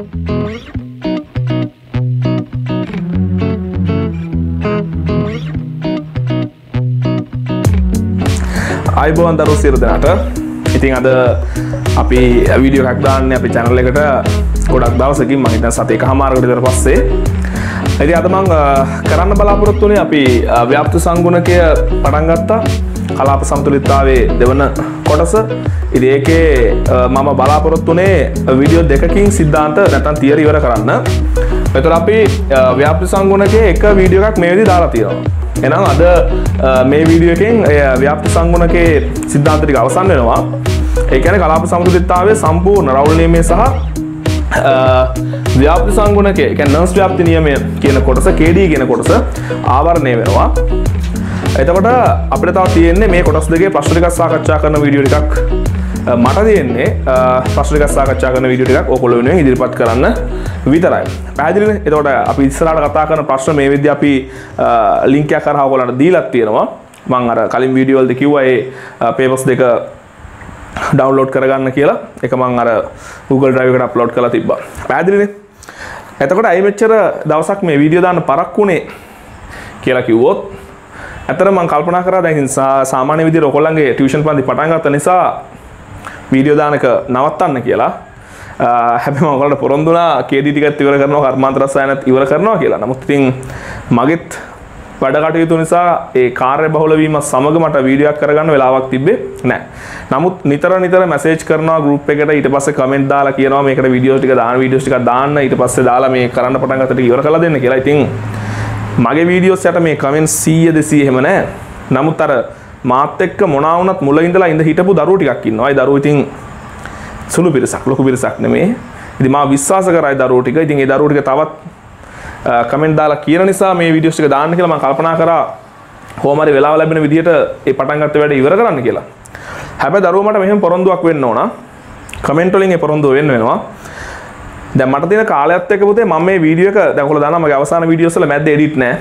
අයිබෝන් දරු සිර දෙනට. ඉතින් අද අපි විඩියෝ හැක්දාන්න අපි චැනල එකට. ගොඩක් දවසකින් මහිත සතයක හමාරකටතර පස්සේ. ඇති අදමං කරන්න බලාපොරොත්තුනේ අපි ව්‍යාප්තු සංගුණකය පටන්ගත්තා කලාප සම්තුලිත්තාවේ දෙවන කොටස. ඉදි ඒකේ මම බලාපොරොත්තුනේ විඩියෝ දෙකින් සිද්ධාන්ත නැතන් තියර ඉවර කරන්න. එතුර අපි ව්‍යාප්ති සංගුණකේ එක වීඩියෝ එකක් මේදි දාලා තියෙනවා. එනම් අද මේ වීඩියෝකෙන් ව්‍යාප්ති සංගුණකේ සිද්ධාන්තරික අවසන් වෙනවා. ඒකැන කලාප සමුදුලිත්තාවේ සම්පූර්ණ රවුලනීමේ සහ ව්‍යාප්ති සංගුණක නර්ස් ව්‍යාප්ති නියමය කියන කොටස කේඩී කියන කොටස ආවරණය වෙනවා. එතකොට අපිට තව තියෙන්නේ මේ කොටස් දෙගේ ප්‍රශ්ටික සාකච්ඡා කරන වීඩියෝ එකක් මට තියෙන්නේ ප්‍රශ්ටික සාකච්ඡා කරන වීඩියෝ එකක් ඔකොල වෙනුවෙන් ඉදිරිපත් කරන්න විතරයි. පැදිලි එතකොට අපි ඉස්සරට කතා කරන ප්‍රශ්න මේ විද්‍ය අපි ලිංකයක් කරහා කොලට දීලත් තියෙනවා. මං අර කලින් වීඩියෝල්ද කිව්වඒ පේපස් දෙක ඩවන්ලෝඩ් කරගන්න කියලා. එක මං අර Google ඩ්‍රයිවකට අප්ලෝඩ් කලා තිබ්බ. පැදිලින එතකොට අයිමච්චර දවසක් මේ වීඩියෝ දාන්න පරක් වුණේ කියලා කිව්වොත් ඇතර මං කල්පනා කර දැ සාමාන්‍ය විදි රොකොල්ලන්ගේ ටියෂන් පන්ති පටන්ගත්ත නිසා වීඩියෝ දානක නවත්තන්න කියලා. හැබ මකට පොරොන්දුනා කේදිටිකත් ඉවර කරනවා කර්මාන්තරසායනත් ඉවර කරනවා කියලා. නමුත්තිං මගෙත් වැඩ කටයුතු නිසා ඒ කාර්ය බහලවීම සමග මට වීඩියක් කරගන්න වෙලාවක් තිබේ නෑ නමුත් නිතර නිතර මැසේජ් කරන ගරුප් එකට ඊට පස්ස කමෙන්ට් දාලා කියනවා මේකට වීඩියෝ ටික දාන වීඩියෝස් ටික දාන්න ඊට පස්සේ දාලා මේ කරන්න පටන් ගන්නට ඉවර කළ දෙන්න කියලා. ඉතින් මගේ වීඩියෝස් යට මේ කමෙන්ට් 100 200 එහෙම නෑ නමුත් අර මාත් එක්ක මොනවා වුණත් මුල ඉඳලා ඉඳ හිටපු දරුවෝ ටිකක් ඉන්නවා. ඒ දරුවෝ ඉතින් සුළු පිරිසක් ලොකු පිරිසක් නෙමේ. ඉතින් මා විශ්වාස කරයි දරුවෝ ටික. ඉතින් ඒ දරුවෝ ටික තවත් කමෙන්ට් දාලා කියන නිසා මේ වීඩියෝස් ටික දාන්න කියලා මම කල්පනා කරා කොහොම හරි වෙලාව ලැබෙන විදිහට ඒ පටන් ගත්ත වැඩ ඉවර කරන්න කියලා. හැබැයි දරුවෝ මට මෙහෙම පොරොන්දුවක් වෙන්න ඕන. කමෙන්ට් වලින් ඒ පොරොන්දුව වෙන්න වෙනවා. දැන් මට තියෙන කාලයත් එක්ක පුතේ මම මේ වීඩියෝ එක දැන් ඔයාලා දන්නවා මගේ අවසාන වීඩියෝස් වල මැද්ද එඩිට් නෑ.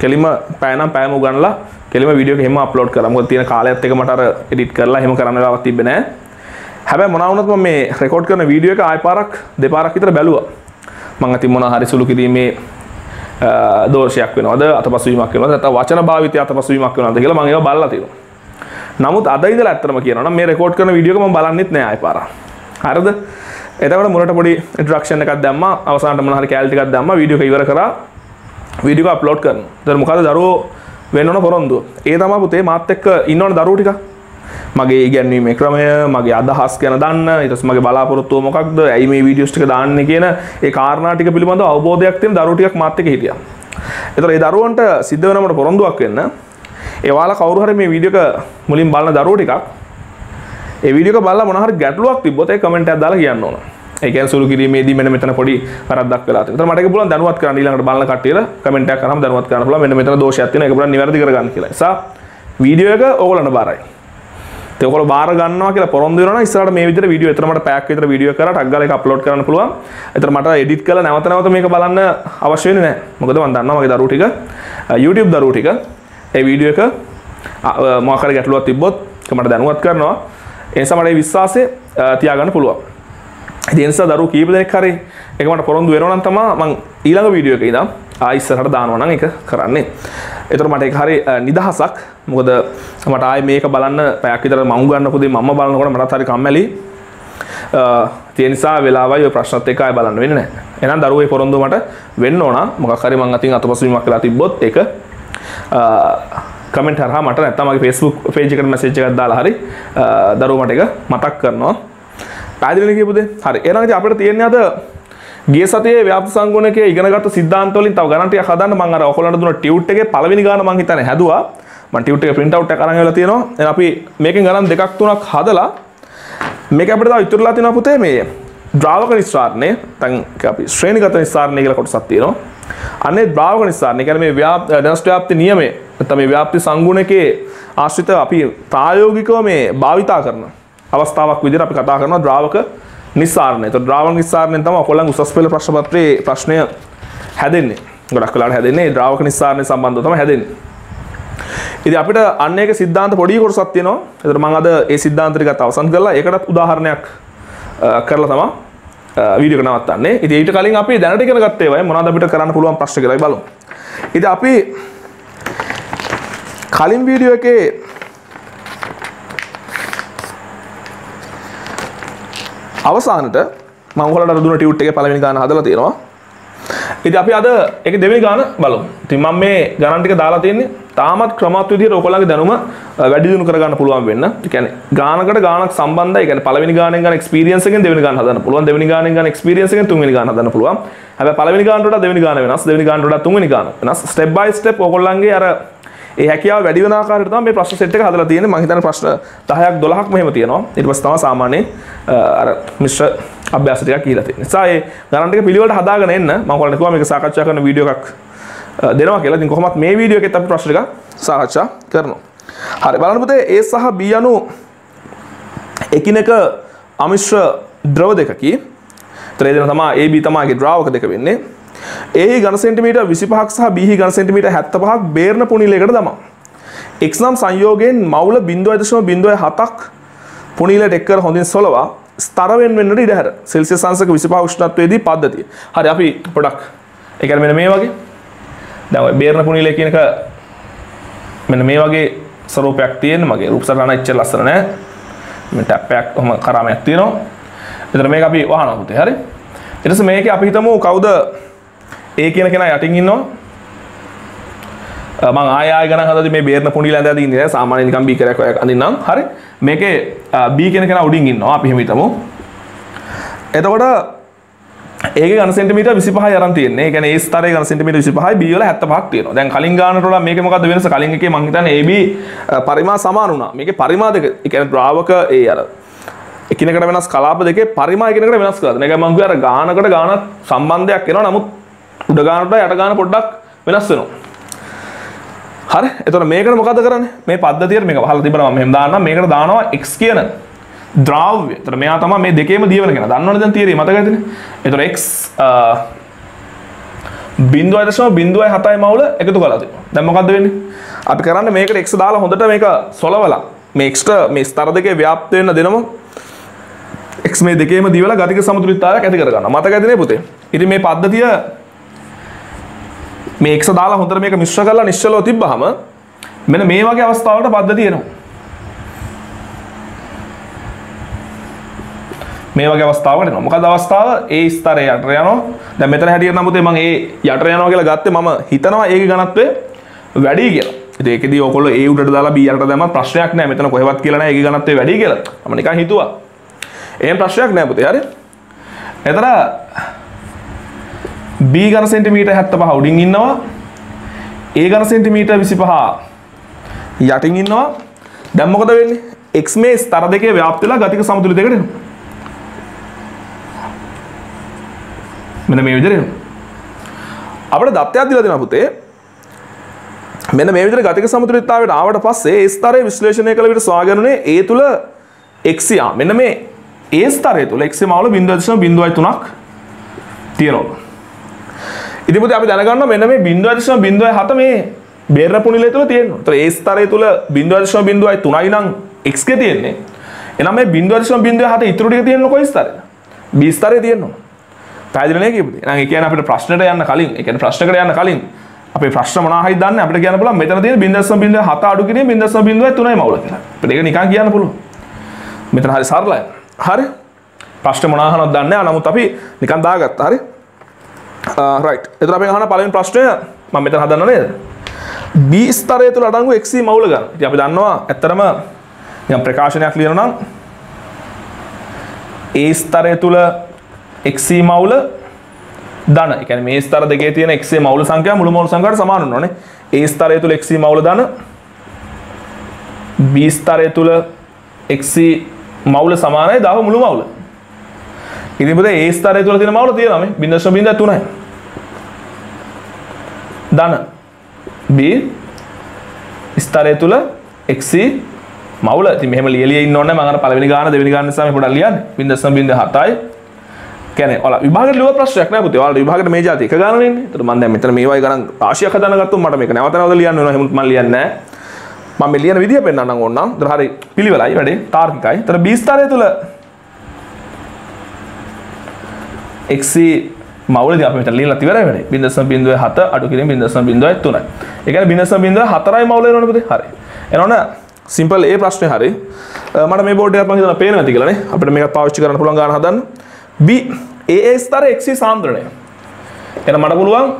කෙලිම පැය නම් පැයම උගන්ලා කෙලිම වීඩියෝ එක එහෙම අප්ලෝඩ් කරා. මොකද තියෙන කාලයත් එක්ක මට අර එඩිට් කරලා එහෙම කරන්න වෙලාවක් තිබ්බේ නෑ. හැබැයි මොනවා වුණත් මම මේ රෙකෝඩ් කරන වීඩියෝ එක ආය පාරක් දෙපාරක් විතර බැලුවා. මම අතින් මොනවා හරි සුළු කිරීමේ දෝෂයක් වෙනවද අතපසුවීමක් වෙනවද නැත්නම් වචන භාවිතය අතපසුවීමක් වෙනවද කියලා මම ඒවා බලලා තියෙනවා. නමුත් අද ඉඳලා ඇත්තටම කියනවා නම් මේ රෙකෝඩ් කරන වීඩියෝ එක මම බලන්නෙත් නෑ ආය පාරක්. හරිද? එතකොට මුලට පොඩි ඉන්ට්‍රොඩක්ෂන් එකක් දැම්මා අවසානට මොනවා හරි කැලේ ටිකක් දැම්මා වීඩියෝ එක ඉවර කරා වීඩියෝ එක අප්ලෝඩ් කරනවා. එතකොට මොකද දරුවෝ වෙන්න ඕන පොරොන්දුව. ඒ තමයි පුතේ මාත් එක්ක ඉන්න ඕන දරුවෝ ටික. මගේ ඉගැන්වීමේ ක්‍රමය, මගේ අදහස් ගැන දන්න, ඊට පස්සේ මගේ බලාපොරොත්තුව මොකක්ද, ඇයි මේ වීඩියෝස් ටික දාන්නේ කියන ඒ කාරණා ටික පිළිබඳව අවබෝධයක් තියෙන දරුවෝ ටිකක් මාත් එක්ක හිටියා. එතකොට ඒ දරුවන්ට සිද්ධ වෙනවට පොරොන්දුවක් වෙන්න ඒවාලා කවුරු හරි මේ වීඩියෝ එක මුලින් බලන දරුවෝ ටිකක් ඒ වීඩියෝ එක බලලා මොන හරි ගැටලුවක් තිබ්බොත් ඒ කමෙන්ට් එකක් දාලා කියන්න ඕන. ඒ කියන්නේ සුළු කිරීමේදී මෙන්න මෙතන පොඩි වරද්දක් වෙලා තියෙනවා. ඒතර මට ඒක පුළුවන් දැනුවත් කරන්න ඊළඟට බලන කට්ටියට කමෙන්ට් එකක් කරාම දැනුවත් කරන්න පුළුවන් මෙන්න මෙතන දෝෂයක් තියෙනවා. ඒක පුළුවන් නිවැරදි කරගන්න කියලා. ඒ නිසා වීඩියෝ එක ඕගොල්ලන්ට බාරයි. ඒ ඔයගොල්ලෝ බාර ගන්නවා කියලා පොරොන්දු වෙනවා නම් ඉස්සරහට මේ විදිහට වීඩියෝ එතන මට පැයක් විතර වීඩියෝ කරලා ටග් ගාලා ඒක අප්ලෝඩ් කරන්න පුළුවන්. ඒතර මට එඩිට් කරලා නැවත නැවත මේක බලන්න අවශ්‍ය වෙන්නේ නැහැ. මොකද මම දන්නවා මගේ දරුවෝ ටික YouTube දරුවෝ ටික ඒ වීඩියෝ එක මොකක් හරි ගැටලුවක් තිබ්බොත් ඒක මට දැනුවත් කරනවා. ඒ නිසා මට ඒ විශ්වාසය තියාගන්න පුළුවන්. ඉතින් ඒ නිසා දරුවෝ කීප දෙනෙක් හරි ඒක මට පොරොන්දු වෙනවා නම් තමයි මම ඊළඟ වීඩියෝ එකේ ඉඳන් ආයි ඉස්සරහට දානවා නම් ඒක කරන්නේ. ඒතර මට ඒක හරි නිදහසක්. මොකද මට ආයි මේක බලන්න පැයක් විතර මම ගන්නකො දේ මම බලනකොට මටත් හරි කම්මැලි. ඒ නිසා වෙලාවයි ඔය ප්‍රශ්නත් එක්ක ආයි බලන්න වෙන්නේ නැහැ. එහෙනම් දරුවෝ පොරොන්දු මට වෙන්න ඕන. මොකක් හරි මං අතින් අතපසුවීමක් වෙලා තිබ්බොත් ඒක කමෙන්ට් හරහා මට නැත්නම් මගේ Facebook page එකට message එකක් දාලා හරි දරුවෝ මට ඒක මතක් කරනවා. පැහැදිලිද කියපු දේ? හරි. එහෙනම් ඉතින් අපිට තියෙන්නේ අද ගිය සතියේ ව්‍යාප්ත සංගුණකයේ ඉගෙනගත්තු සිද්ධාන්ත වලින් තව ගණන් ටිකක් හදන්න මම අර ඔයගොල්ලන්ට දුන්න ටියුට් එකේ පළවෙනි ගාන මම හිතන්නේ හැදුවා. මම ටියුට් එකේ print out එක අරන් වෙලා තියෙනවා. එහෙනම් අපි මේකෙන් ගණන් දෙකක් තුනක් හදලා මේක අපිට තව ඉතුරුලා තියෙනවා පුතේ මේ ද්‍රාවක නිස්සාරණය. දැන් අපි ශ්‍රේණිගත නිස්සාරණය කියලා කොටසක් තියෙනවා. අනේ ද්‍රාවක නිස්සාරණය කියන්නේ මේ ව්‍යාප්ත ඩනස්ට් ව්‍යාප්ති නියමය. නැත්නම් මේ ව්‍යාප්ති සංගුණකයේ ආශ්‍රිත අපි ප්‍රායෝගිකව මේ භාවිතා කරන අවස්ථාවක් විදිහට අපි කතා කරනවා ද්‍රාවක නිස්සාරණය. ඒතකොට ද්‍රාවක නිස්සාරණයෙන් තමයි ඔයගොල්ලන් උසස් පෙළ ප්‍රශ්න පත්‍රයේ ප්‍රශ්නය හැදෙන්නේ. ගොඩක් වෙලාවට හැදෙන්නේ ද්‍රාවක නිස්සාරණය සම්බන්ධව තමයි හැදෙන්නේ. ඉතින් අපිට අන්න ඒක සිද්ධාන්ත පොඩි කොටසක් තියෙනවා. ඒතර මම අද ඒ සිද්ධාන්ත ටිකත් අවසන් කරලා ඒකටත් උදාහරණයක් කරලා තමයි වීඩියෝ එක නවත්තන්නේ. ඉතින් ඊට කලින් අපි දැනට ඉගෙන ගත්ත ඒවායි මොනවද අපිට කරන්න පුළුවන් ප්‍රශ්න කියලා බලමු. ඉතින් අපි කලින් වීඩියෝ එකේ අවසානට මම ඔයාලට දුන්න ටියුට් එකේ පළවෙනි ගාන හදලා තියෙනවා. ඉතින් අපි අද ඒක දෙවෙනි ගාන බලමු. ඉතින් මම මේ ගණන් ටික දාලා තියෙන්නේ තාමත් ක්‍රමවත් විදිහට ඔයගොල්ලන්ගේ දැනුම වැඩි දියුණු කරගන්න පුළුවන් වෙන්න. ඒ කියන්නේ ගානකට ගානක් සම්බන්ධයි. ඒ කියන්නේ පළවෙනි ගානෙන් ගන්න එක්ස්පීරියන්ස් එකෙන් දෙවෙනි ගාන හදන්න පුළුවන්. දෙවෙනි ගානෙන් ගන්න එක්ස්පීරියන්ස් එකෙන් තුන්වෙනි ගාන හදන්න පුළුවන්. හැබැයි පළවෙනි ගානට වඩා දෙවෙනි ගාන වෙනස්. දෙවෙනි ගානට වඩා තුන්වෙනි ගාන වෙනස්. ස්ටෙප් බයි ස්ටෙප් ඔයගොල්ලන්ගේ අර ඒ හැකියාව වැඩි වෙන ආකාරයට තමයි මේ ප්‍රශ්න සෙට් එක හදලා තියෙන්නේ. මම හිතන්නේ ප්‍රශ්න 10ක් 12ක් මෙහෙම තියෙනවා. ඊට පස්සේ තමයි සාමාන්‍ය අර මිශ්‍ර අභ්‍යාස ටිකක් කියලා තියෙන්නේ. නිසා ඒ ගණන් ටික පිළිවෙලට හදාගෙන එන්න මම ඔයාලට කිව්වා මේක සාකච්ඡා කරන වීඩියෝ එකක් දෙනවා කියලා. ඉතින් කොහොමත් මේ වීඩියෝ එකෙත් අපි ප්‍රශ්න ටික සාකච්ඡා කරනවා. හරි බලන්න පුතේ A සහ B අණු එකිනෙක අමිශ්‍ර ද්‍රව දෙකකි. ඒතර ඒ දෙන තමයි AB තමයිගේ ද්‍රාවක දෙක වෙන්නේ. A ඝන සෙන්ටිමීටර් 25ක් සහ B ඝන සෙන්ටිමීටර් 75ක් බේරන පුනිලයකට දමා. X නම් සංයෝගයෙන් මවුල 0.07ක් පුනිලයට එක් කර හොඳින් සොලවා ස්තරවෙන් වෙන්නට ඉඩ හැර. සෙල්සියස් අංශක 25 උෂ්ණත්වයේදී පද්ධතිය. හරි අපි පොඩක් ඒ කියන්නේ මෙන්න මේ වගේ. දැන් ඔය බේරන පුනිලය කියන එක මෙන්න මේ වගේ ස්වරූපයක් තියෙන මගේ. රූප සටහන එච්චර ලස්සන නෑ. මේ ටැප් එකක් කොහම කරාමයක් තියෙනවා. එතන මේක අපි වහනවා පුතේ. හරි? ඊට පස්සේ මේකේ අපි හිතමු කවුද ඒ කියන කෙනා යටින් ඉන්නවා මම ආය ආය ගණන් හදද්දි මේ බේරන පුණිල ඇඳලා දින්නේ නෑ සාමාන්‍ය නිකන් බීකරයක් ඔය අඳින්නම් හරි මේකේ B කියන කෙනා උඩින් ඉන්නවා අපි එහෙම හිතමු එතකොට ඒක ගන සෙන්ටිමීටර් 25යි අරන් තියෙන්නේ. ඒ කියන්නේ A ස්තරයේ ගන සෙන්ටිමීටර් 25යි B වල 75ක් තියෙනවා. දැන් කලින් ගානට වඩා මේකේ මොකද්ද වෙනස? කලින් එකේ මං හිතන්නේ AB පරිමා සමාන වුණා. මේකේ පරිමා දෙක, ඒ කියන්නේ ද්‍රාවක ඒ අර එකිනෙකට වෙනස් කලාප දෙකේ පරිමා එකිනෙකට වෙනස් කරලා දෙනවා. ඒක මං කිව්වා අර ගානකට ගානක් සම්බන්ධයක් එනවා. නමුත් උඩ ගානට යට ගාන පොඩ්ඩක් වෙනස් වෙනවා. හරි. එතකොට මේකට මොකද කරන්නේ? මේ පද්ධතියට මේක වහලා තිබුණා මම මෙහෙම දාන්නම්. මේකට දානවා x කියන ද්‍රාව්‍ය. එතකොට මෙයා තමයි මේ දෙකේම දියවන කෙනා. දන්නවනේ දැන් තියරිය මතක ඇතිනේ. එතකොට x බිඳුවයි දශම බිඳුවයි හතයි මවුල එකතු කරලා තියෙනවා. දැන් මොකද්ද වෙන්නේ? අපි කරන්නේ මේකට x දාලා හොඳට මේක සොලවලා මේ x මේ ස්තර දෙකේ ව්‍යාප්ත වෙන්න දෙනම x මේ දෙකේම දිවලා ගතික සමතුලිතතාවයක් ඇති කරගන්නවා. මතක ඇතිනේ පුතේ. ඉතින් මේ පද්ධතිය මේ x දාලා හොඳට මේක මිශ්‍ර කරලා නිශ්චලව තිබ්බහම මෙන්න මේ වගේ අවස්ථාවකට පද්ධතිය එනවා. මේ වගේ අවස්ථාවකට එනවා. මොකද අවස්ථාව A ස්තරේ යට යනවා. දැන් මෙතන හැටියට නමුත් මම ඒ යට යනවා කියලා ගත්තේ මම හිතනවා ඒකේ ඝනත්වය වැඩි කියලා. ඉතින් ඒකෙදී ඔයගොල්ලෝ A උඩට දාලා B යටට දැම්මත් ප්‍රශ්නයක් නැහැ. මෙතන කොහෙවත් කියලා නැහැ ඒකේ ඝනත්වය වැඩි කියලා. මම නිකන් හිතුවා. එහෙම ප්‍රශ්නයක් නැහැ පුතේ. හරි. එතන B ඝන සෙන්ටිමීටර් 75 උඩින් ඉන්නවා. A ඝන සෙන්ටිමීටර් 25 යටින් ඉන්නවා. දැන් මොකද වෙන්නේ? x මේ ස්තර දෙකේ ව්‍යාප්ත වෙලා ගතික සමතුලිතයකට එනවා. මෙන්න මේ විදිහට එනවා. අපිට දත්තයක් දීලා දෙනවා පුතේ. මෙන්න මේ විදිහට ගතික සමතුලිතතාවයට ආවට පස්සේ ඒ ස්තරය විශ්ලේෂණය කළ විට සොයාගන්නුනේ ඒ තුල x යා. මෙන්න මේ ඒ ස්තරය තුල x මාවල 0.03ක් තියෙනවා. ඉතින් පුතේ අපි දැනගන්නවා මෙන්න මේ 0.07 මේ බේර පුනිලය තුල තියෙනවා. ඒතර ඒ ස්තරය තුල 0.03යි නම් x ගේ තියෙන්නේ. එහෙනම් මේ 0.07 ඉතුරු ටික තියෙන්නේ කොයි ස්තරේද? b ස්තරේ තියෙනවා. පැදිලි නේ කියපුදේ. එහෙනම් ඒ කියන්නේ අපිට ප්‍රශ්නෙට යන්න කලින්, ඒ කියන්නේ ප්‍රශ්නකට යන්න කලින් අපේ ප්‍රශ්න මොනවායි දන්නේ අපිට කියන්න පුළුවන් මෙතන තියෙන 0.07 අඩු කිරීම 0.03යි මවුල කියලා. අපිට ඒක නිකන් කියන්න පුළුවන්. මෙතන හරි සරලයි. හරි? ප්‍රශ්න මොනවා අහනවද දන්නේ නැහැ. නමුත් අපි නිකන් දාගත්තා. හරි? Uh, right. එතන අපි අහන පළවෙනි ප්‍රශ්නය මම මෙතන හදන්න නේද? B ස්තරය තුල අඩංගු XC මවුල ගන්න. ඉතින් අපි දන්නවා ඇත්තරම නිකන් ප්‍රකාශනයක් ලියනවා නම් A ස්තරය තුල XC මවුල ධන. ඒ කියන්නේ මේ ස්තර දෙකේ තියෙන XC මවුල සංඛ්‍යාව මුළු මවුල සංඛ්‍යාවට සමාන වෙනවානේ. A ස්තරය තුල XC මවුල ධන B ස්තරය තුල XC මවුල සමානයි දාව මුළු මවුල. ඉතින් පුතේ A ස්තරය තුල තියෙන මවුල තියෙනවා මේ? 0.03යි. ධන. B. ස්තරය තුල XC මවුල. ඉතින් මෙහෙම ලියලිය ඉන්න ඕනේ. මම අර පළවෙනි ගාන දෙවෙනි ගාන නිසා මේ පොඩක් ලියන්නේ. 0.07යි කියන්නේ ඔයාලා විභාගෙට ලියුව ප්‍රශ්නයක් නෑ පුතේ. ඔයාලා විභාගෙට මේ જાති එක ගානනේ ඉන්නේ ඒතර මම දැන් මෙතන මේවයි ගණන් රාශියක් හදාන ගත්තොත් මට මේක නැවත නැවත ලියන්න වෙනවා එහෙම මම ලියන්නේ නෑ. මම මේ ලියන විදිය පෙන්නන්නම් ඕනනම් ඒතර හරි පිළිවෙලයි වැඩේ. තාර්කිකයි. ඒතර B ස්තරය තුල එක්C මවල අප ටලී ලතිවර වෙන බිදසම බිඳුව හත අඩු කිරීම බිදසම බිඳුව තුනයි. එක බිනසම බිඳුව හතරයි මවල නොනපද හරි. එනවන සිම්පල් ඒ ප්‍රශ්නය හරි. මට මේ බෝඩ ම හිතන පේන ඇති කලන අපට මේ පාවිච්චි කරන පුළන් ගන්න හදන්න. B ඒ ස්තර එක්සි සාන්ද්‍රණය. එන මට පුළුවන්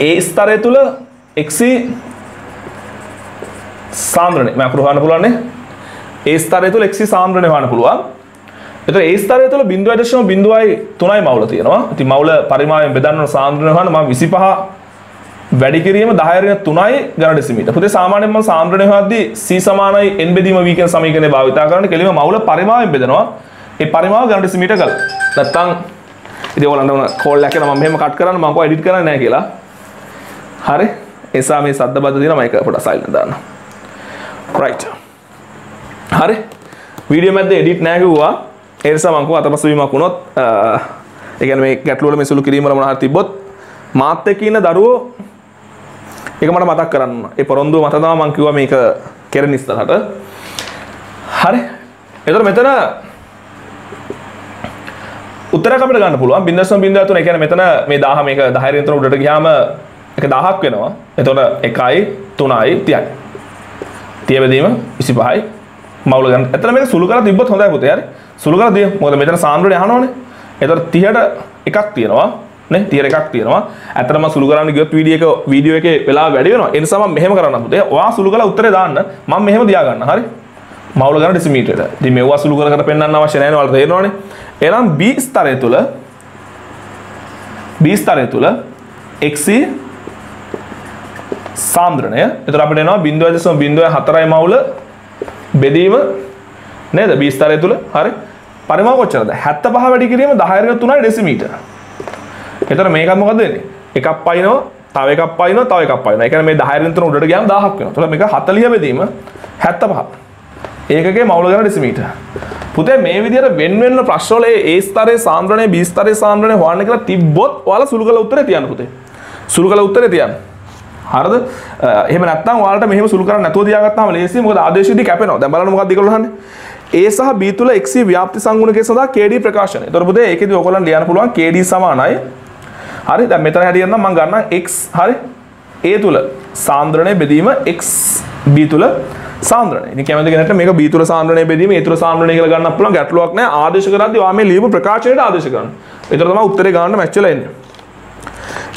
ඒ ස්තරය තුළ එක්සි සාන්ද්‍රණය. මැකරුහන්න පුළුවන්නේ. ඒ ස්තරය තුළ එක්සි සාන්ද්‍රණය හන්න පුළුවන්. එත ඒ ස්තරය තුළ බිඳුව දශම බිඳුවයි තුනයි මවල තියෙනවා. ති මවල පරිමාවෙන් බෙදන්න සාන්ද්‍රණය හන ම විසි පහ වැඩිකිරීම දහයරය තුනයි ගඩසිමිට පුතේ සාමානයම සාන්ද්‍රණය හදදි සී සමානයි එන් බෙදීම වීක සමීකන භාවිතා කරන කෙලීම මවල පරිමාවෙන් බෙදෙනවා. ඒ පරිමාව ගඩසිමිට කළ. නැත්තං ඉතිවලන්න කෝල් ලැක ම මෙම කට කරන්න මංක එඩිට කරන නෑ කියලා. හරි. එසා මේ සද්ධ බද දින මයික පොට සයිල් දාන්න. රයිට් හරි. වීඩිය මැද එඩිට් නෑකිවවා ඒසා මංකු අතපසවීමක් වුණොත් එකන මේ ගැටලුවල මෙසුළු කිරීමල මනහ තිබොත් මාත්‍යකන්න දරුවෝ එක මට මතක් කරන්න ඒ පොරොන්දු මතදා මංකිව මේක කෙර නිස්තරහට හරි. එතර මෙතන උත්තරකමට ගන්න පුළුවන්. බින්දසම් බින්ද තුන එකන මෙතන මේ දාහ මේක දහරිතර උඩට ගයාම එක දහක් වෙනවා. එතොට එකයි තුනයි තියයි. තියබදීම විසි පහයි මවල ගන්න. එතන මේ සුළු කර තිබත් හොඳයි පුතයර සුළු කර දිය. මොද මෙතන සාන්ද්‍රය හනෝන එතට තිහට එකක් තියෙනවා නේ? තියර එකක් තියෙනවා. ඇතරම සුළු කරන්න ගොත් වීඩියක වීඩියෝ එක වෙලා වැඩිවෙන එනිසාම මෙහෙම කරන්න පුතේ වා සුළු කළ උත්තර දාන්න. මම මෙහෙම දියාගන්න. හරි? මවල ගන්න ඩෙසිමීටර් ඉතින් මේවා සුළු කර කර පෙන්වන්න අවශ්‍ය නැහැ නේ ඔයාලට තේරෙනවනේ. එහෙනම් B ස්තරය තුල B ස්තරය තුල XC සාන්ද්‍රණය. එතකොට අපිට එනවා 0.04යි මවුල බෙදීම නේද? B ස්තරය තුල? හරි. පරිමාව කොච්චරද 75 වැඩි කිරීම 10 3යි ඩෙසිමීටර. එතකොට මේකත් මොකද වෙන්නේ? එකක් පයින්නවා තව එකක් පයින්නවා තව එකක් පයින්නවා. ඒ කියන්නේ මේ 10 රින් තුන උඩට ගියාම 1000ක් වෙනවා. එතකොට මේක 40 බෙදීම 75 ඒකගේ මවුල ගන්න ඩෙසිමීටර. පුතේ මේ විදිහට වෙන වෙන ප්‍රශ්න වල ඒ ස්තරයේ සාන්ද්‍රණය B ස්තරයේ සාන්ද්‍රණය හොයන්න කියලා තිබ්බොත් ඔයාලා සුළු කළ උත්තරේ තියන්න පුතේ. සුළු කළ උත්තරේ තියන්න. හරිද? එහෙම නැත්නම් ඔයාලට මෙහෙම සුළු කරන්න නැතුව තියාගත්තාම ලේසියි. මොකද ආදේශයේදී කැපෙනවා. දැන් බලන්න මොකක්ද ඒගොල්ලෝ අහන්නේ A සහ B තුල XC ව්‍යාප්ති සංගුණකයේ සඳහා KD ප්‍රකාශනය. ඒතර පුතේ ඒකෙදි ඔයගොල්ලන් ලියන්න පුළුවන් KD සමානයි. හරි දැන් මෙතන හැටියට නම් මම ගන්නම් X හරි A තුල සාන්ද්‍රණය බෙදීම X B තුල සාන්ද්‍රණය. ඉතින් කැමති කෙනෙක්ට මේක B තුල සාන්ද්‍රණය බෙදීම A තුල සාන්ද්‍රණය කියලා ගන්නත් පුළුවන් ගැටලුවක් නැහැ. ආදේශ කරද්දී ඔයා මේ ලියපු ප්‍රකාශනයට ආදේශ කරන්න. ඒතර තමයි උත්තරේ ගන්න මැච් වෙලා එන්නේ.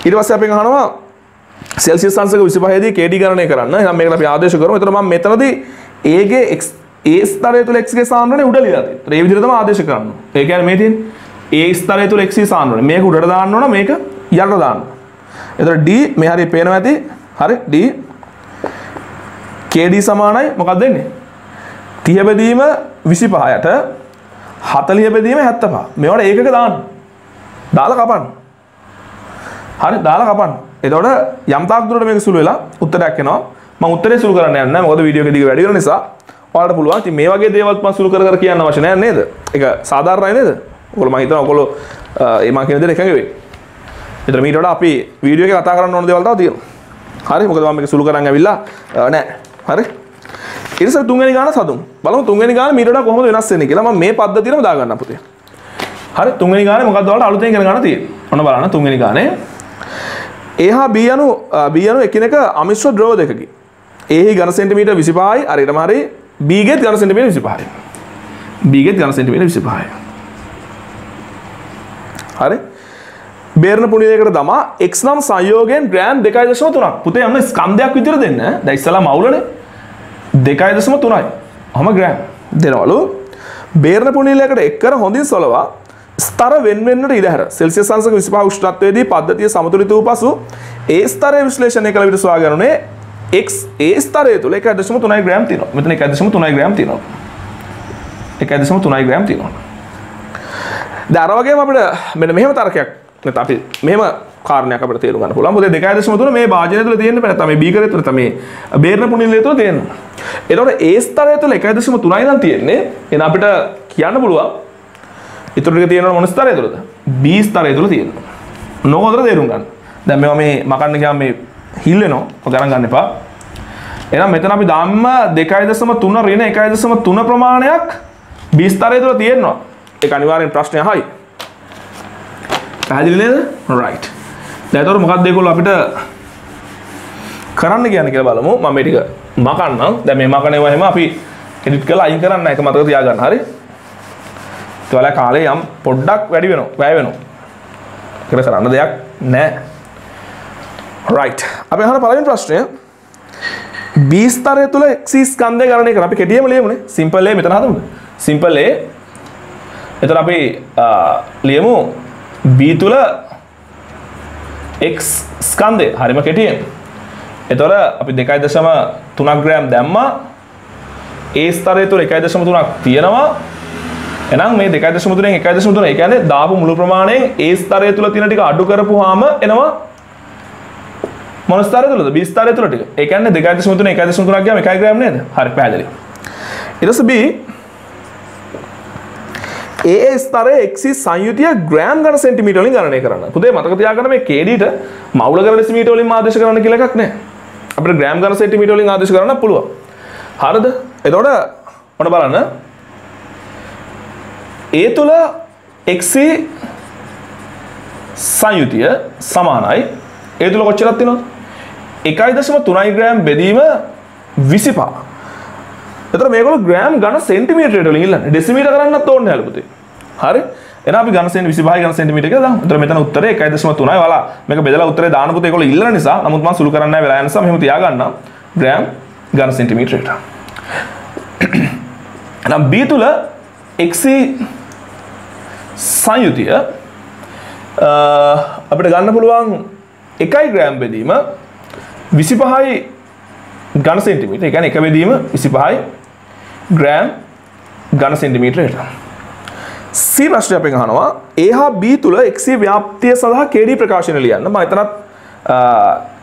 ඊට පස්සේ අපි අහනවා සෙල්සියස් අංශක 25 දී KD ගණනය කරන්න. එහෙනම් මේකට අපි ආදේශ කරමු. ඒතර මම මෙතනදී A ගේ X A ස්තරය තුල X ගේ සාන්ද්‍රණය උඩ ලියලා තියෙනවා. ඒ විදිහට තමයි ආදේශ කරන්න. ඒ කියන්නේ මේ තියෙන්නේ A ස්තරය තුල X සාන්ද්‍රණය. මේක උඩට දාන්න ඕන මේක යටට දාන්න. එතකොට D මේ හරිය පේනවා ඇති. හරි D KD සමානයි මොකක්ද වෙන්නේ? 30 බෙදීම 25ට 40 බෙදීම 75. මේවට ඒකක දාන්න. දාලා කපන්න. හරි දාලා කපන්න. එතකොට යම් තාක් දුරට මේක සුළු වෙලා උත්තරයක් එනවා. මම උත්තරේ සුළු කරන්න යන්නේ නැහැ. මොකද වීඩියෝ එක දිග වැඩි වෙන නිසා. ඔයාලට පුළුවන්. ඉතින් මේ වගේ දේවල් මම සුළු කර කර කියන්න අවශ්‍ය නැහැ නේද? ඒක සාධාරණයි නේද? ඔයගොල්ලෝ මම හිතනවා ඔයගොල්ලෝ ඒ මම කියන දේ එකඟ වෙයි. එතන මීට වඩා අපි වීඩියෝ එකේ කතා කරන්න ඕන දේවල් තව තියෙනවා. හරි මොකද මම මේක සුළු කරන් ඇවිල්ලා නෑ. හරි ඉරිස තුන්ගනි ගාන සතුන් බලමු තුන්ගනි ගාන මීට වඩා කොහොමද වෙනස් වෙන්නේ කියලා මම මේ පද්ධතියම දාගන්න පුතේ. හරි තුන්වෙනි ගානේ මොකක්ද ඔයාලට අලුතෙන් ඉගෙන ගන්න තියෙන්නේ. ඔන්න බලන්න තුන්වෙනි ගානේ A හා B අණු B අණු එකිනෙක අමිශ්‍ර ද්‍රව දෙකකි. A හි ඝන සෙන්ටිමීටර් 25යි හරියටම හරි B ගෙත් ඝන සෙන්ටිමීටර් 25යි. B ගෙත් ඝන සෙන්ටිමීටර් 25යි. හරි? බේරණ පුනියකට තමා එක් නම් සංයෝගයෙන් ග්‍රෑම් දෙකයි දශම තුනක්. පුතේ යන්න ස්කන්ධයක් විතර දෙන්න. දැන් ඉස්සලා මවුලනේ. දෙකයි දශම තුනයි. හම ග්‍රෑම් දෙනවලු. බේරණ පුනිලයකට එක්කර හොඳින් සොලවා ස්තර වෙන්වෙන්නට ඉඩහැර. සෙල්සිය සංසක විසිපා උෂ්ණත්වයේදී පද්ධතිය සමතුලිත වූ පසු ඒ ස්තරය විශ්ලේෂණය කළ විට සොයා ගනුනේ එක් ඒ ස්තරය තුළ එක දශම තුනයි ග්‍රෑම් තියෙනවා මෙතන එක දශම තුනයි ග්‍රෑම් තියෙනවා එක දශම තුනයි ග්‍රෑම් තියෙනවා දැන් අර වගේම අපිට මෙන්න මෙහෙම තර්කයක් නැත්නම් අපි මෙහෙම කාරණයක් අපිට තේරුම් ගන්න පුළුවන්. මොකද 2.3 මේ භාජනය තුළ තියෙන්න බෑ. නැත්නම් මේ බීකරය තුළ තමයි බේරන පුනිලය තුළ තියෙන්න. එතකොට ඒ ස්තරය තුළ 1.3යි නම් තියෙන්නේ. එහෙනම් අපිට කියන්න පුළුවන් ඉතුරු ටික තියෙනවා මොන ස්තරය තුළද? B ස්තරය තුළ තියෙනවා. නෝකතර තේරුම් ගන්න. දැන් මේවා මේ මකන්න ගියාම මේ හිල් වෙනවා. ඔය ගණන් ගන්න එපා. එහෙනම් මෙතන අපි ධම්ම 2.3 ඍණ 1.3 ප්‍රමාණයක් B ස්තරය තුළ තියෙනවා. ඒක අනිවාර්යෙන් ප්‍රශ්නය අහයි. පැහැදිලි නේද? රයිට් දැන් එතකොට මොකක්ද ඒගොල්ලෝ අපිට කරන්න කියන්නේ කියලා බලමු. මම මේ ටික මකන්නම්. දැන් මේ මකනේවා එහෙම අපි එඩිට් කරලා අයින් කරන්න. එක මතක තියාගන්න. හරි? ඒවල කාලේ යම් පොඩ්ඩක් වැඩි වෙනවා. වැය වෙනවා. ඒකට කරන්න දෙයක් නැහැ රයිට් අපි අහන පළවෙනි ප්‍රශ්නය B ස්තරය තුල x ස්කන්ධය ගණනය කරලා අපි කෙටියෙම ලියමුනේ. සිම්පල් A මෙතන හදමුද? Simple A. එතකොට අපි ලියමු. B තුල x ස්කන්ධය. හරිම කෙටියෙන්. එතොර අපි දෙකයි දශම තුනක් ග්‍රෑම් දැම්මා. ඒ ස්තරය තුළ එකයි දශම තුනක් තියෙනවා. එනම් මේ දෙකයි දශම තුනෙන් එකයි දශම තුන ඒ කියන්නේ දාපු මුළු ප්‍රමාණයෙන් ඒ ස්තරය තුළ තියෙන ටික අඩු කරපුවාම එනවා මොන ස්තරය තුළද B ස්තරය තුළ ටික ඒ කියන්නේ දෙකයි දශම තුන එකයි දශම තුනක් ගියාම එකයි ග්‍රෑම් නේද හරි පැහැදිලි ඊට පස්සේ B ඒ ස්තරයේ එක්සි සංයුතිය ග්‍රෑම් ගණ සෙන්ටිමීටර් වලින් ගණනය කරන්න. පුතේ මතක තියාගන්න මේ KD ට මවුල ගණ දෙසිමීටර් වලින් ආදේශ කරන්න කියලා එකක් නැහැ. අපිට ග්‍රෑම් ගණ සෙන්ටිමීටර් වලින් ආදේශ කරන්න පුළුවන්. හරිද? එතකොට ඔන්න බලන්න. ඒ තුල එක්සි සංයුතිය සමානයි. ඒ තුල කොච්චරක් තියෙනවද? 1.3 ග්‍රෑම් බෙදීම 25. එතකොට මේගොල්ලෝ ග්‍රෑම් ඝන සෙන්ටිමීටරයට වලින් ඉල්ලන්නේ. ඩෙසිමීටර කරන්නත් ඕනේ නැහැ පුතේ. හරි? එහෙනම් අපි ඝන සෙන්ටි 25 ඝන සෙන්ටිමීටර කියලා දාමු. එතකොට මෙතන උත්තරේ 1.3යි වලා. මේක බෙදලා උත්තරේ දාන පුතේ ඒගොල්ලෝ ඉල්ලන නිසා නමුත් මම සුළු කරන්න නැහැ වෙලා යන නිසා මෙහෙම තියාගන්නම්. ග්‍රෑම් ඝන සෙන්ටිමීටරයට. එහෙනම් B තුල x සංයුතිය අපිට ගන්න පුළුවන් 1 ග්‍රෑම් බෙදීම 25යි ඝන සෙන්ටිමීටර. ඒ කියන්නේ එක බෙදීම 25යි ග්‍රෑම් ඝන සෙන්ටිමීටරයට. C ප්‍රශ්නය අපෙන් අහනවා A හා B තුල x ව්‍යාප්තිය සඳහා KD ප්‍රකාශන ලියන්න. මම එතනත්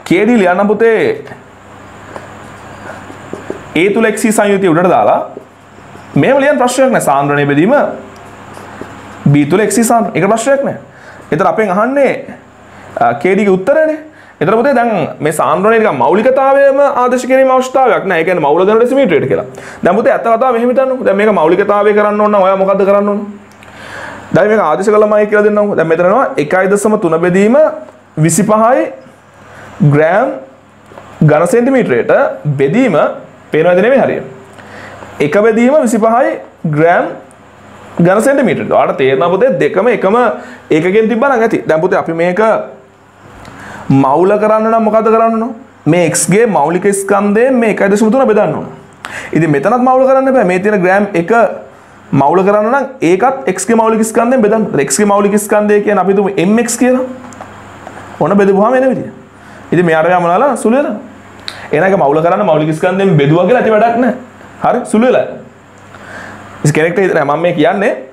KD ලියන්න පුතේ A තුල x සංයුතිය උඩට දාලා මේව ලියන්න ප්‍රශ්නයක් නැහැ. සාන්ද්‍රණය බෙදීම B තුල x සාන්ද්‍රණය. ඒක ප්‍රශ්නයක් නැහැ. එතන අපෙන් අහන්නේ KD ගේ උත්තරනේ. එතන පුතේ දැන් මේ සාන්ද්‍රණය නිකන් මෞලිකතාවයම ආදේශ කිරීම අවශ්‍යතාවයක් නැහැ. ඒ කියන්නේ මෞල ඝන ඩෙසිමීටරයට කියලා. දැන් පුතේ ඇත්ත කතාව මෙහෙම හිතන්නකෝ. දැන් මේක මෞලිකතාවය කරන්න ඕන නම් ඔයා මොකද්ද කරන්න ඕන? දැන් මේක ආදේශ කළමයි කියලා දෙන්නකෝ. දැන් මෙතන යනවා 1.3 බෙදීම 25යි ග්‍රෑම් ඝන සෙන්ටිමීටරයට බෙදීම පේනවද නෙමෙයි හරියට. එක බෙදීම 25යි ග්‍රෑම් ඝන සෙන්ටිමීටරට. ඔයාලට තේරෙනවා පුතේ දෙකම එකම ඒකකින් තිබ්බනම් ඇති. දැන් පුතේ අපි මේක මවුල කරන්න නම් මොකද කරන්න ඕන? මේ x ගේ මෞලික ස්කන්ධයෙන් මේ 1.3 බෙදන්න ඕන. ඉතින් මෙතනත් මවුල කරන්න බෑ. මේ තියෙන ග්‍රෑම් 1 මවුල කරන්න නම් ඒකත් x ගේ මෞලික ස්කන්ධයෙන් බෙදන්න. x ගේ මෞලික ස්කන්ධය කියන්නේ අපි තුමු mx කියලා. ඕන බෙදපුවාම එන විදිය. ඉතින් මෙයාට ගම නාලා සුළු වෙනවා. එහෙනම් ඒක මවුල කරන්න මෞලික ස්කන්ධයෙන් බෙදුවා කියලා ඇති වැඩක් නැහැ. හරි සුළු වෙලා. ඉතින් කෙනෙක්ට හිතන මම මේ කියන්නේ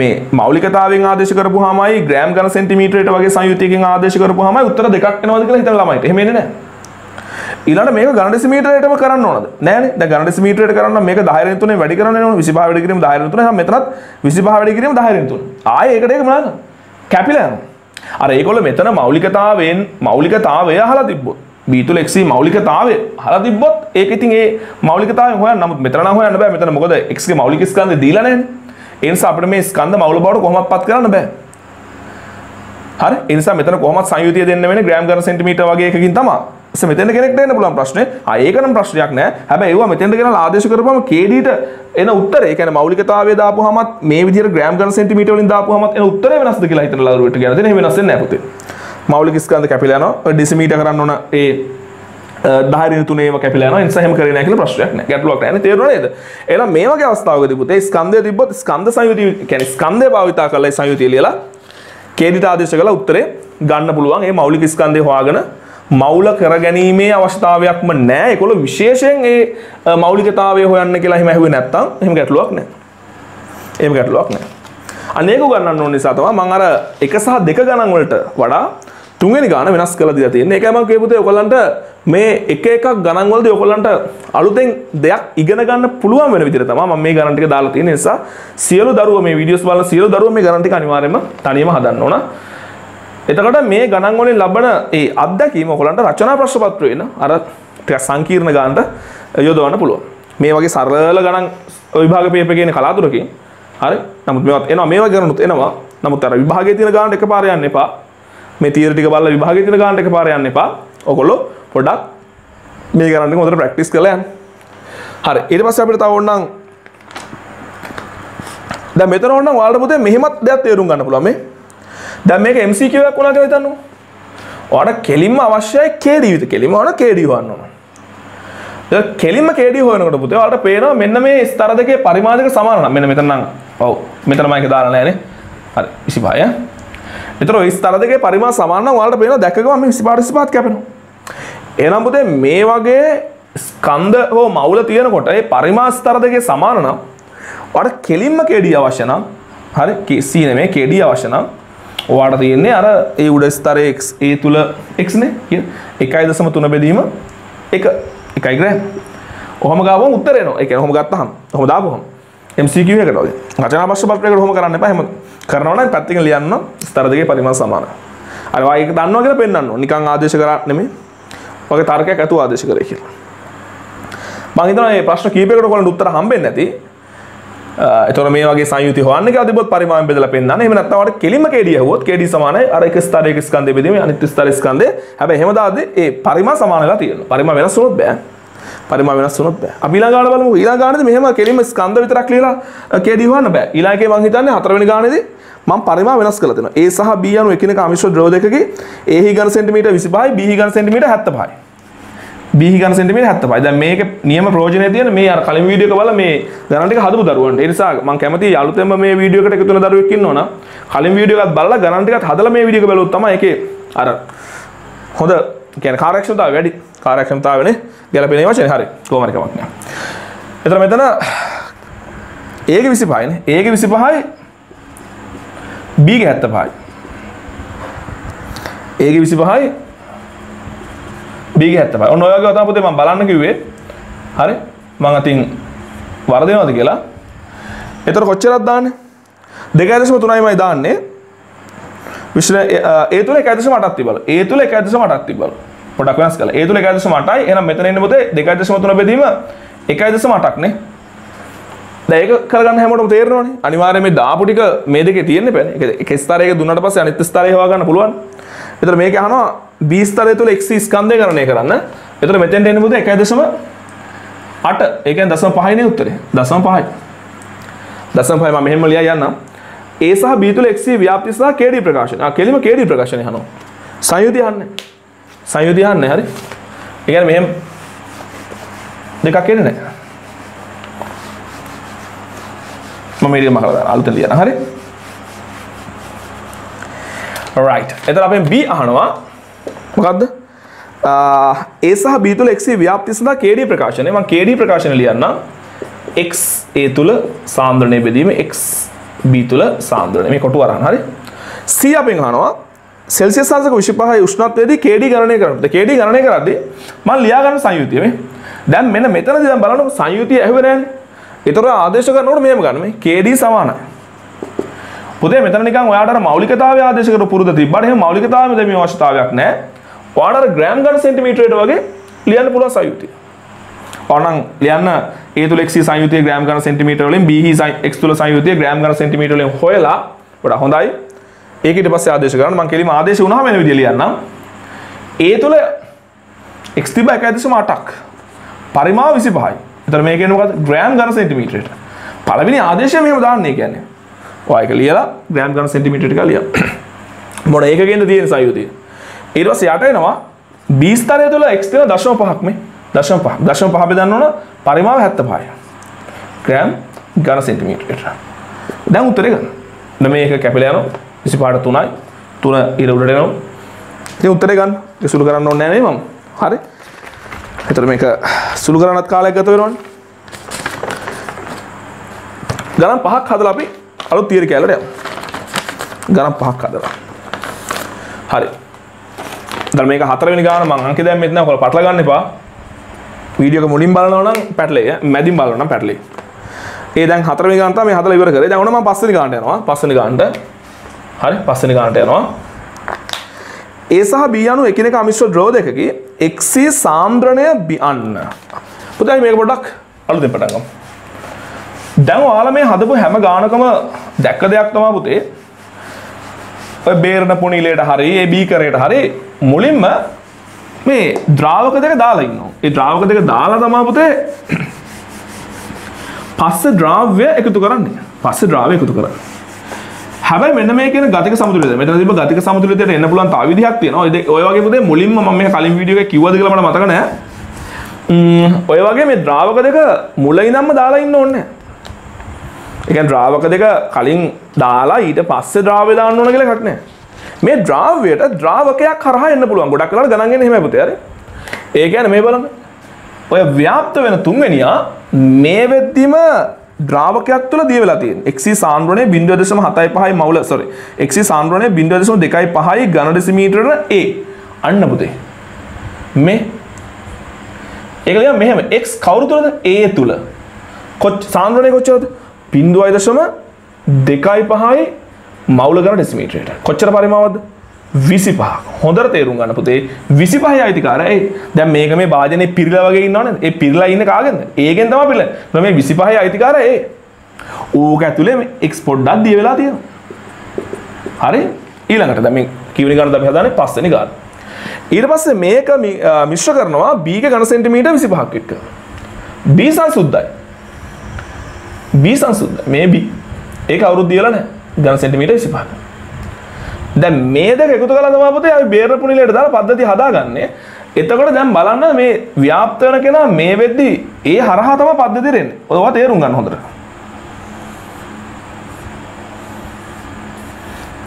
මේ මෞලිකතාවෙන් ආදේශ කරපුවාමයි ග්‍රෑම් ඝන සෙන්ටිමීටරයට වගේ සංයුතියකින් ආදේශ කරපුවාමයි උත්තර දෙකක් එනවද කියලා හිතන ළමයිට. එහෙම එන්නේ නැහැ. ඊළඟට මේක ඝන ඩෙසිමීටරයටම කරන්න ඕනද? නෑනේ. දැන් ඝන ඩෙසිමීටරයට කරන්න මේක 10 න් 3 වැඩි කරන්න ඕන 25 වැඩි කිරීම 10 න් 3 එහෙනම් මෙතනත් 25 වැඩි කිරීම 10 න් 3. ආයේ ඒකට ඒක මොනවාද? කැපිලා යනවා. අර ඒගොල්ලෝ මෙතන මෞලිකතාවයෙන් මෞලිකතාවය අහලා තිබ්බොත් B තුල x මෞලිකතාවය අහලා තිබ්බොත් ඒක ඉතින් ඒ මෞලිකතාවයෙන් හොයන්න නමුත් මෙතන නම් හොයන්න බෑ මෙතන මොකද x ගේ මෞලික ස්කන්ධය දීලා නැහැනේ. ඒ නිසා අපිට මේ ස්කන්ධ මවුල බවට කොහොමවත් පත් කරන්න බෑ. හරි? ඒ නිසා මෙතන කොහොමවත් සංයුතිය දෙන්න වෙන්නේ ග්‍රෑම් ඝන සෙන්ටිමීටර වගේ එකකින් තමයි. එසේ මෙතෙන්ට කෙනෙක්ට එන්න පුළුවන් ප්‍රශ්නේ. ආ ඒක නම් ප්‍රශ්නයක් නෑ. හැබැයි ඒවා මෙතෙන්ට ගෙනලා ආදේශ කරපුවම KD ට එන උත්තරේ, ඒ කියන්නේ මෞලිකතාවය දාපුවාමත් මේ විදිහට ග්‍රෑම් ඝන සෙන්ටිමීටර වලින් දාපුවාමත් එන උත්තරේ වෙනස්ද කියලා හිතන ලදරුවට කියන දේ නෙවෙයි වෙනස් වෙන්නේ නෑ පුතේ. මෞලික ස්කන්ධ කැපිලා යනවා. ඩෙසිමීටර කරන්න ඕන ඒ දහරින තුනේම කැපිලා යනවා. ඒ නිසා එහෙම කරේ නැහැ කියලා ප්‍රශ්නයක් නැහැ. ගැටලුවක් නැහැ. තේරුණා නේද? එහෙනම් මේ වගේ අවස්ථාවකදී පුතේ ස්කන්ධය තිබ්බොත් ස්කන්ධ සංයුතිය කියන්නේ ස්කන්ධය භාවිතා කරලා ඒ සංයුතිය ලියලා කේදිත ආදේශ කරලා උත්තරේ ගන්න පුළුවන්. ඒ මෞලික ස්කන්ධය හොයාගෙන මෞල කරගැනීමේ අවස්ථාවයක්ම නැහැ. ඒකොල්ල විශේෂයෙන් ඒ මෞලිකතාවය හොයන්න කියලා එහෙම ඇහුවේ නැත්තම් එහෙම ගැටලුවක් නැහැ. එහෙම ගැටලුවක් නැහැ. අනේක ගන්නන්න ඕන නිසා තමයි මම අර එක සහ දෙක ගණන් වලට වඩා තුන්වෙනි ගාන වෙනස් කරලා දීලා තියෙන්නේ. ඒකයි මම කියපු තේ ඔයගලන්ට මේ එක එකක් ගණන් වලදී ඔයගලන්ට අලුතෙන් දෙයක් ඉගෙන ගන්න පුළුවන් වෙන විදිහට තමයි මම මේ ගණන් ටික දාලා තියෙන නිසා සියලු දරුවෝ මේ වීඩියෝස් බලන සියලු දරුවෝ මේ ගණන් ටික අනිවාර්යයෙන්ම තනියම හදන්න ඕන. එතකොට මේ ගණන් වලින් ලබන ඒ අත්දැකීම ඔයගලන්ට රචනා ප්‍රශ්න පත්‍ර වෙන අර ටිකක් සංකීර්ණ ගානට යොදවන්න පුළුවන්. මේ වගේ සරල ගණන් විභාග පේපර් කියන කලාතුරකින් හරි. නමුත් මේවත් එනවා මේවා කරනුත් එනවා නමුත් අර විභාගයේ තියෙන ගානට එකපාර යන්න එපා. මේ තියරි ටික බලලා විභාගයේ තියෙන ගානට එකපාර යන්න එපා. ඔයගොල්ලෝ පොඩ්ඩක් මේ ගණන් ටික හොඳට ප්‍රැක්ටිස් කරලා යන්න. හරි ඊට පස්සේ අපිට තව ඕනනම් දැන් මෙතන ඕනනම් ඔයාලට පුතේ මෙහෙමත් දෙයක් තේරුම් ගන්න පුළුවන් මේ. දැන් මේක MCQ එකක් වුණා කියලා හිතන්නකෝ. ඔයාලට කෙලින්ම අවශ්‍යයි KD විතර කෙලින්ම ඕන KD හොයන්න ඕන. ඒක කෙලින්ම KD හොයනකොට පුතේ ඔයාලට පේනවා මෙන්න මේ ස්තර දෙකේ පරිමාණ දෙක සමාන නම් මෙන්න මෙතන නම් ඔව් මෙතන මම ඒක දාලා නැහැනේ. හරි 25 ඈ. ඒතර ඔය ස්තර දෙකේ පරිමාණ සමාන නම් ඔයාලට පේනවා දැක්ක ගමන් මේ 25 25 කැපෙනවා. එහෙනම් පුතේ මේ වගේ ස්කන්ධ හෝ මවුල තියෙනකොට ඒ පරිමාණ ස්තර දෙකේ සමාන නම් ඔයාලට කෙලින්ම KD අවශ්‍ය නම් හරි C නෙමෙයි KD අවශ්‍ය නම් ඔයාට තියෙන්නේ අර ඒ උඩ ස්තරය X ඒ තුල X නේ කිය 1.3 බෙදීම 1 1 ග්‍රෑම්. ඔහොම ගාවම උත්තර එනවා. ඒ කියන්නේ ඔහොම ගත්තාම ඔහොම දාපුවම MCQ එකට වගේ. රචනා ප්‍රශ්න පත්‍රයකට ඔහොම කරන්න එපා. එහෙම කරනවා නම් පැත්තකින් ලියන්න ස්තර දෙකේ පරිමාණ සමානයි. අර වායි එක දන්නවා කියලා පෙන්වන්න ඕන. නිකන් ආදේශ කරා නෙමෙයි. වගේ තර්කයක් ඇතුව ආදේශ කරේ කියලා. මම හිතනවා මේ ප්‍රශ්න කීපයකට ඔයගොල්ලන්ට උත්තර හම්බෙන්නේ නැති. එතකොට මේ වගේ සංයුති හොයන්න කියලා තිබොත් පරිමාණ බෙදලා පෙන්නන්න. එහෙම නැත්නම් ඔයාලට කෙලින්ම KD ඇහුවොත් KD සමානයි අර එක ස්තරයක ස්කන්ධය බෙදීමේ අනිත් ස්තර ස්කන්ධය. හැබැයි එහෙම දාද්දී ඒ පරිමාණ සමාන වෙලා තියෙනවා. පරිමාණ වෙනස් වුණොත් බෑ. පරිමාණ වෙනස් වුණොත් බෑ. අපි ඊළඟ ගාන බලමු. ඊළඟ ගානේදී මෙහෙම කෙලින්ම ස්කන්ධ විතරක් ලියලා KD හොයන්න බෑ. ඊළඟ එකේ මම හිතන්නේ හතරවෙනි ගානේදී මම පරිමාණ වෙනස් කරලා දෙනවා. A සහ B යනු එකිනෙක අමිශ්‍ර ද්‍රව දෙකකගේ A හි ඝන සෙන්ටිමීටර් 25යි B හි ඝන සෙන්ටිමීටර් 75යි. බිහි ගන්න සෙන්ටිමීටර් 75යි. දැන් මේක නියම ප්‍රයෝජනය තියෙන මේ අර කලින් වීඩියෝ එක බලලා මේ ගණන් ටික හදපු දරුවන්ට. ඒ නිසා මම කැමතියි අලුතෙන්ම මේ වීඩියෝ එකට එකතු වෙන දරුවෙක් ඉන්නවනම් කලින් වීඩියෝ එකත් බලලා ගණන් ටිකත් හදලා මේ වීඩියෝ එක බලුවොත් තමයි ඒකේ අර හොඳ කියන්නේ කාර්යක්ෂමතාවය වැඩි. කාර්යක්ෂමතාවයනේ ගැලපෙන වචනේ. හරි. කොහොම හරි කමක් නෑ. එතන මෙතන ඒගේ 25යි නේ. ඒගේ 25යි B ගේ 75යි. ඒගේ 25යි බීගේ හැත්තපයි ඔන්න ඔයගේ වතාව පුතේ මම බලන්න කිව්වේ හරි මම අතින් වරදිනවද කියලා එතකොට කොච්චරක් දාන්නේ 2.3යිමයි දාන්නේ විශ්ල ඒ තුල 1.8ක් තිබල ඒ තුල 1.8ක් තිබල පොඩක් වෙනස් කළා ඒ තුල 1.8යි එහෙනම් මෙතන ඉන්න පුතේ 2.3 බෙදීම 1.8ක් නේ. දැන් ඒක කරගන්න හැමෝටම තේරෙනවනේ. අනිවාර්යයෙන් මේ දාපු ටික මේ දෙකේ තියෙන්නේ පැනේ. ඒක එක ස්තරයක දුන්නාට පස්සේ අනිත් ස්තරය හොයාගන්න පුළුවන්. එතකොට මේක අහනවා B ස්තරය තුල x ස්කන්ධය ගණනය කරන්න. එතකොට මෙතෙන්ට එන්න පුතේ 1.8 ඒ කියන්නේ 0.5 නේ උත්තරේ. 0.5යි. 0.5 මම මෙහෙම ලියා යන්නම්. A සහ B තුල x ව්‍යාප්තිය සහ KD ප්‍රකාශන. ආ කෙලිම KD ප්‍රකාශනය අහනවා. සංයුතිය අහන්නේ. සංයුතිය අහන්නේ හරි. ඒ කියන්නේ මෙහෙම දෙකක් එන්නේ නැහැ. මම මේක මහලා දාන්න අලුතෙන් ලියන්න හරි. right. එතන අපෙන් B අහනවා මොකක්ද ඒ සහ B තුළ x ව්‍යාප්තිය සඳහා KD ප්‍රකාශනය මම KD ප්‍රකාශනය ලියන්නම් x A තුළ සාන්ද්‍රණය බෙදීම x B තුළ සාන්ද්‍රණය මේ කොටු අරන් හරි C අපෙන් අහනවා සෙල්සියස් අංශක 25යි උෂ්ණත්වයේදී KD ගණනය කරනකොට KD ගණනය කරද්දී මම ලියා ගන්න සංයුතිය මේ දැන් මෙන්න මෙතනදී දැන් බලන්න සංයුතිය ඇහුවේ නැහැනේ. ඒතර ආදේශ කරනකොට මෙහෙම ගන්න මේ KD සමානයි. පුතේ මෙතන නිකන් ඔයාට අර මෞලිකතාවය ආදේශ කරපු පුරුද තිබ්බට එහෙම මෞලිකතාවය දෙමි අවශ්‍යතාවයක් නැහැ. ඔයාට ග්‍රෑම් ගන්න සෙන්ටිමීටරයට වගේ ලියන්න පුළුවන් සංයුතිය. ඕනනම් ලියන්න A තුල x සංයුතිය ග්‍රෑම් ගන්න සෙන්ටිමීටර වලින් B x තුල සංයුතිය ග්‍රෑම් ගන්න සෙන්ටිමීටර වලින් හොයලා වඩා හොඳයි. ඒක ඊට පස්සේ ආදේශ කරන්න මම කෙලිම ආදේශ වුණාම වෙන විදිය ලියන්නම්. A තුල x තිබ්බ 1.8ක්. පරිමාව 25යි. එතන මේ කියන්නේ මොකද්ද? ග්‍රෑම් ගන්න සෙන්ටිමීටරයට. පළවෙනි ආදේශය මෙහෙම දාන්නේ කියන්නේ. ඔය එක ලියලා ග්‍රෑම් ගන්න සෙන්ටිමීටර ටික ලියන්න. මොන ඒකකින්ද තියෙන සංයුතිය? ඊට පස්සේ යට එනවා B ස්තරය තුළ x තියෙන 0.5ක් මේ 0.5 0.5 බෙදන්න ඕන පරිමාව 75යි. ග්‍රෑම් ඝන සෙන්ටිමීටරයට. දැන් උත්තරේ ගන්න. දැන් මේක කැපිලා යනවා 25ට 3යි 3 ඉර උඩට එනවා. ඉතින් උත්තරේ ගන්න. ඒක සුළු කරන්න ඕනේ නැහැ නේ මම. හරි. එතකොට මේක සුළු කරන්නත් කාලයක් ගත වෙනවනේ. ගණන් පහක් හදලා අපි අලුත් තියරි කැලට යමු. ගණන් පහක් හදලා. හරි. දැන් මේක හතරවෙනි ගාන මම අංක දැම්මෙත් නෑ ඔයාලා පටල ගන්න එපා වීඩියෝ එක මුලින් බලනවා නම් පැටලෙයි. මැදින් බලනවා නම් පැටලෙයි. ඒ දැන් හතරවෙනි ගාන තමයි හදලා ඉවර කරේ. දැන් ඔන්න මම පස්වෙනි ගානට යනවා. පස්වෙනි ගානට හරි පස්වෙනි ගානට යනවා. A සහ B යනු එකිනෙක අමිශ්‍ර ද්‍රව දෙකකගේ XC සාන්ද්‍රණය බියන්න පුතයි මේක පොඩ්ඩක් අලුතෙන් පටන් ගමු. දැන් ඔයාලා මේ හදපු හැම ගානකම දැක්ක දෙයක් තමයි පුතේ. ඔය බේරණ පුනිලයට හරි ඒ බීකරයට හරි මුලින්ම මේ ද්‍රාවක දෙක දාලා ඉන්නවා. ඒ ද්‍රාවක දෙක දාලා තමා පුතේ පස්සේ ද්‍රාව්‍ය එකතු කරන්නේ. පස්සේ ද්‍රාව්‍ය එකතු කරන්නේ. හැබැයි මෙන්න මේ කියන ගතික සමතුලිතය. මෙතන තිබ්බ ගතික සමතුලිතයට එන්න පුළුවන් තව විදිහක් තියෙනවා. ඔය වගේ පුතේ මුලින්ම මම මේ කලින් වීඩියෝ එකේ කිව්වද කියලා මට මතක නැහැ. ඔය වගේ මේ ද්‍රාවක දෙක මුල ඉඳන්ම දාලා ඉන්න ඕනේ. ඒ කියන්නේ ද්‍රාවක දෙක කලින් දාලා ඊට පස්සේ ද්‍රාව්‍ය දාන්න ඕන කියලා එකක් නැහැ. මේ ද්‍රාව්‍යයට ද්‍රාවකයක් කරහා එන්න පුළුවන්. ගොඩක් වෙලාවට ගණන් ගන්න එහෙමයි පුතේ. හරි. ඒ කියන්නේ මේ බලන්න. ඔය ව්‍යාප්ත වෙන තුන්වෙනියා මේ වෙද්දිම ද්‍රාවකයක් තුළ දිය වෙලා තියෙන. එක්සි සාන්ද්‍රණය 0.75යි මවුල sorry. එක්සි සාන්ද්‍රණය 0.25යි ඝන ඩෙසිමීටරට A. අන්න පුතේ. මේ ඒක ලියන්න මෙහෙම x කවුරු තුලද A තුල. කොච්ච සාන්ද්‍රණය කොච්චරද? 0.25යි මවුල කරන ඩෙසිමීටරයට. කොච්චර පරිමාවද? 25. හොඳට තේරුම් ගන්න පුතේ 25යි අයිතිකාරයයි. දැන් මේක මේ වාදනේ පිරিলা වගේ ඉන්නවනේ. ඒ පිරিলা ඉන්නේ කාගෙන්ද? ඒකෙන් තමයි පිරিলা. මේ 25යි අයිතිකාරය ඒ. ඕක ඇතුලේ මේ එක්ස්පෝට්ඩක් දිය වෙලා තියෙනවා. හරි? ඊළඟට දැන් මේ කිවිනි ගන්න අපි හදාන්නේ පස්වෙනි ගාන. ඊට පස්සේ මේක මිශ්‍ර කරනවා B ක ඝන සෙන්ටිමීටර් 25ක් එක්ක. B සංසුද්ධයි. B සංසුද්ධයි. මේ B. ඒක අවුරුද්ද දියලා නැහැ. ඝන සෙන්ටිමීටර් 25ක්. දැන් මේ දෙක එකතු කරලා තමයි පුතේ අපි බේරපු නිලයට දාලා පද්ධතිය හදාගන්නේ. එතකොට දැන් බලන්න මේ ව්‍යාප්ත වෙන කෙනා මේ වෙද්දි ඒ හරහා තමයි පද්ධතිය දෙන්නේ. ඔයවා තේරුම් ගන්න හොඳට.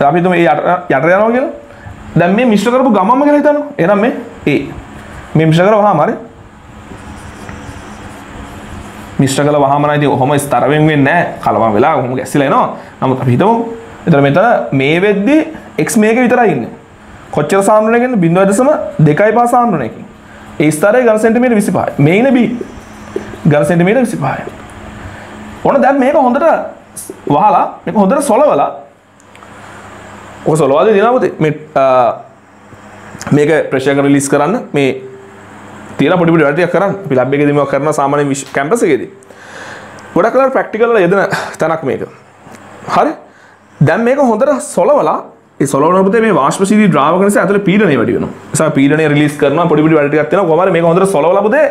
අපි හිතමු මේ යට යට යනවා කියලා. දැන් මේ මිශ්‍ර කරපු ගමම්ම කියලා හිතන්නකො. එහෙනම් මේ A. මේ මිශ්‍ර කරවහම හරි. මිශ්‍ර කළ වහම නම් ඉතින් ඔහොම ස්තර වෙන්නේ නැහැ. කලවම් වෙලා ඔහොම ගැසිලා එනවා. නමුත් අපි හිතමු එතන මෙතන මේ වෙද්දි x මේක විතරයි ඉන්නේ. කොච්චර සාන්ද්‍රණයකින්ද 0.25 සාන්ද්‍රණයකින්. ඒ ස්තරයේ ඝන සෙන්ටිමීටර් 25. මේ ඉන්නේ b. ඝන සෙන්ටිමීටර් 25. ඕන දැන් මේක හොඳට වහලා මේක හොඳට සොලවලා ඔක සොලවාද දෙනවා පුතේ මේ මේක ප්‍රෙෂර් එක රිලීස් කරන්න මේ තියෙන පොඩි පොඩි වැඩ ටිකක් කරන්න අපි ලැබ් එකේදී මේක කරනවා සාමාන්‍ය කැම්පස් එකේදී ගොඩක් වෙලාවට ප්‍රැක්ටිකල් වල යෙදෙන තැනක් මේක හරි දැන් මේක හොඳට සොලවලා ඒ සොලවනකොට මේ වාෂ්පශීලී ද්‍රාවක නිසා ඇතුලේ පීඩනය වැඩි වෙනවා. ඒ නිසා පීඩනය රිලීස් කරනවා පොඩි පොඩි වැඩ ටිකක් තියෙනවා. කොහොමද මේක හොඳට සොලවලා පුතේ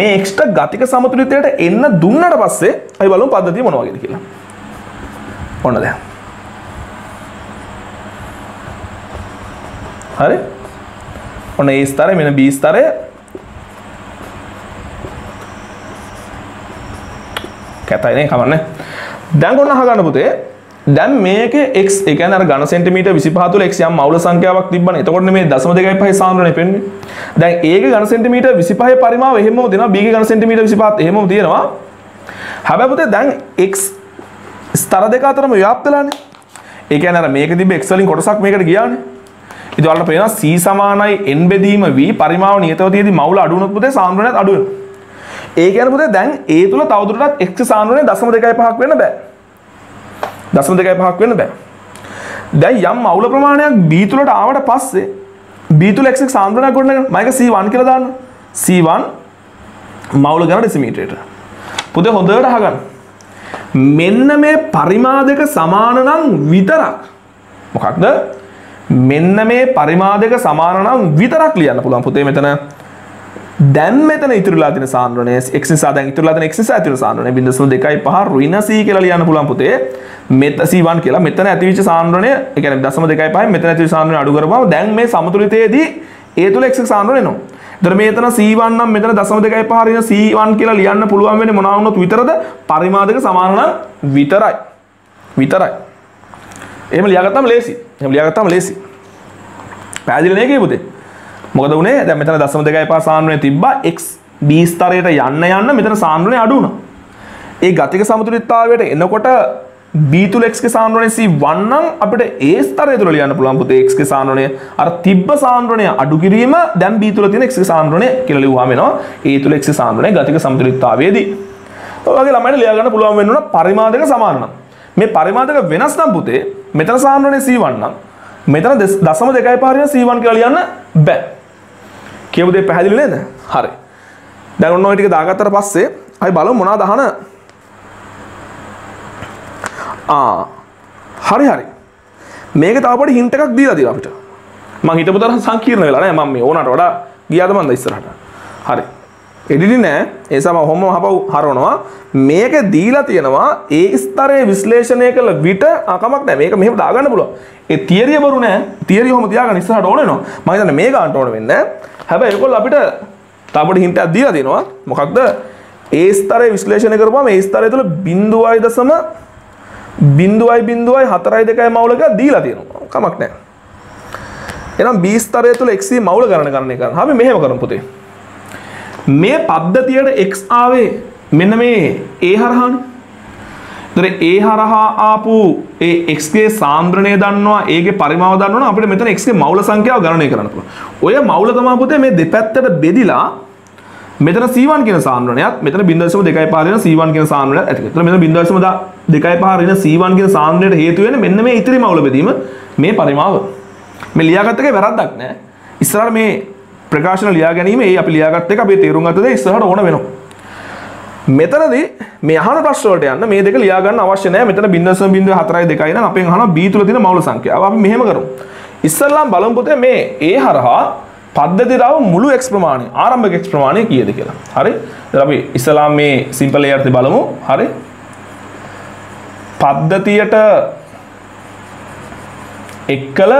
මේ එක්ස්ට්‍රා ගතික සමතුලිතයට එන්න දුන්නට පස්සේ අපි බලමු පද්ධතිය මොනවා වගේද කියලා. ඔන්න දැන්. හරි? ඔන්න A ස්තරය මෙන්න B ස්තරය කැතයි නේ කමන්නේ. දැන් ඔන්න අහගන්න පුතේ දැන් මේක x ඒ කියන්නේ අර ඝන සෙන්ටිමීටර් 25 තුල x යම් මවුල සංඛ්‍යාවක් තිබ්බනේ. එතකොට මේ 0.25 සාන්ද්‍රණය පෙන්නේ. දැන් a ගේ ඝන සෙන්ටිමීටර් 25 පරිමාව එහෙමම දෙනවා b ගේ ඝන සෙන්ටිමීටර් 25ත් එහෙමම තියෙනවා. හැබැයි පුතේ දැන් x ස්තර දෙක අතරම ව්‍යාප්ත වෙලානේ. ඒ කියන්නේ අර මේක තිබ්බ x වලින් කොටසක් මේකට ගියානේ. ඉතින් ඔයාලට පේනවා c සමානයි n බෙදීම v පරිමාව නියතව තියෙදි මවුල අඩු වුණොත් පුතේ සාන්ද්‍රණයත් අඩු වෙනවා. ඒ කියන්නේ පුතේ දැන් a තුල තවදුරටත් x සාන්ද්‍රණය 0.25ක් වෙන්න බෑ. දශම දෙකයි පහක් වෙන්න බෑ. දැන් යම් මවුල ප්‍රමාණයක් B තුලට ආවට පස්සේ B තුල x සාන්ද්‍රණයක් ගොඩනගන මම ඒක C1 කියලා දාන්න. C1 මවුල ගන්න ඩෙසිමීටරයට. පුතේ හොඳට අහගන්න. මෙන්න මේ පරිමාදක සමාන නම් විතරක් මොකක්ද? මෙන්න මේ පරිමාදක සමාන නම් විතරක් ලියන්න පුළුවන් පුතේ මෙතන දැන් මෙතන ඉතුරුලා තියෙන සාන්ද්‍රණය x නිසා දැන් ඉතුරුලා තියෙන x නිසා ඉතුරු සාන්ද්‍රණය 0.25 ඍණ c කියලා ලියන්න පුළුවන් පුතේ මෙත C1 කියලා මෙතන ඇතිවෙච්ච සාන්ද්‍රණය ඒ කියන්නේ 0.25 මෙතන ඇතිවෙච්ච සාන්ද්‍රණය අඩු කරපුවම දැන් මේ සමතුලිතයේදී ඒ තුල x සාන්ද්‍රණය එනවා. එතන මෙතන C1 නම් මෙතන 0.25 ඍණ C1 කියලා ලියන්න පුළුවන් වෙන්නේ මොනවා වුණොත් විතරද පරිමාදක සමාන නම් විතරයි. විතරයි. එහෙම ලියාගත්තාම ලේසි. එහෙම ලියාගත්තාම ලේසි. පැහැදිලි නේ කියපුදේ? මොකද උනේ දැන් මෙතන 0.25 සාන්ද්‍රණය තිබ්බා x b ස්තරයට යන්න යන්න මෙතන සාන්ද්‍රණය අඩු වුණා. ඒ ගතික සමතුලිතතාවයට එනකොට B තුල x ගේ සාන්ද්‍රණය C1 නම් අපිට A ස්තරය තුල ලියන්න පුළුවන් පුතේ x ගේ සාන්ද්‍රණය අර තිබ්බ සාන්ද්‍රණය අඩු කිරීම දැන් B තුල තියෙන x ගේ සාන්ද්‍රණය කියලා ලියුවාම එනවා A තුල x ගේ සාන්ද්‍රණය ගතික සමතුලිතතාවයේදී. ඔය වගේ ළමයිට ලියා ගන්න පුළුවන් වෙන්න උන පරිමාදක සමාන නම්. මේ පරිමාදක වෙනස් නම් පුතේ මෙතන සාන්ද්‍රණය C1 නම් මෙතන දශම දෙකයි පාරින C1 කියලා ලියන්න බෑ. කියපු දේ පැහැදිලි නේද? හරි. දැන් ඔන්න ඔය ටික දාගත්තට පස්සේ අපි බලමු මොනවද අහන. හරි හරි. මේක තාපට හින්ට එකක් දී අති අපිට. මං හිටපු තරම් සංකීර්ණ වෙලා නෑ. මම මේ ඕනට වඩා ගියාද මන්ද ඉස්සරහට. හරි. එඩිටි නෑ. ඒසම හොම හපව් හරවනවා. මේක දීලා තියෙනවා ඒ ස්තරය විශ්ලේෂණය කළ විට අකමක් නෑ. මේක මෙහෙම දාගන්න පුළුවන්. ඒ තියරිය බරු නෑ. තියරිය හොම තියාගන්න ඉස්සරහට ඕනෙනවා මම හිතන්නේ මේක අන්ට ඕන වෙන්නේ හැබැයි ඒගොල්ලෝ අපිට තාපට හින්ටක් දීලා තියෙනවා. මොකක්ද? ඒ ස්තරය විශ්ලේෂණය කරපුවාම ඒ ස්තරය තුළ බිඳුවයි දසම බිඳුවයි බිඳුවයි හතරයි දෙකයි මවුලක දීලා තියෙනවා. කමක් නෑ. එනම් B ස්තරය තුළ x මවුල ගණන ගණනය කරන්න අපි මෙහෙම කරමු පුතේ. මේ පද්ධතියට x ආවේ මෙන්න මේ ඒ හරහානේ. තර ඒ හරහා ආපු ඒ එක්ගේ සාන්ද්‍රණය දන්නවා ඒගේ පරිමාව දන්නවා අපිට මෙතන එක්ගේ මවුල සංඛ්‍යාව ගණනය කරන්න පුළුවන්. ඔය මවුල තමයි පුතේ මේ දෙපැත්තට බෙදිලා මෙතන C1 කියන සාන්ද්‍රණයත් මෙතන 0.2 පාර වෙන C1 කියන සාන්ද්‍රණයත් ඇති කරලා මෙතන 0.2 පාර වෙන C1 කියන සාන්ද්‍රණයට හේතු වෙන්නේ මෙන්න මේ ඉතිරි මවුල බෙදීම මේ පරිමාව. මේ ලියාගත්ත එකේ වැරද්දක් නැහැ ඉස්සරහට මේ ප්‍රකාශන ලියා ගැනීම ඒ අපි ලියාගත්ත එක අපි තේරුම් ගත්ත දේ ඉස්සරහට ඕන වෙනවා. මෙතනදී මේ අහන ප්‍රශ්න වලට යන්න මේ දෙක ලියා ගන්න අවශ්‍ය නැහැ. මෙතන 0.4යි නම් අපෙන් අහන B තුල තියෙන මවුල සංඛ්‍යාව අපි මෙහෙම කරමු. ඉස්සල්ලාම් බලමු පුතේ මේ A හරහා පද්ධතිරාව මුළු එක් ප්‍රමාණය ආරම්භක එක් ප්‍රමාණය කියද කියලා. හරි? අපි ඉස්සලාම් මේ සිම්පල් ඒර්ති බලමු. හරි? පද්ධතියට එක්කල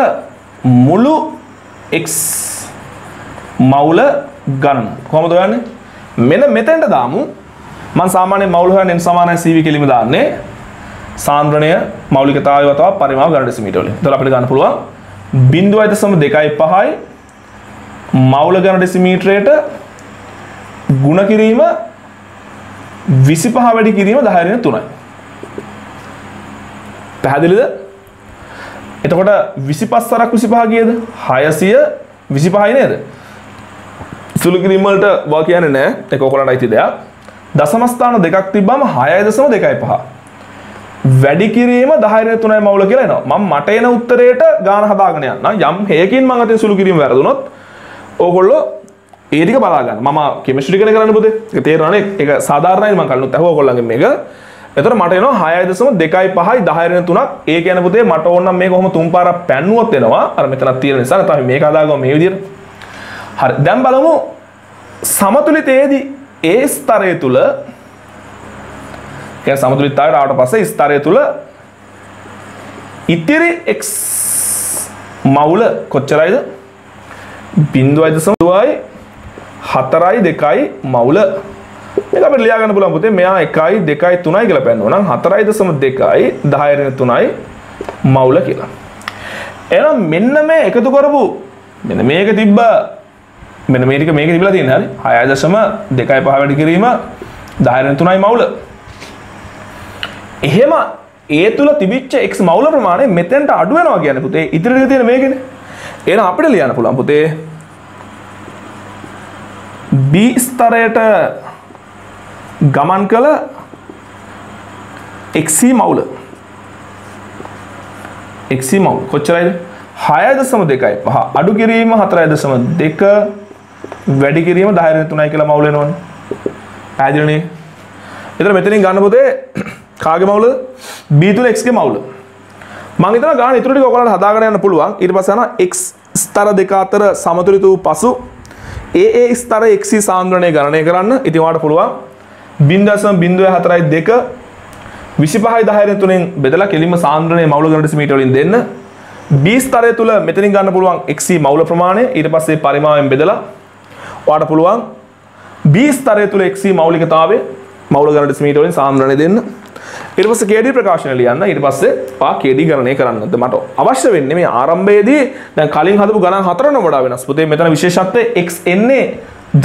මුළු එක් මවුල ගන්න කොමද යන්න මෙන මෙතැන්ට දාමු. මන් සාමානය මවුලහ නෙන් සමානය සීවි කිලිම දාන්නේ. සාන්ද්‍රණය මෞලිකතාව වතාව පරිමාව ගන්න සිමිටවලින් දල අපිට ගන්න පුළුවන් බින්දුව අයිතසම දෙකයි පහයි මවුල ගණ ඩෙසිමීටරයට ගුණ කිරීම විසි පහ වැඩි කිරීම දහරෙන තුනයි. පැහැදිලිද? එතකොට විසි පස්සරක් විසි පහ කියද හයසිය විසි පහයි නේද? සුළු කිරීමලට වා කියන නෑ. එක කොලට අයිති දෙයක්. දසමස්ථාන දෙකක් තිබ්බම හයයි දසම දෙකයි පහ. වැඩි කිරීම දහයන තුනයි මවුල කියලා නවා මම මට එන උත්තරයට ගාන හදාගෙන යන්න. යම් හේකින් මං අතින් සුළු කිරීම වැරදුනොත් ඕගොල්ලෝ ඒටික බලාගන්න ම කෙමිස්ටි කන කරන්න පුතේ. තේරනේ එක සාධාරණයි මං කලනු ඇහෝ කොල්ලගේ මේක. එතර මට එනවා හයදසම දෙකයි පහයි දහරන තුනක්. ඒ කියන පුතේ මට ඕන්න මේ කොහොම තුන් පාර පැන්නුවොත් වෙනවා අර මෙතන තියෙන නිසා. තම මේ කදාග මේ විදිහට හරි. දැන් බලමු සමතුලිතයේදී ඒ ස්තරය තුල ඒ සමතුලිතතාවයට ආවට පස්සේ ස්තරය තුල ඉතිරි x මවුල කොච්චරයිද? බින්දුවයි දසමයි හතරයි දෙකයි මවුල. මේක අපිට ලියා ගන්න පුළුවන් පුතේ මෙයා 1යි 2යි 3යි කියලා පෙන්නනවා නම් 4.2යි 10 3යි මවුල කියලා. එහෙනම් මෙන්න මේ එකතු කරපු මෙන්න මේක තිබ්බ. මෙන්න මේ ටික මේක තිබිලා තියෙන හරි. 6.2යි 5 වැඩි කිරීම 10 3යි මවුල. එහෙම ඒ තුල තිබිච්ච x මවුල ප්‍රමාණය මෙතෙන්ට අඩු වෙනවා කියන්නේ පුතේ. ඉතිරිද තියෙන මේකනේ. එහෙනම් අපිට ලියන්න පුළුවන් පුතේ. B ස්තරයට ගමන් කළ එක්සී මවුල. එක්සී මවුල් කොච්චරයිද? හය දසම දෙකයි පහ. අඩු කිරීම හතරයි දසම දෙක. වැඩි කිරීම දහයන තුනයි කියලා මවුලෙනවන පැදිලනේ එතර මෙතනින් ගන්න පොතේ කාගේ මවුල බීතුල එක්ගේ මවුල මංගතන ගාන ඉතුරටි කොකලට හදාගන්න යන්න පුළුවන්. ඉට පසන එක් ස්තර දෙක අතර සමතුරිත වූ පසු ඒ ඒ ස්තර එක්සි සාන්ද්‍රණය ගණනය කරන්න. ඉතිවාට පුළුවන්. බින්දසම බින්දුව හතරයි දෙක. විසි පහයි දහයර තුනෙන් බෙදලා කෙලිම සාන්ද්‍රණය මවුල ගණට මීටවලින් දෙන්න. බීස්තරය තුළ මෙතනින් ගන්න පුළුවන් එක්සි මවුල ප්‍රමාණය. ඊට පස්සේ පරිමාවෙන් බෙදලා වාට පුළුවන්. බීස්තරය තුළ එක්සි මෞලිකතාවේ මවුල ගණට මීටවලින් සාන්ද්‍රණය දෙන්න. ඉරපස කේඩි ප්‍රකාශන ලියන්න. ඉට පස්සේ පා කේඩි ගණනය කරන්නද මට අවශ්‍ය වෙන්න මේ ආරම්භයේදී. දැන් කලින් හදපු ගණන් හතරන වඩා වෙනස්. පුතේ මෙතන විශේෂත්වය x එන්නේ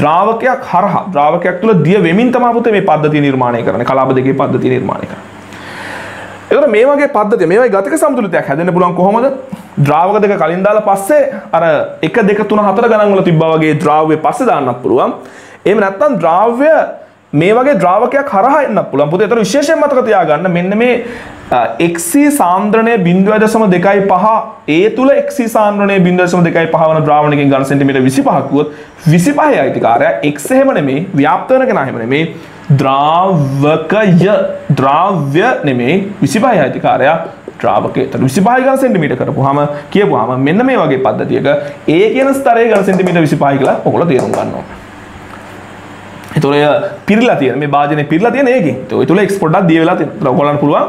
ද්‍රාවකයක් හරහා. ද්‍රාවකයක් තුළ දිය වෙමින් තමයි පුතේ මේ පද්ධතිය නිර්මාණය කරන්නේ. කලාප දෙකේ පද්ධතිය නිර්මාණය කරන්නේ. එතකොට මේ වගේ පද්ධතිය මේ වගේ ගතික සමතුලිතයක් හැදෙන්න පුළුවන් කොහොමද? ද්‍රාවක දෙක කලින් දාලා පස්සේ අර 1 2 3 4 ගණන් වල තිබ්බා වගේ ද්‍රාව්‍ය පස්සේ දාන්නත් පුළුවන්. එහෙම නැත්නම් ද්‍රාව්‍ය මේ වගේ ද්‍රාවකයක් හරහා එන්න පුළුවන්. පුතේ ඒතර විශේෂයෙන් මතක තියාගන්න මෙන්න මේ XC සාන්ද්‍රණය 0.2 පහ ඒ තුල XC සාන්ද්‍රණය 0.2 පහ වන ද්‍රාවණයකින් ඝන සෙන්ටිමීටර් 25ක් වුවොත් 25 අයිතිකාරයා X එහෙම නෙමෙයි ව්‍යාප්ත වෙන කෙනා එහෙම නෙමෙයි ද්‍රාවකය ද්‍රාව්‍ය නෙමෙයි 25 අයිතිකාරයා ද්‍රාවකය. තර විසිපායි ගන සෙන්ටිමීට කරපු හම කියපු හම මෙන්න මේ වගේ පද්ධතියක ඒ කියන ස්තරය ගන සෙන්ටිමීට විසිපායි කියලා ඔකොල තේරුම් ගන්නවා එතුරය පිරලා තිය මේ භාජන පිරලා තියන ඒගේ තුළ එක්ස්පොට්ක් දියවෙලා රගොලන් පුළුවන්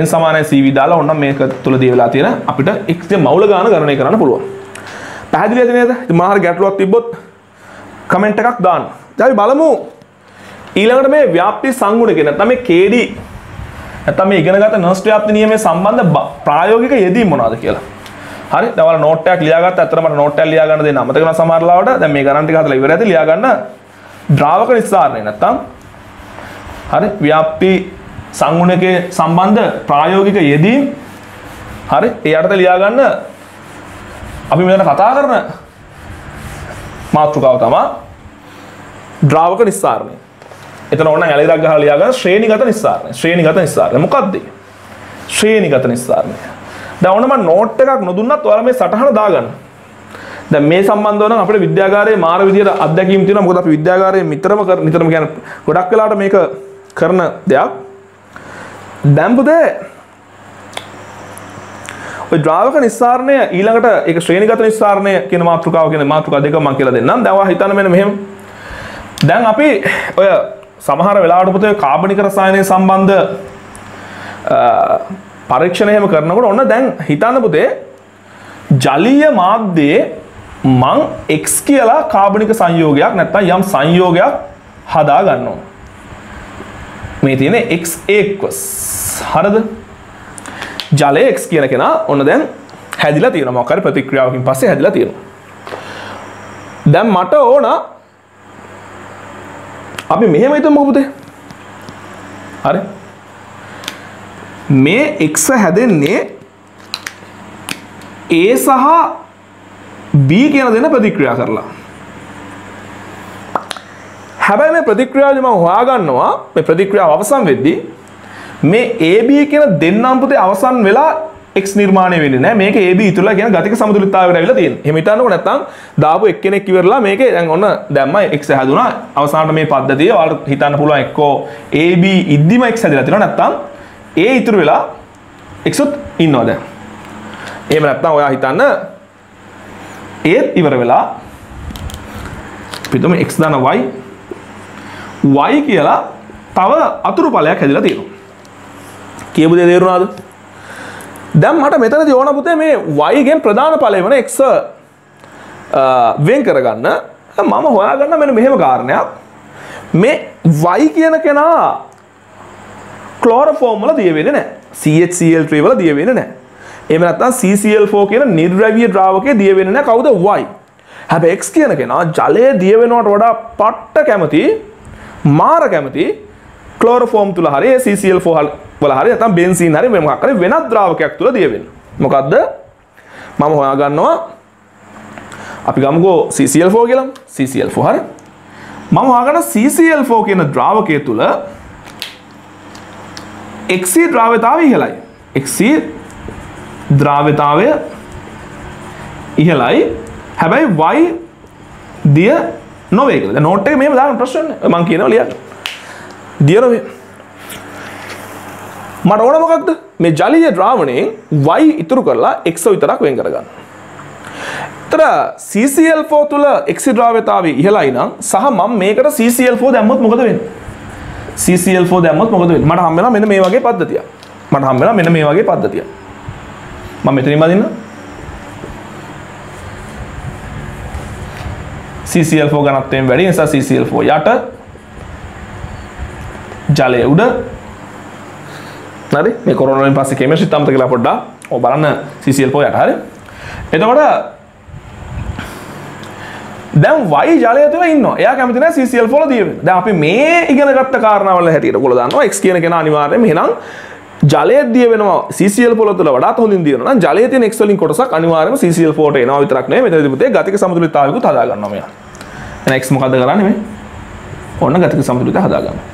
එන් සමානය සීවිදාලා ඔන්න මේක තුළ දියවෙලා තියෙන අපිට එක්ේ මවල ගාන ගණය කරන්න පුළුවන්. පැදිලි ඇතිනේද මහර ගැටලුවක් තිබොත් කමෙන්ට් එකක් දාන්න. දැයි බලමු. ඊළඟට මේ ව්‍යාප්ති සංගුණ කියෙන තම කේඩී ඇතම ඉගෙනගත නර්ස් ව්‍යාප්ති නියමේ සම්බන්ධ ප්‍රායෝගික යෙදී මොනාද කියලා. හරි? දවල නෝටයක් ලියගත් අතරම නෝටල් ලියාගන්න දෙ නමතකන සමරලාවට දැ මේ ගරන්ටි හතල ඉවර ඇති ලියාගන්න. ද්‍රාවක නිස්සාරණය නැත්තම් හරි ව්‍යාප්ති සංගුණක සම්බන්ධ ප්‍රායෝගික යෙදීම් හරි ඒ අර්ථ ලියාගන්න අපි මෙතන කතා කරන මාතෘකාව තමා ද්‍රාවක නිස්සාරණය. එතන ඕන ඇලිරක් ගහ ලියාගන්න ශ්‍රේණිගත නිස්සාරණය. ශ්‍රේණිගත නිස්සාරණය. මොකක්ද ශ්‍රේණිගත නිස්සාරණය. දැන් ඕනම නෝට් එකක් නොදුන්නත් ඔයාලා මේ සටහන දාගන්න. දැන් මේ සම්බන්ධව නම් අපේ විද්‍යාගාරයේ මාර විදියට අත්දැකීම් තියෙනවා. මොකද අපි විද්‍යාගාරයේ නිතරම නිතරම කියන්නේ ගොඩක් වෙලාවට මේක කරන දෙයක්. දැන් පුතේ ඔය ද්‍රාවක නිස්සාරණය ඊළඟට ඒක ශ්‍රේණිගත නිස්සාරණය කියන මාතෘකාව කියන මාතෘකා දෙක මම කියලා දෙන්නම්. දැන් ඔයා හිතන්න මෙන්න මෙහෙම. දැන් අපි ඔය සමහර වෙලාවට පුතේ කාබනික රසායනය සම්බන්ධ පරීක්ෂණ එහෙම කරනකොට ඔන්න දැන් හිතන්න පුතේ ජලීය මාධ්‍යයේ මං X කියලා කාබනික සංයෝගයක් නැත්නම් යම් සංයෝගයක් හදා ගන්නවා. මේ තියෙන X එක්වස්. හරිද? ජලය X කියන කෙනා ඔන්න දැන් හැදිලා තියෙනවා. මොකක් හරි ප්‍රතික්‍රියාවකින් පස්සේ හැදිලා තියෙනවා. දැන් මට ඕන අපි මෙහෙම හිතමු පුතේ. හරි? මේ X හැදෙන්නේ A සහ B කියන දෙන ප්‍රතික්‍රියා කරලා. හැබැයි මේ ප්‍රතික්‍රියාවදි මම හොයාගන්නවා මේ ප්‍රතික්‍රියාව අවසන් වෙද්දී මේ AB කියන දෙන්නම් පුතේ අවසන් වෙලා X නිර්මාණය වෙන්නේ නැහැ. මේක AB ඉතුරුලා කියන ගතික සමතුලිතතාවයට ඇවිල්ලා තියෙනවා. එහෙම හිතන්නකො නැත්නම් දාපු එක්කෙනෙක් ඉවරලා මේකේ දැන් ඔන්න දැම්මයි X හැදුනා. අවසානට මේ පද්ධතිය ඔයාලට හිතන්න පුළුවන් එක්කෝ AB ඉද්දිම X හැදලා තියෙනවා නැත්නම් A ඉතුරු වෙලා X උත් ඉන්නවා දැන්. එහෙම නැත්නම් ඔයා හිතන්න ඒත් ඉවර වෙලා පිටුම x දාන y y කියලා තව අතුරු ඵලයක් හැදිලා තියෙනවා. කියපු දේ තේරුණාද? දැන් මට මෙතනදී ඕන පුතේ මේ y ගෙන් ප්‍රධාන ඵලය වන x වෙන් කරගන්න මම හොයාගන්න මෙන්න මෙහෙම කාරණයක්. මේ y කියන කෙනා ක්ලෝරෝෆෝම් වල දිය වෙන්නේ නැහැ. CHCl3 වල දිය වෙන්නේ නැහැ. එහෙම නැත්නම් CCl4 කියන නිර්ද්‍රව්‍ය ද්‍රාවකයේ දිය වෙන්නේ නැහැ කවුද y. හැබැයි x කියන කෙනා ජලයේ දිය වෙනවට වඩා පට්ට කැමති මාර කැමති ක්ලෝරෝෆෝම් තුල හරි CCl4 වල හරි නැත්නම් බෙන්සීන් හරි මොකක් හරි වෙනත් ද්‍රාවකයක් තුල දිය වෙන්න. මොකද්ද? මම හොයාගන්නවා අපි ගමුකෝ CCl4 කියලා. CCl4 හරි. මම හොයාගන්න CCl4 කියන ද්‍රාවකය තුල XC ද්‍රාව්‍යතාවය ඉහළයි. XC ද්‍රාව්‍යතාවය ඉහළයි. හැබැයි y දිය නොවේ කියලා. නෝට් එක මෙහෙම දාන්න ප්‍රශ්න නැහැ. මම කියනවා ලියන්න. දිය නොවේ. මට ඕන මොකක්ද? මේ ජලීය ද්‍රාවණයෙන් y ඉතුරු කරලා x විතරක් වෙන් කරගන්න. තර CCl4 තුල x ද්‍රාව්‍යතාවය ඉහළයි නම් සහ මම මේකට CCl4 දැම්මොත් මොකද වෙන්නේ? CCl4 දැම්මොත් මොකද වෙන්නේ? මට හම්බ වෙනවා මෙන්න මේ වගේ පද්ධතියක්. මට හම්බ වෙනවා මෙන්න මේ වගේ පද්ධතියක්. මම මෙතනින් බදින්න. CCl4 ඝනත්වයෙන් වැඩි නිසා CCl4 යට ජලය උඩ හරි මේ කොරෝනා වලින් පස්සේ කෙමිස්ට්‍රි තමත කියලා පොඩ්ඩක් ඔය බලන්න CCl4 යට හරි එතකොට දැන් y ජලය තුළ ඉන්නවා. එයා කැමති නැහැ CCl4 දිය වෙන්න. දැන් අපි මේ ඉගෙන ගත්ත කාරණාවල හැටියට ඔයගොල්ලෝ දන්නවා x කියන කෙනා අනිවාර්යයෙන්ම එහෙනම් ජලය දිය වෙනවා CCl4 තුළ වඩාත් හොඳින් දිය වෙනවා. නම් ජලයේ තියෙන x වලින් කොටසක් අනිවාර්යයෙන්ම CCl4ට එනවා විතරක් නෙවෙයි මෙතනදී පුතේ ගතික සමතුලිතතාවයකුත් හදා ගන්නවා මෙයා. එහෙනම් x මොකද්ද කරන්නේ මේ? ඔන්න ගතික සමතුලිතතාවය හදා ගන්නවා.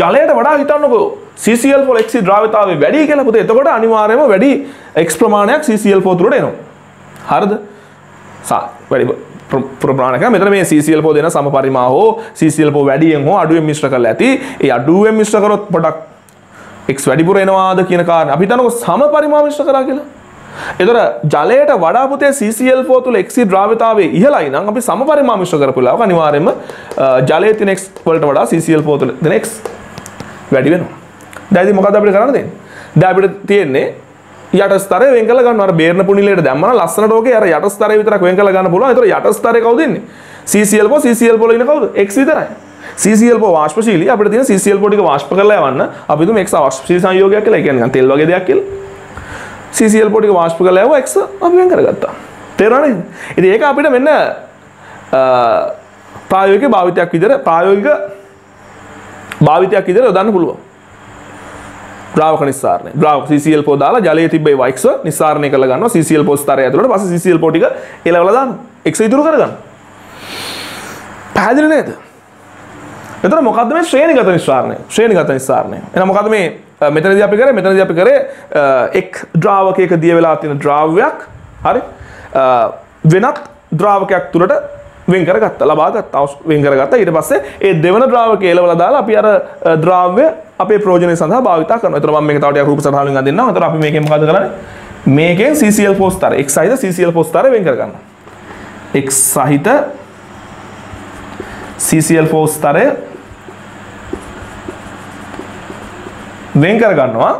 ජලයට වඩා හිතන්නකෝ CCl4 x ද්‍රාව්‍යතාවය වැඩි කියලා පුතේ. එතකොට අනිවාර්යයෙන්ම වැඩි x ප්‍රමාණයක් CCl4 තුළට එනවා. හරිද? සා වැඩි ප්‍රමාණක මෙතන මේ CCl4 දෙන සම පරිමා හෝ CCl4 වැඩියෙන් හෝ අඩුවෙන් මිශ්‍ර කරලා ඇති. ඒ අඩුවෙන් මිශ්‍ර කරොත් පොඩක් එක් වැඩිපුර එනවාද කියන කාරණය අපි හිතනකො සම පරිමාවිශ්ට කරා කියලා එතර ජලයට වඩාපුතේ CCL4 තුළ එක්සි ද්‍රාවතාවේ ඉහලයි නම් අපි සම පරිමාමිශ්‍ර කරපු ලාව අනිවාර්යයෙන්ම ජලයේ තියෙන x වලට වඩා CCL4 තුළ තියෙන x වැඩි වෙනවා. දැන් ඉතින් මොකද අපිට කරන්න දෙන්නේ? දැන් අපිට තියෙන්නේ යට ස්තරය වෙන් කරලා ගන්න අර බේරන පුනිලයට දැම්මම ලස්සනට ඕකේ අර යට ස්තරය විතරක් වෙන් කරලා ගන්න පුළුවන්. ඒතර යට ස්තරය කවුද ඉන්නේ? CCL4 CCL4 වල ඉන්න කවුද? x විතරයි. CCL4 වාෂ්පශීලී අපිට තියෙන CCL4 ටික වාෂ්ප කරලා යවන්න අපි තුමු x වාෂ්පශීලී සංයෝගයක් කියලා. ඒ කියන්නේ තෙල් වගේ දෙයක් කියලා. CCL පොටික වාශ්ප කරලා යව X අපි වෙන් කරගත්තා. තේරුණා නේද? ඉතින් ඒක අපිට මෙන්න ප්‍රායෝගික භාවිතයක් විදිහට ප්‍රායෝගික භාවිතයක් විදිහට යොදන්න පුළුවන්. ද්‍රාවක නිස්සාරණය. ද්‍රාවක CCL පො දාලා ජලයේ තිබ්බ ඒ X නිස්සාරණය කරලා ගන්නවා CCL පො ස්තරය ඇතුළට පස්සේ CCL පො ටික එලවලා දානවා. X ඉතුරු කරගන්න. පැහැදිලි නේද? එතන මොකද්ද මේ ශ්‍රේණිගත නිස්සාරණය? ශ්‍රේණිගත නිස්සාරණය. එහෙනම් මොකද්ද මේ මෙතනදී අපි කරේ මෙතනදී අපි කරේ එක් ද්‍රාවකයක දිය වෙලා තියෙන ද්‍රාව්‍යයක් හරි වෙනත් ද්‍රාවකයක් තුලට වෙන් කරගත්තා ලබා ගත්තා වෙන් කරගත්තා ඊට පස්සේ ඒ දෙවන ද්‍රාවකය එලවලා දාලා අපි අර ද්‍රාව්‍ය අපේ ප්‍රයෝජනය සඳහා භාවිත කරනවා. ඒතර මම මේක තව ටිකක් රූප සටහන් වලින් අදින්නම්. ඒතර අපි මේකෙන් මොකද කරන්නේ? මේකෙන් CCl4 ස්තරය X සහිත CCl4 ස්තරය වෙන් කරගන්නවා. X සහිත CCl4 ස්තරය වෙන් කරගන්නවා.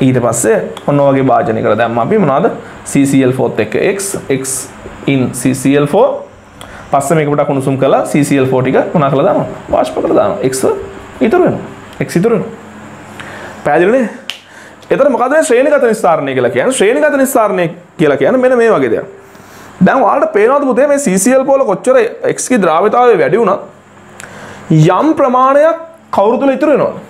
ඊට පස්සේ ඔන්න වගේ භාජනයකට දැම්ම අපි. මොනවද? CCl4ත් එක්ක x x in CCl4 පස්සේ මේක පොඩක් උණුසුම් කරලා CCl4 ටික මොනා කරලා දානවා. වාෂ්ප කරලා දානවා. X ඉතුරු වෙනවා. X ඉතුරු වෙනවා. පැහැදිලිනේ? එතන මොකද මේ ශ්‍රේණිගත නිස්සාරණය කියලා කියන්නේ? ශ්‍රේණිගත නිස්සාරණය කියලා කියන්නේ මෙන්න මේ වගේ දෙයක්. දැන් ඔයාලට පේනවද පුතේ මේ CCl වල කොච්චර x ගේ ද්‍රාව්‍යතාවය වැඩි වුණත් යම් ප්‍රමාණයක් කවුරු තුල ඉතුරු වෙනවද?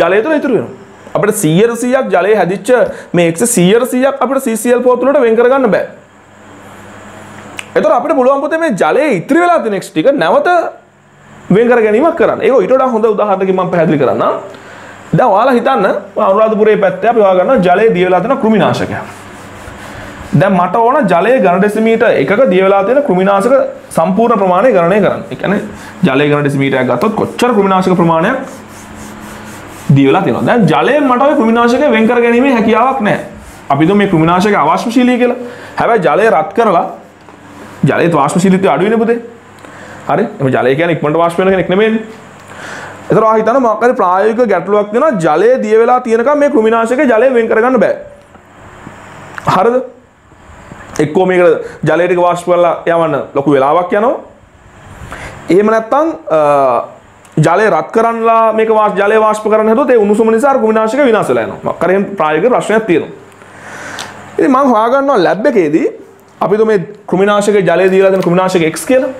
ජලය තුළ ඉතුරු වෙනවා. අපිට 100%ක් ජලය හැදිච්ච මේ x 100%ක් අපිට CCl4 තුලට වෙන් කරගන්න බෑ. එතකොට අපිට පුළුවන් පුතේ මේ ජලයේ ඉතිරි වෙලා තියෙන x ටික නැවත වෙන් කර ගැනීමක් කරන්න. ඒක ඊට වඩා හොඳ උදාහරණකින් මම පැහැදිලි කරන්නම්. දැන් ඔයාලා හිතන්න අනුරාධපුරයේ පැත්තේ අපි හොයාගන්නවා ජලයේ දිය වෙලා තියෙන කෘමිනාශකයක්. දැන් මට ඕන ජලයේ ඝන ඩෙසිමීටර් එකක දිය වෙලා තියෙන කෘමිනාශක සම්පූර්ණ ප්‍රමාණය ගණනය කරන්න. ඒ කියන්නේ ජලයේ ඝන ඩෙසිමීටරයක් ගත්තොත් කොච්චර කෘමිනාශක ප්‍රමාණයක් දීවලා තියෙනවා. දැන් ජලයෙන් මට ওই කෘමිනාශක වෙන් කර ගැනීමේ හැකියාවක් නැහැ. අපි දුම මේ කෘමිනාශක අවාශ්මශීලී කියලා. හැබැයි ජලය රත් කරලා ජලයේ වාශ්මශීලීත්වය අඩු වෙන පුතේ. හරි? එහම ජලය කියන්නේ ඉක්මනට වාෂ්ප වෙන කෙනෙක් නෙමෙයිනේ. ඒතර ආ හිතන්න මොකක් හරි ප්‍රායෝගික ගැටලුවක් තියෙනවා ජලයේ දිය වෙලා තියෙනකම් මේ කෘමිනාශකේ ජලය වෙන් කරගන්න බෑ. හරිද? එක්කෝ මේක ජලය ටික වාෂ්ප කරලා යවන්න ලොකු වෙලාවක් යනවා. එහෙම නැත්නම් ජලය රත් කරන්නලා මේක වාස් ජලය වාෂ්ප කරන්න හැදුවොත් ඒ උණුසුම නිසා කෘමිනාශක විනාශ වෙලා යනවා. මොකක් හරි ප්‍රායෝගික ප්‍රශ්නයක් තියෙනවා. ඉතින් මම හොයාගන්නවා ලැබ් එකේදී අපි તો මේ කෘමිනාශක ජලය දීලා දෙන කෘමිනාශක X කියලා.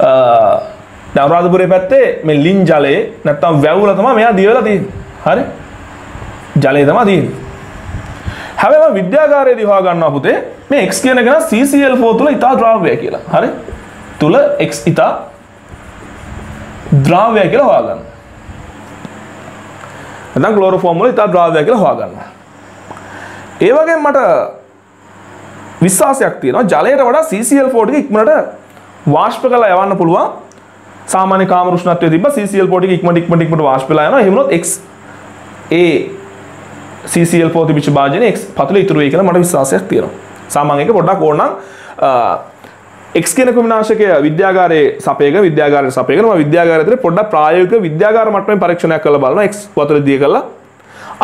අ දවරාදපුරේ පැත්තේ මේ ලින් ජලයේ නැත්තම් වැවුල තමයි මෙයා දීලා තියෙන්නේ. හරි? ජලය තමයි තියෙන්නේ. හැබැයි මම විද්‍යාගාරයේදී හොයාගන්නවා පුතේ මේ X කියන එක CCl4 තුල ඉතා ද්‍රව්‍යය කියලා. හරි? තුල X ඉතා ද්‍රාව්‍ය කියලා හොයාගන්න. නැත්නම් ක්ලෝරෝෆෝම් වල ඉතා ද්‍රාව්‍ය කියලා හොයාගන්න. ඒ වගේම මට විශ්වාසයක් තියෙනවා ජලයට වඩා CCl4 ටික ඉක්මනට වාෂ්ප කරලා යවන්න පුළුවන්. සාමාන්‍ය කාම උෂ්ණත්වයේ තිබ්බ CCl4 ටික ඉක්මනට ඉක්මනට ඉක්මනට වාෂ්ප වෙලා යනවා. එහෙම වුණොත් X ඒ CCl4 තිබිච්ච භාජනයේ X පතුලේ ඉතුරු වෙයි කියලා මට විශ්වාසයක් තියෙනවා. සාමාන්‍ය එක පොඩ්ඩක් ඕනනම් එක් කියන කුමනාශකය විද්‍යාගාරයේ සපයක විද්‍යාගාරය සපයකම විද්‍යාගාරතර පොඩ්ඩ ප්‍රායෝගික විද්‍යාගාර මට්ටමේ පරීක්ෂණයක් කරලා බලනවා එක් වතුර දිය කරලා.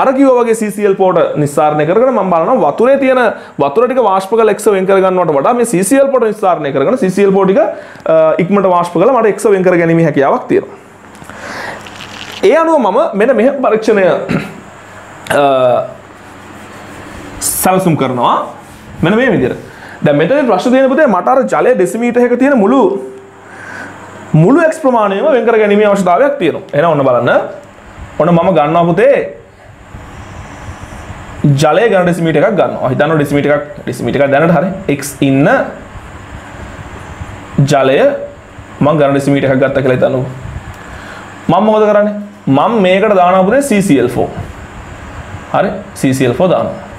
අර කිව්වා වගේ CCl පොට නිස්සාරණය කරගෙන මම බලනවා වතුරේ තියෙන වතුර ටික වාෂ්ප කරලා එක්ස වෙන් කරගන්නවට වඩා මේ CCl පොට නිස්සාරණය කරගෙන CCl පොට ටික ඉක්මනට වාෂ්ප කරලා මට එක්ස වෙන් කර ගැනීමේ හැකියාවක් තියෙනවා. ඒ අනුව මම මෙන්න මෙහෙම පරීක්ෂණය සැලසුම් කරනවා. මෙන්න මේ විදිහට. දැන් මෙතන ප්‍රශ්න තියෙන පුතේ මට අර ජලය ඩෙසිමීටර් එකක තියෙන මුළු මුළු x ප්‍රමාණයම වෙන් කර ගැනීමේ අවශ්‍යතාවයක් තියෙනවා. එහෙනම් ඔන්න බලන්න. ඔන්න මම ගන්නවා පුතේ ජලය ගන්න ඩෙසිමීටර් එකක් ගන්නවා. හිතන්න ඩෙසිමීටර් එකක් ඩෙසිමීටර් එකක් දැනට හරි x ඉන්න ජලය මම ගන්න ඩෙසිමීටර් එකක් ගත්තා කියලා හිතන්නකෝ. මම මොකද කරන්නේ? මම මේකට දානවා පුතේ CCl4. හරි CCl4 දානවා.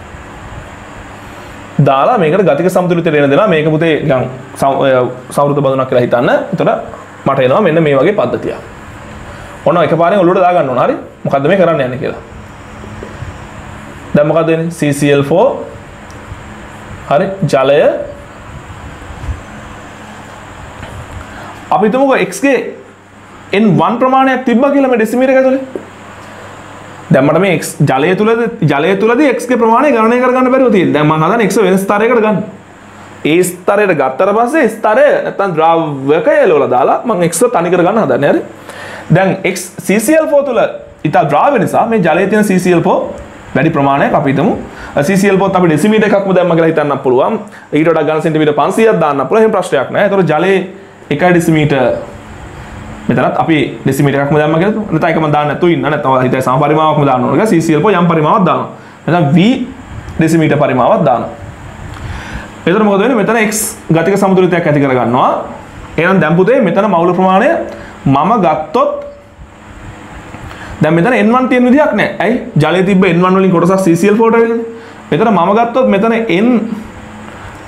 දාලා මේකට ගතික සමතුලිතයට එන දෙනා මේක පුතේ නිකන් සෞෘත බඳුනක් කියලා හිතන්න. එතකොට මට එනවා මෙන්න මේ වගේ පද්ධතියක්. ඔන්න එකපාරෙන් ඔලුවට දාගන්න ඕන. හරි? මොකද්ද මේ කරන්න යන්නේ කියලා? දැන් මොකද්ද වෙන්නේ? CCl4 හරි? ජලය. අපි හිතමුකෝ x ගේ n1 ප්‍රමාණයක් තිබ්බා කියලා මේ ඩෙසිමීටර් එක ඇතුලේ. දැන් මට මේ x ජලය තුලද ජලය තුලදී x ගේ ප්‍රමාණය ගණනය කරගන්න බැරුව තියෙනවා දැන් මම හදන්නේ x වෙනස් ස්තරයකට ගන්න. ඒ ස්තරයට ගත්තට පස්සේ ස්තරය නැත්තම් ද්‍රව්‍යකය එලවලා දාලා මම x තනි කරගන්න හදන්නේ. හරි? දැන් x CCl4 තුල ඉතා ද්‍රාව්‍ය නිසා මේ ජලයේ තියෙන CCl4 වැඩි ප්‍රමාණයක් අපි හිතමු. CCl4ත් අපි ඩෙසිමීටර් එකක්ම දැම්ම කියලා හිතන්න පුළුවන්. ඊට වඩා ඝන සෙන්ටිමීටර් 500ක් දාන්න පුළුවන්. එහෙම ප්‍රශ්නයක් නැහැ ඒතකොට ජලයේ 1 ඩෙසිමීටර් මෙතනත් අපි ඩෙසිමීටර් එකක්ම දැම්ම කියලා නැත්නම් එකම දාන්න නැතුව ඉන්න නැත්නම් හිතේ සම පරිමාවක්ම දාන්න ඕන එක CCl4 යම් පරිමාවක් දානවා නැත්නම් v ඩෙසිමීටර් පරිමාවක් දානවා එතකොට මොකද වෙන්නේ මෙතන x ගතික සමතුලිතයක් ඇති කර ගන්නවා එහෙනම් දැන් පුතේ මෙතන මවුල ප්‍රමාණය මම ගත්තොත් දැන් මෙතන n1 තියෙන විදිහක් නැහැ. ඇයි? ජලයේ තිබ්බ n1 වලින් කොටසක් CCl4ට ඇවිල්ලානේ. මෙතන මම ගත්තොත් මෙතන n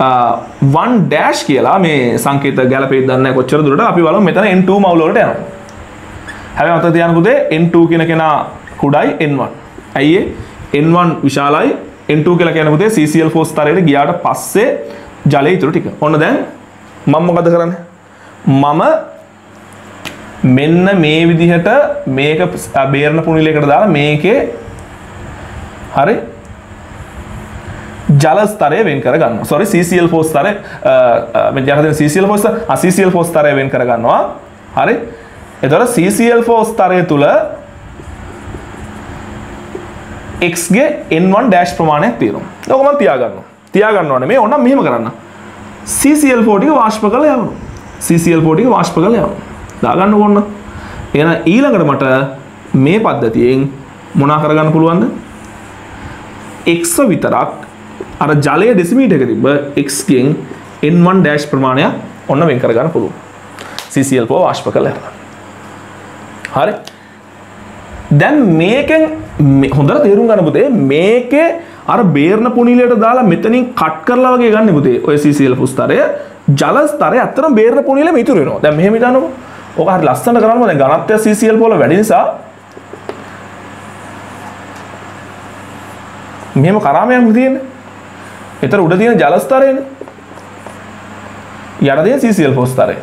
1 ඩෑෂ් කියලා මේ සංකේත ගැලපෙයිද දන්නේ නැහැ කොච්චර දුරට අපි බලමු මෙතන n2 මවුල වලට යනවා. හැබැයි මතක තියාගන්න පුතේ n2 කියන කෙනා කුඩයි n1. ඇයි ඒ? n1 විශාලයි n2 කියලා කියන පුතේ CCl4 ස්තරයට ගියාට පස්සේ ජලයේ ඉතුරු ටික. ඔන්න දැන් මම මොකද කරන්නේ? මම මෙන්න මේ විදිහට මේක බේරණ පුනිලයකට දාලා මේකේ හරි ජල ස්තරය වෙන් කර ගන්න සොරි CCl4 ස්තරය මේ ජනද CCl4 ස්තර CCl4 ස්තරය වෙන් කර ගන්නවා හරි එතකොට CCl4 ස්තරය තුල x ගේ n1 ඩෑෂ් ප්‍රමාණයක් තියෙනවා. ඒක මම තියාගන්නවා. තියාගන්න ඕනේ මේ ඕනම් මෙහෙම කරන්න. CCl4 ටික වාෂ්ප කරලා යවනවා. CCl4 ටික වාෂ්ප කරලා යවනවා. දාගන්න ඕන්න එන ඊළඟට මට මේ පද්ධතියෙන් මොනා කරගන්න පුළුවන්ද එක්ස විතරක් අර ජලය ඩෙසිමීට එක තිබ එක්ගෙන් එන්1 ඩෑශ් ප්‍රමාණයක් ඔන්න වෙන් කරගන්න පුළුව සිසිල් පෝ වාශ්ප කළ හරි. දැන් මේකෙන් හොඳර තේරුම් ගන්න පුතේ මේකේ අර බේර්ණ පුනිලයට දාලා මෙතනින් කට් කරලා වගේ ගන්න පුතේ ඔය සිසිල් පුස්තරය ජල ස්තරය ඇත්තටම බේර්ණ පුනිලෙම ඉතුරු වෙනවා. දැන් මෙහෙම හිතන්නකෝ. ඕක හරි ලස්සන කරන්න දැන් ඝනත්වය CCl පොළ වැඩි නිසා මෙහෙම කරාමයක් තියෙන්නේ. ඒතර උඩ තියෙන ජල ස්තරයනේ. යට තියෙන CCl පොළ ස්තරය.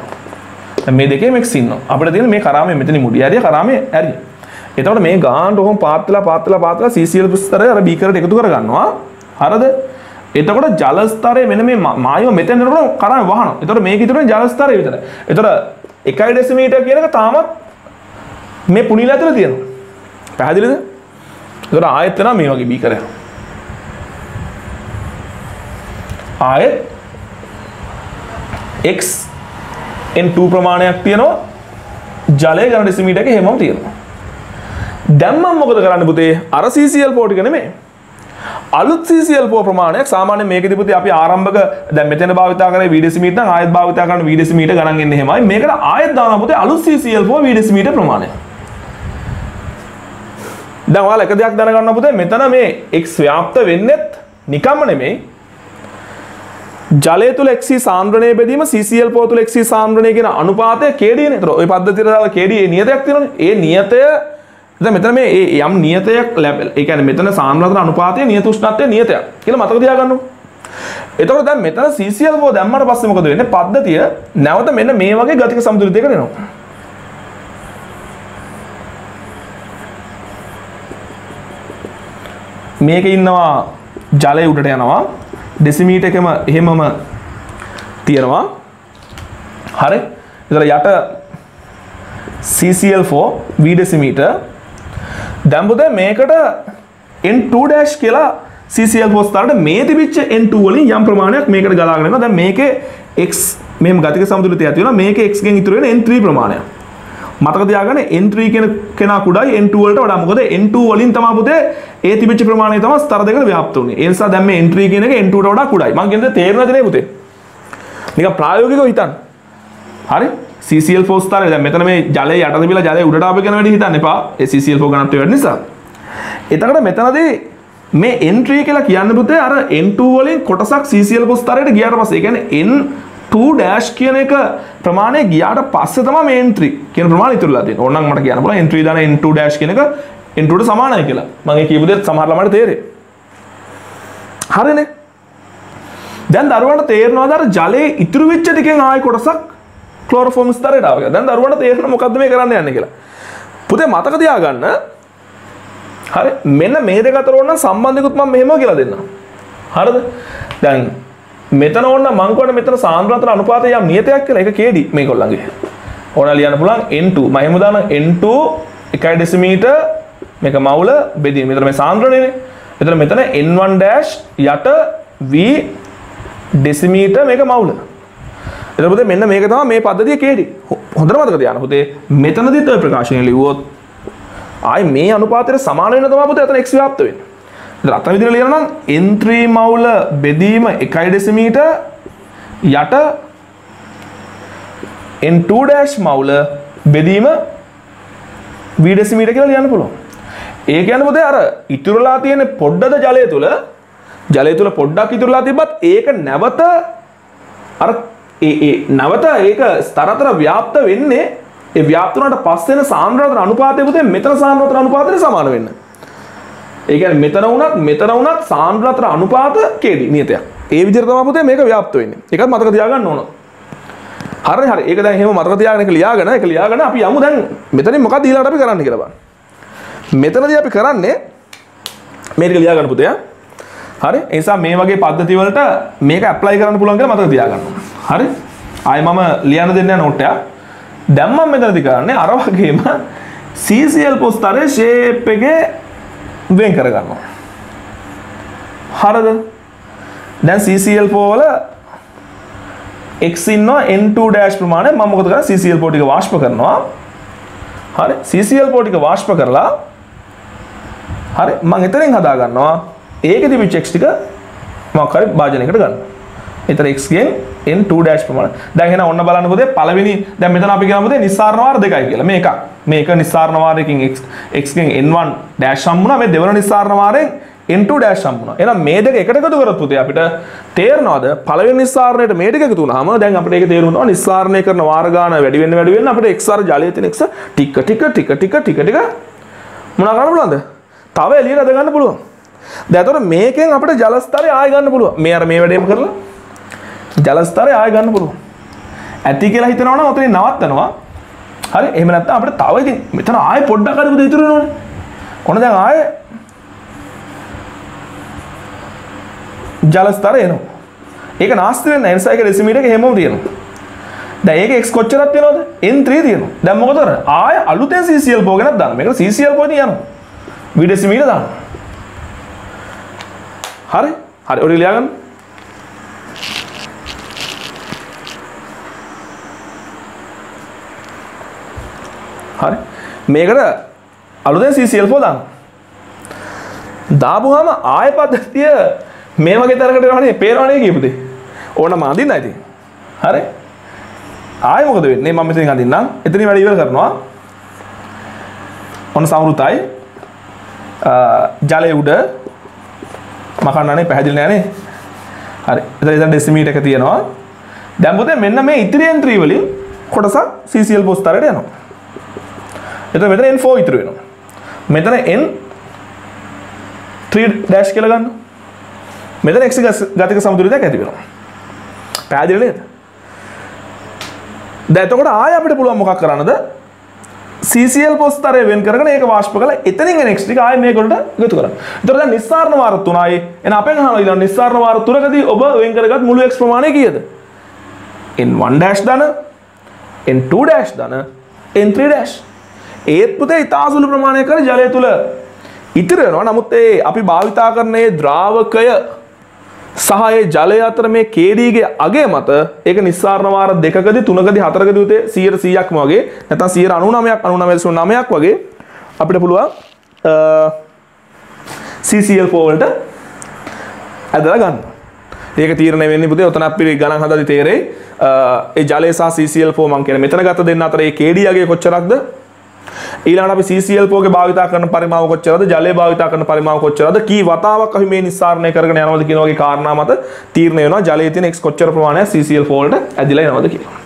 දැන් මේ දෙකේ මික්ස් ඉන්නවා. අපිට තියෙන මේ කරාමයේ මෙතන මුඩි ඇරිය කරාමයේ ඇරිය. එතකොට මේ ගානට ඔහොම පාත් වෙලා පාත් වෙලා පාත් වෙලා CCl ස්තරය අර බීකරට එකතු කරගන්නවා. හරිද? එතකොට ජල ස්තරය මෙන්න මේ මායව මෙතෙන් යනකොට කරාමේ වහනවා. එතකොට මේක ඉතුරුනේ ජල ස්තරය විතරයි. එතකොට එකයි ඩෙසිමීටර් කියන එක තාමත් මේ පුනිල ඇතුළේ තියෙනවා. පැහැදිලිද? ඒතර ආයෙත් වෙනවා මේ වගේ බීකරයක්. ආයෙත් x n2 ප්‍රමාණයක් තියෙනවා ජලය ගන්න ඩෙසිමීටර් එක හැමෝම තියෙනවා. දැන් මම මොකද කරන්න පුතේ? අර CCl පොට් එක නෙමෙයි. අලුත් CCl4 ප්‍රමාණයක් සාමාන්‍ය මේකදී පුතේ අපි ආරම්භක දැන් මෙතන භාවිතා කරේ VDCමීට නම් ආයෙත් භාවිතා කරන VDCමීට ගණන් එන්නේ එහෙමයි මේකට ආයෙත් දානවා පුතේ අලුත් CCl4 VDCමීට ප්‍රමාණය දැන් ඔයාලා එක දෙයක් දැනගන්න පුතේ මෙතන මේ x ව්‍යාප්ත වෙන්නෙත් නිකම්ම නෙමෙයි ජලය තුළ එක්සි සාන්ද්‍රණය බෙදීම CCl4 තුළ එක්සි සාන්ද්‍රණය කියන අනුපාතය KD නේ. ඒතර ওই පද්ධතියට දාලා KD ඒ නියතයක් තියෙනවනේ. ඒ නියතය දැන් මෙතන මේ යම් නියතයක් ලැබෙල. ඒ කියන්නේ මෙතන සාන්ද්‍රතන අනුපාතය නියත උෂ්ණත්වය නියතයක් කියලා මතක තියාගන්නකො. එතකොට දැන් මෙතන CCl4 දැම්මට පස්සේ මොකද වෙන්නේ? පද්ධතිය නැවත මෙන්න මේ වගේ ගතික සමතුලිතයකට එනවා. මේක ඉන්නවා ජලය උඩට යනවා ඩෙසිමීට එකම එහෙමම තියෙනවා හරි එතර යට CCl4 V ඩෙසිමීටර් දැම්බුද මේකට N2 ඩෑෂ් කියලා CCL පොස්තරට මේ තිබිච්ච N2 වලින් යම් ප්‍රමාණයක් මේකට ගලාගෙන යනවා. දැන් මේකේ x මෙහෙම ගතික සමතුලිතය ඇති වෙනවා. මේකේ x ගෙන් ඉතුරු වෙන N3 ප්‍රමාණය. මතක තියාගන්න N3 කියන කෙනා කුඩායි N2 වලට වඩා. මොකද N2 වලින් තමයි පුතේ ඒ තිබිච්ච ප්‍රමාණය තමයි ස්තර දෙකට ව්‍යාප්ත වුනේ. ඒ නිසා දැන් මේ N3 කියන එක N2 ට වඩා කුඩායි. මම කියන්නේ තේරෙනවද නේ පුතේ? නිකන් ප්‍රායෝගිකව හිතන්න. හරි? CCl4 ස්තරය දැන් මෙතන මේ ජලය යට තිබිලා ජලය උඩට ආපු කෙනා වැඩි හිතන්න එපා. ඒ CCl4 ඝනත්වය වැඩි නිසා. එතකොට මෙතනදී මේ N3 කියලා කියන්න පුතේ අර N2 වලින් කොටසක් CCl4 ස්තරයට ගියාට පස්සේ ඒ කියන්නේ 2 ඩෑෂ් කියන එක ප්‍රමාණය ගියාට පස්සේ තමයි මේ entry කියන ප්‍රමාණය ඉතුරුලා තියෙන්නේ. ඕනනම් මට කියන්න පුළුවන් entry දාන n2 ඩෑෂ් කියන එක n2 ට සමානයි කියලා. මම ඒ කියපු දේ සමහර ළමයිට තේරෙයි. හරිනේ. දැන් දරුවන්ට තේරෙනවද අර ජලයේ ඉතුරු වෙච්ච ටිකෙන් ආයෙ කොටසක් ක්ලෝරෝෆෝම් ස්තරයට ආවා කියලා. දැන් දරුවන්ට තේරෙන මොකද්ද මේ කරන්න යන්නේ කියලා. පුතේ මතක තියාගන්න. හරි මෙන්න මේ දෙක අතර ඕන සම්බන්ධිකුත් මම මෙහෙම කියලා දෙන්නම්. හරිද? දැන් මෙතන ඕන්න මං කියවන මෙතන සාන්ද්‍රතර අනුපාතය යම් නියතයක් කියලා ඒක KD මේගොල්ලන්ගේ. ඕන ලියන්න පුළුවන් N2 මම එහෙම දාන N2 1 ඩෙසිමීටර් මේක මවුල බෙදීම. මෙතන මේ සාන්ද්‍රණයනේ. එතන මෙතන N1 ඩෑෂ් යට V ඩෙසිමීටර් මේක මවුල. එතකොට පුතේ මෙන්න මේක තමයි මේ පද්ධතිය KD. හොඳට මතක තියාගන්න පුතේ මෙතනදිත් ඔය ප්‍රකාශනය ලිව්වොත් ආයි මේ අනුපාතයට සමාන වෙන තමයි පුතේ එතන x ව්‍යාප්ත වෙන්නේ. ඉතින් අතන විදිහට ලියනවා නම් n3 මවුල බෙදීම 1 ඩෙසිමීටර් යට n2 ඩෑෂ් මවුල බෙදීම v ඩෙසිමීටර් කියලා ලියන්න පුළුවන්. ඒ කියන්නේ පුතේ අර ඉතුරුලා තියෙන පොඩ්ඩද ජලය තුල ජලය තුල පොඩ්ඩක් ඉතුරුලා තිබ්බත් ඒක නැවත අර ඒ ඒ නැවත ඒක ස්තරතර ව්‍යාප්ත වෙන්නේ ඒ ව්‍යාප්ත වුණාට පස්සේ එන සාන්ද්‍රතර අනුපාතය පුතේ මෙතන සාන්ද්‍රතර අනුපාතයට සමාන වෙන්න. ඒ කියන්නේ මෙතන වුණත් මෙතන වුණත් සාන්ද්‍රතර අනුපාත KD නියතයක්. ඒ විදිහට තමයි පුතේ මේක ව්‍යාප්ත වෙන්නේ. ඒකත් මතක තියාගන්න ඕන. හරි හරි. ඒක දැන් එහෙම මතක තියාගෙන ඒක ලියාගෙන ඒක ලියාගෙන අපි යමු දැන් මෙතනින් මොකක්ද ඊළඟට අපි කරන්න කියලා බලන්න. මෙතනදී අපි කරන්නේ මේක ලියාගන්න පුතේ. හරි ඒ නිසා මේ වගේ පද්ධති වලට මේක ඇප්ලයි කරන්න පුළුවන් කියලා මතක තියාගන්න. හරි? ආයි මම ලියන්න දෙන්න නෝට් එකක්. දැන් මම මෙතනදී කරන්නේ අර වගේම CCL පොස්තරේ ෂේප් එකේ වෙන් කරගන්නවා. හරිද? දැන් CCL4 වල x ඉන්නවා n2 dash ප්‍රමාණය මම මොකද කරන්නේ CCL4 ටික වාෂ්ප කරනවා. හරි CCL4 ටික වාෂ්ප කරලා හරි මම එතනින් හදා ගන්නවා ඒක තිබිච්ච x ටික මොකක් හරි භාජනයකට ගන්න. එතන x ගෙන් n2 dash ප්‍රමාණය. දැන් එහෙනම් ඔන්න බලන්න පුතේ පළවෙනි දැන් මෙතන අපි කියනවා පුතේ නිස්සාරණ වාර දෙකයි කියලා. මේක මේක නිස්සාරණ වාරයකින් x x ගෙන් n1 dash හම්බුණා මේ දෙවන නිස්සාරණ වාරයෙන් n2 dash හම්බුණා. එහෙනම් මේ දෙක එකට එකතු කරොත් පුතේ අපිට තේරෙනවද පළවෙනි නිස්සාරණයට මේ දෙක එකතු වුණාම දැන් අපිට ඒක තේරුම් යනවා නිස්සාරණය කරන වාර ගාන වැඩි වෙන්න වැඩි වෙන්න අපිට x අර ජලයේ තියෙන x ටික ටික ටික ටික ටික ටික මොනවා කරන්න පුළුවන්ද? තව එළියට අද ගන්න පුළුවන්. දැන් එතකොට මේකෙන් අපිට ජල ස්තරය ආයෙ ගන්න පුළුවන්. මේ අර මේ වැඩේම කරලා ජල ස්තරය ආයෙ ගන්න පුළුවන්. ඇති කියලා හිතනවා නම් ඔතනින් නවත්තනවා. හරි එහෙම නැත්නම් අපිට තව ඉතින් මෙතන ආයෙ පොඩ්ඩක් හරි පුතේ ඉතුරු වෙනවනේ. ඔන්න දැන් ආයෙ ජල ස්තරය එනවා. ඒක නාස්ති වෙන්නේ නැහැ. එනිසා ඒක ඩෙසිමීටර් එක හැමෝම තියෙනවා. දැන් ඒක x කොච්චරක් තියෙනවද? n3 තියෙනවා. දැන් මොකද කරන්නේ? ආයෙ අලුතෙන් CCl පො ගෙනත් දාන්න. මේක CCl පො ඉතින් යනවා. v ඩෙසිමීටර් දාන්න. හරි? හරි. ඔය ලියා ගන්න. හරි මේකට අලුතෙන් CCL4 දාන්න. දාපුවාම ආය පද්ධතිය මේ වගේ තරකට එනවනේ පේනවනේ කියපු දේ. ඕනම අඳින්න ඉතින්. හරි? ආයෙ මොකද වෙන්නේ? මම මෙතනින් අඳින්නම්. එතනින් වැඩ ඉවර කරනවා. ඔන්න සමෘතයි. ජලයේ උඩ මකන්නනේ පැහැදිලි නෑනේ. හරි. එතන ඉතින් ඩෙසිමීටර් එක තියෙනවා. දැන් පුතේ මෙන්න මේ ඉතිරි එන්ට්‍රි වලින් කොටසක් CCL පොස්තරයට යනවා. එතකොට මෙතන n4 ඉතුරු වෙනවා. මෙතන n 3 ඩෑෂ් කියලා ගන්න. මෙතන x ගතික සමතුලිතයක් ඇති වෙනවා. පැහැදිලි නේද? දැන් එතකොට ආයෙ අපිට පුළුවන් මොකක් කරන්නද? CCL පොස්තරය වෙන් කරගෙන ඒක වාෂ්ප කරලා එතනින් එන x ටික ආයෙ මේකට එකතු කරන්න. එතකොට දැන් නිස්සාරණ වාර 3යි. එන අපෙන් අහනවා ඊළඟ නිස්සාරණ වාර 3කදී ඔබ වෙන් කරගත් මුළු x ප්‍රමාණය කීයද? n1 ඩෑෂ් ධන n2 ඩෑෂ් ධන n3 ඩෑෂ් ඒත් පුතේ ඉතාසුළු ප්‍රමාණයක් කර ජලය තුළ ඉතිරි වෙනවා. නමුත් ඒ අපි භාවිතා කරන ඒ ද්‍රාවකය සහ ඒ ජලය අතර මේ KD-ගේ අගය මත ඒක නිස්සාරණ වාර දෙකකදී තුනකදී හතරකදී උතේ 100%ක්ම වගේ නැත්නම් 99ක් 99.9ක් වගේ අපිට පුළුවන් CCl4 වලට ඇදලා ගන්න. ඒක තීරණය වෙන්නේ පුතේ ඔතන අපි ගණන් හදලා තේරෙයි. ඒ ජලය සහ CCl4 මම කියන්නේ මෙතන ගත දෙන්න අතර ඒ KD අගය කොච්චරක්ද? ඊළඟට අපි CCl4 ගේ භාවිතා කරන පරිමාව කොච්චරද ජලය භාවිතා කරන පරිමාව කොච්චරද කී වතාවක් අපි මේ නිස්සාරණය කරගෙන යනවද කියන වගේ කාරණා මත තීරණය වෙනවා ජලයේ තියෙන x කොච්චර ප්‍රමාණයක් CCl4 වලට ඇදිලා යනවද කියලා.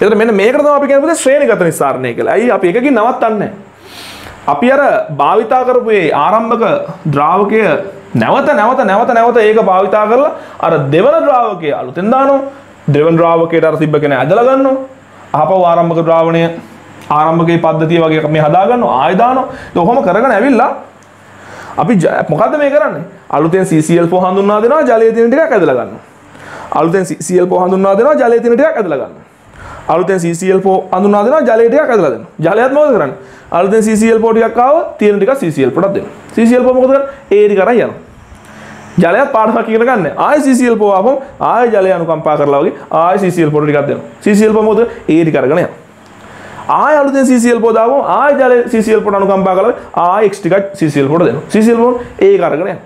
එතකොට මෙන්න මේකට තමයි අපි කියන්නේ ශ්‍රේණිගත නිස්සාරණය කියලා. ඇයි අපි එකකින් නවත්තන්නේ අපි අර භාවිතා කරපු මේ ආරම්භක ද්‍රාවකය නැවත නැවත නැවත නැවත ඒක භාවිතා කරලා අර දෙවන ද්‍රාවකය අලුතෙන් දානවා. දෙවන ද්‍රාවකයට අර තිබ්බ කෙනා ඇදලා ගන්නවා. ආපහු ආරම්භක ද්‍රාවණය ආරම්භකයේ පද්ධතිය වගේ මේ හදාගන්නවා ආයෙ දානවා. ඒක ඔහොම කරගෙන ඇවිල්ලා අපි මොකද්ද මේ කරන්නේ? අලුතෙන් CCl4 හඳුන්වා දෙනවා ජලයේ තියෙන ටිකක් ඇදලා ගන්නවා. අලුතෙන් CCl4 හඳුන්වා දෙනවා ජලයේ තියෙන ටිකක් ඇදලා ගන්නවා. අලුතෙන් CCl4 හඳුන්වා දෙනවා ජලයේ ටිකක් ඇදලා දෙනවා. ජලයත් මොකද කරන්නේ? අලුතෙන් CCl4 ටිකක් ආවොත් තියෙන ටිකක් CCl4ටත් දෙනවා. CCl4 මොකද කරන්නේ? ඒ ටික අරන් යනවා. ජලයත් පාඩමක් ඉගෙන ගන්න. ආයෙ CCl4 ආවම ආයෙ ජලය අනුකම්පා කරලා වගේ ආයෙ CCl4 ටිකක් දෙනවා. CCl4 මොකද? ඒ ටික අරගෙන යනවා. ආය අලුතෙන් CCl4 දාවම ආය ජලය CCl4 අනුකම්පා කරලා ආය x ටිකක් CCl4 දෙනවා. CCl4 ඒක අරගෙන යනවා.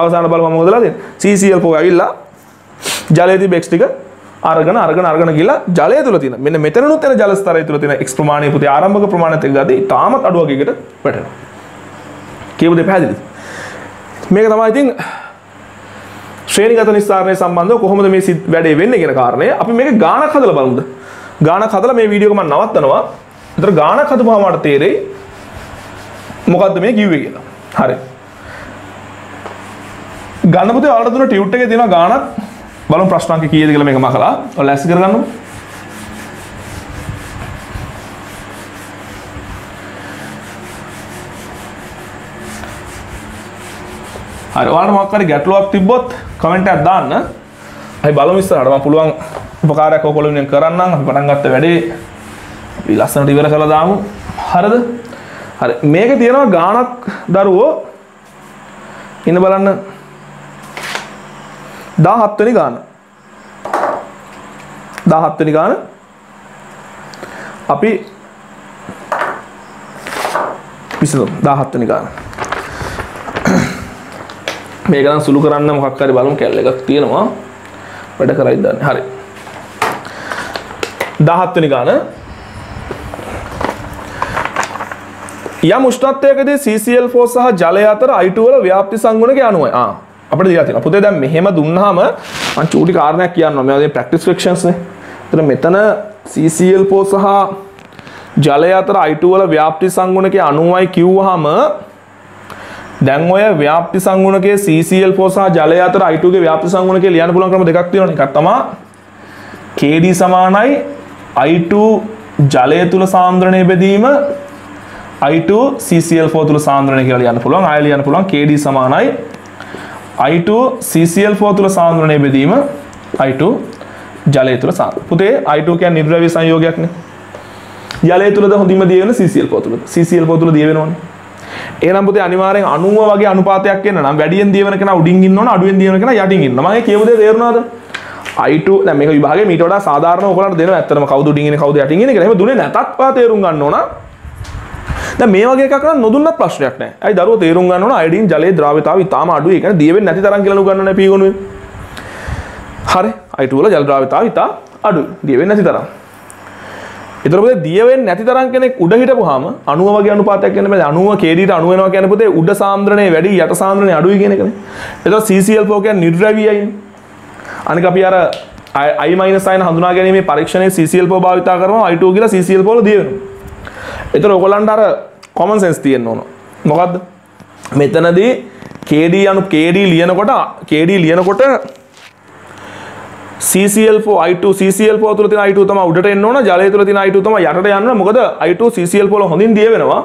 අවසාන බලමු මොකද වෙලා තියෙන්නේ? CCl4 ඇවිල්ලා ජලයේ තිබෙ x ටික අරගෙන අරගෙන අරගෙන ගිහලා ජලය තුල තියෙන මෙන්න මෙතනනුත් එන ජල ස්තරය තුල තියෙන x ප්‍රමාණය පුතේ ආරම්භක ප්‍රමාණයත් එක්ක ගත්තී තාමත් අඩු වගේකට වැටෙනවා. කියපු දෙය පැහැදිලිද? මේක තමයි ඉතින් ශ්‍රේණිගත නිස්සාරණය සම්බන්ධව කොහොමද මේ වැඩේ වෙන්නේ කියන කාරණය අපි මේක ගානක් හදලා බලමුද? ගානක් හදලා මේ වීඩියෝ එක මම නවත්තනවා. ඒතර ගානක් හදපුවාම මට තේරෙයි මොකද්ද මේ කිව්වේ කියලා. හරි. ගන්න පුතේ ඔයාලට දුන්න ටියුට් එකේ තියෙනවා ගානක් බලමු ප්‍රශ්න අංක කීයද කියලා මේක මකලා. ඔයාලා ලෑස්ති කරගන්නකො. හරි ඔයාලට මොකක් හරි ගැටලුවක් තිබ්බොත් කමෙන්ට් එකක් දාන්න. අපි බලමු ඉස්සරහට මම පුළුවන් උපකාරයක් ඔයගොල්ලෝ වෙනුවෙන් කරන්නම්. අපි පටන් ගත්ත වැඩේ අපි ලස්සනට ඉවර කරලා දාමු. හරිද? හරි. මේක තියෙනවා ගානක් දරුවෝ. ඉන්න බලන්න. 17 වෙනි ගාන. 17 වෙනි ගාන. අපි විසඳමු. 17 වෙනි ගාන. මේක නම් සුළු කරන්න මොකක් හරි බලමු. කැල් එකක් තියෙනවා. වැඩ කරයිද දන්නේ. හරි. 17 වෙනි ගාන යම් උෂ්ණත්වයකදී CCl4 සහ ජලය අතර I2 වල ව්‍යාප්ති සංගුණක අණුවයි. ආ අපිට දීලා තියෙනවා. පුතේ දැන් මෙහෙම දුන්නාම මම චූටි කාරණයක් කියන්නවා. මේවා දැන් ප්‍රැක්ටිස් ෆ්‍රික්ෂන්ස් නේ. එතන මෙතන CCl4 සහ ජලය අතර I2 වල ව්‍යාප්ති සංගුණකයේ අණුවයි කිව්වහම දැන් ඔය ව්‍යාප්ති සංගුණකයේ CCl4 සහ ජලය අතර I2 ගේ ව්‍යාප්ති සංගුණකයේ ලියන්න පුළුවන් ක්‍රම දෙකක් තියෙනවා. එකක් තමයි KD සමානයි I2 ජලය තුල සාන්ද්‍රණය බෙදීම I2 CCl4 තුල සාන්ද්‍රණය කියලා ලියන්න පුළුවන්. ආයෙ ලියන්න පුළුවන් KD සමානයි I2 CCl4 තුල සාන්ද්‍රණය බෙදීම I2 ජලය තුල සාන්ද්‍රණය. පුතේ I2 කියන්නේ නිර්ද්‍රව්‍ය සංයෝගයක් නේ. ජලය තුලද හොඳින්ම දිය වෙන CCl4 තුලද? CCl4 තුල දිය වෙනවනේ. එහෙනම් පුතේ අනිවාර්යෙන් 90 වගේ අනුපාතයක් එන්න නම් වැඩියෙන් දිය වෙන කෙනා උඩින් ඉන්න ඕන අඩුවෙන් දිය වෙන කෙනා යටින් ඉන්න. මම ඒ කියපු දේ තේරුණාද? I2 දැන් මේක විභාගයේ මීට වඩා සාධාරණ ඔයගොල්ලන්ට දෙනවා. ඇත්තටම කවුද උඩින් ඉන්නේ කවුද යටින් ඉන්නේ කියලා. එහෙම දුන්නේ නැතත් පා තේරුම් ගන්න ඕන. දැන් මේ වගේ එකක් නම් නොදුන්නත් ප්‍රශ්නයක් නැහැ. අයි දරුවෝ තේරුම් ගන්න ඕන අයඩින් ජලයේ ද්‍රාව්‍යතාවය ඉතාම අඩුයි. ඒ කියන්නේ දිය වෙන්නේ නැති තරම් කියලා උගන්වන්නේ පීගොනුවේ. හරි. I2 වල ජල ද්‍රාව්‍යතාවය ඉතා අඩුයි. දිය වෙන්නේ නැති තරම්. ඒතර පුතේ දිය වෙන්නේ නැති තරම් කෙනෙක් උඩ හිටපුවාම 90 වගේ අනුපාතයක් කියන්න බෑ 90 kd ට 90 වෙනවා කියන්නේ පුතේ උඩ සාන්ද්‍රණය වැඩි යට සාන්ද්‍රණය අඩුයි කියන එකනේ. ඒතර CCl4 කියන්නේ නිර්ද්‍රවීයයි. අනික අපි අර I අයින හඳුනා ගැනීමේ පරීක්ෂණයේ CCl4 භාවිතා කරනවා I2 කියලා CCl4 වල දිය වෙනවා. ඒතර ඔයගොල්ලන්ට අර කොමන් සෙන්ස් තියෙන්න ඕන. මොකද්ද? මෙතනදී KD අනු KD ලියනකොට KD ලියනකොට CCl4 I2 CCl4 තුල තියෙන I2 තමයි උඩට එන්න ඕන ජලය තුල තියෙන I2 තමයි යටට යන්න ඕන මොකද I2 CCl4 වල හොඳින් දිය වෙනවා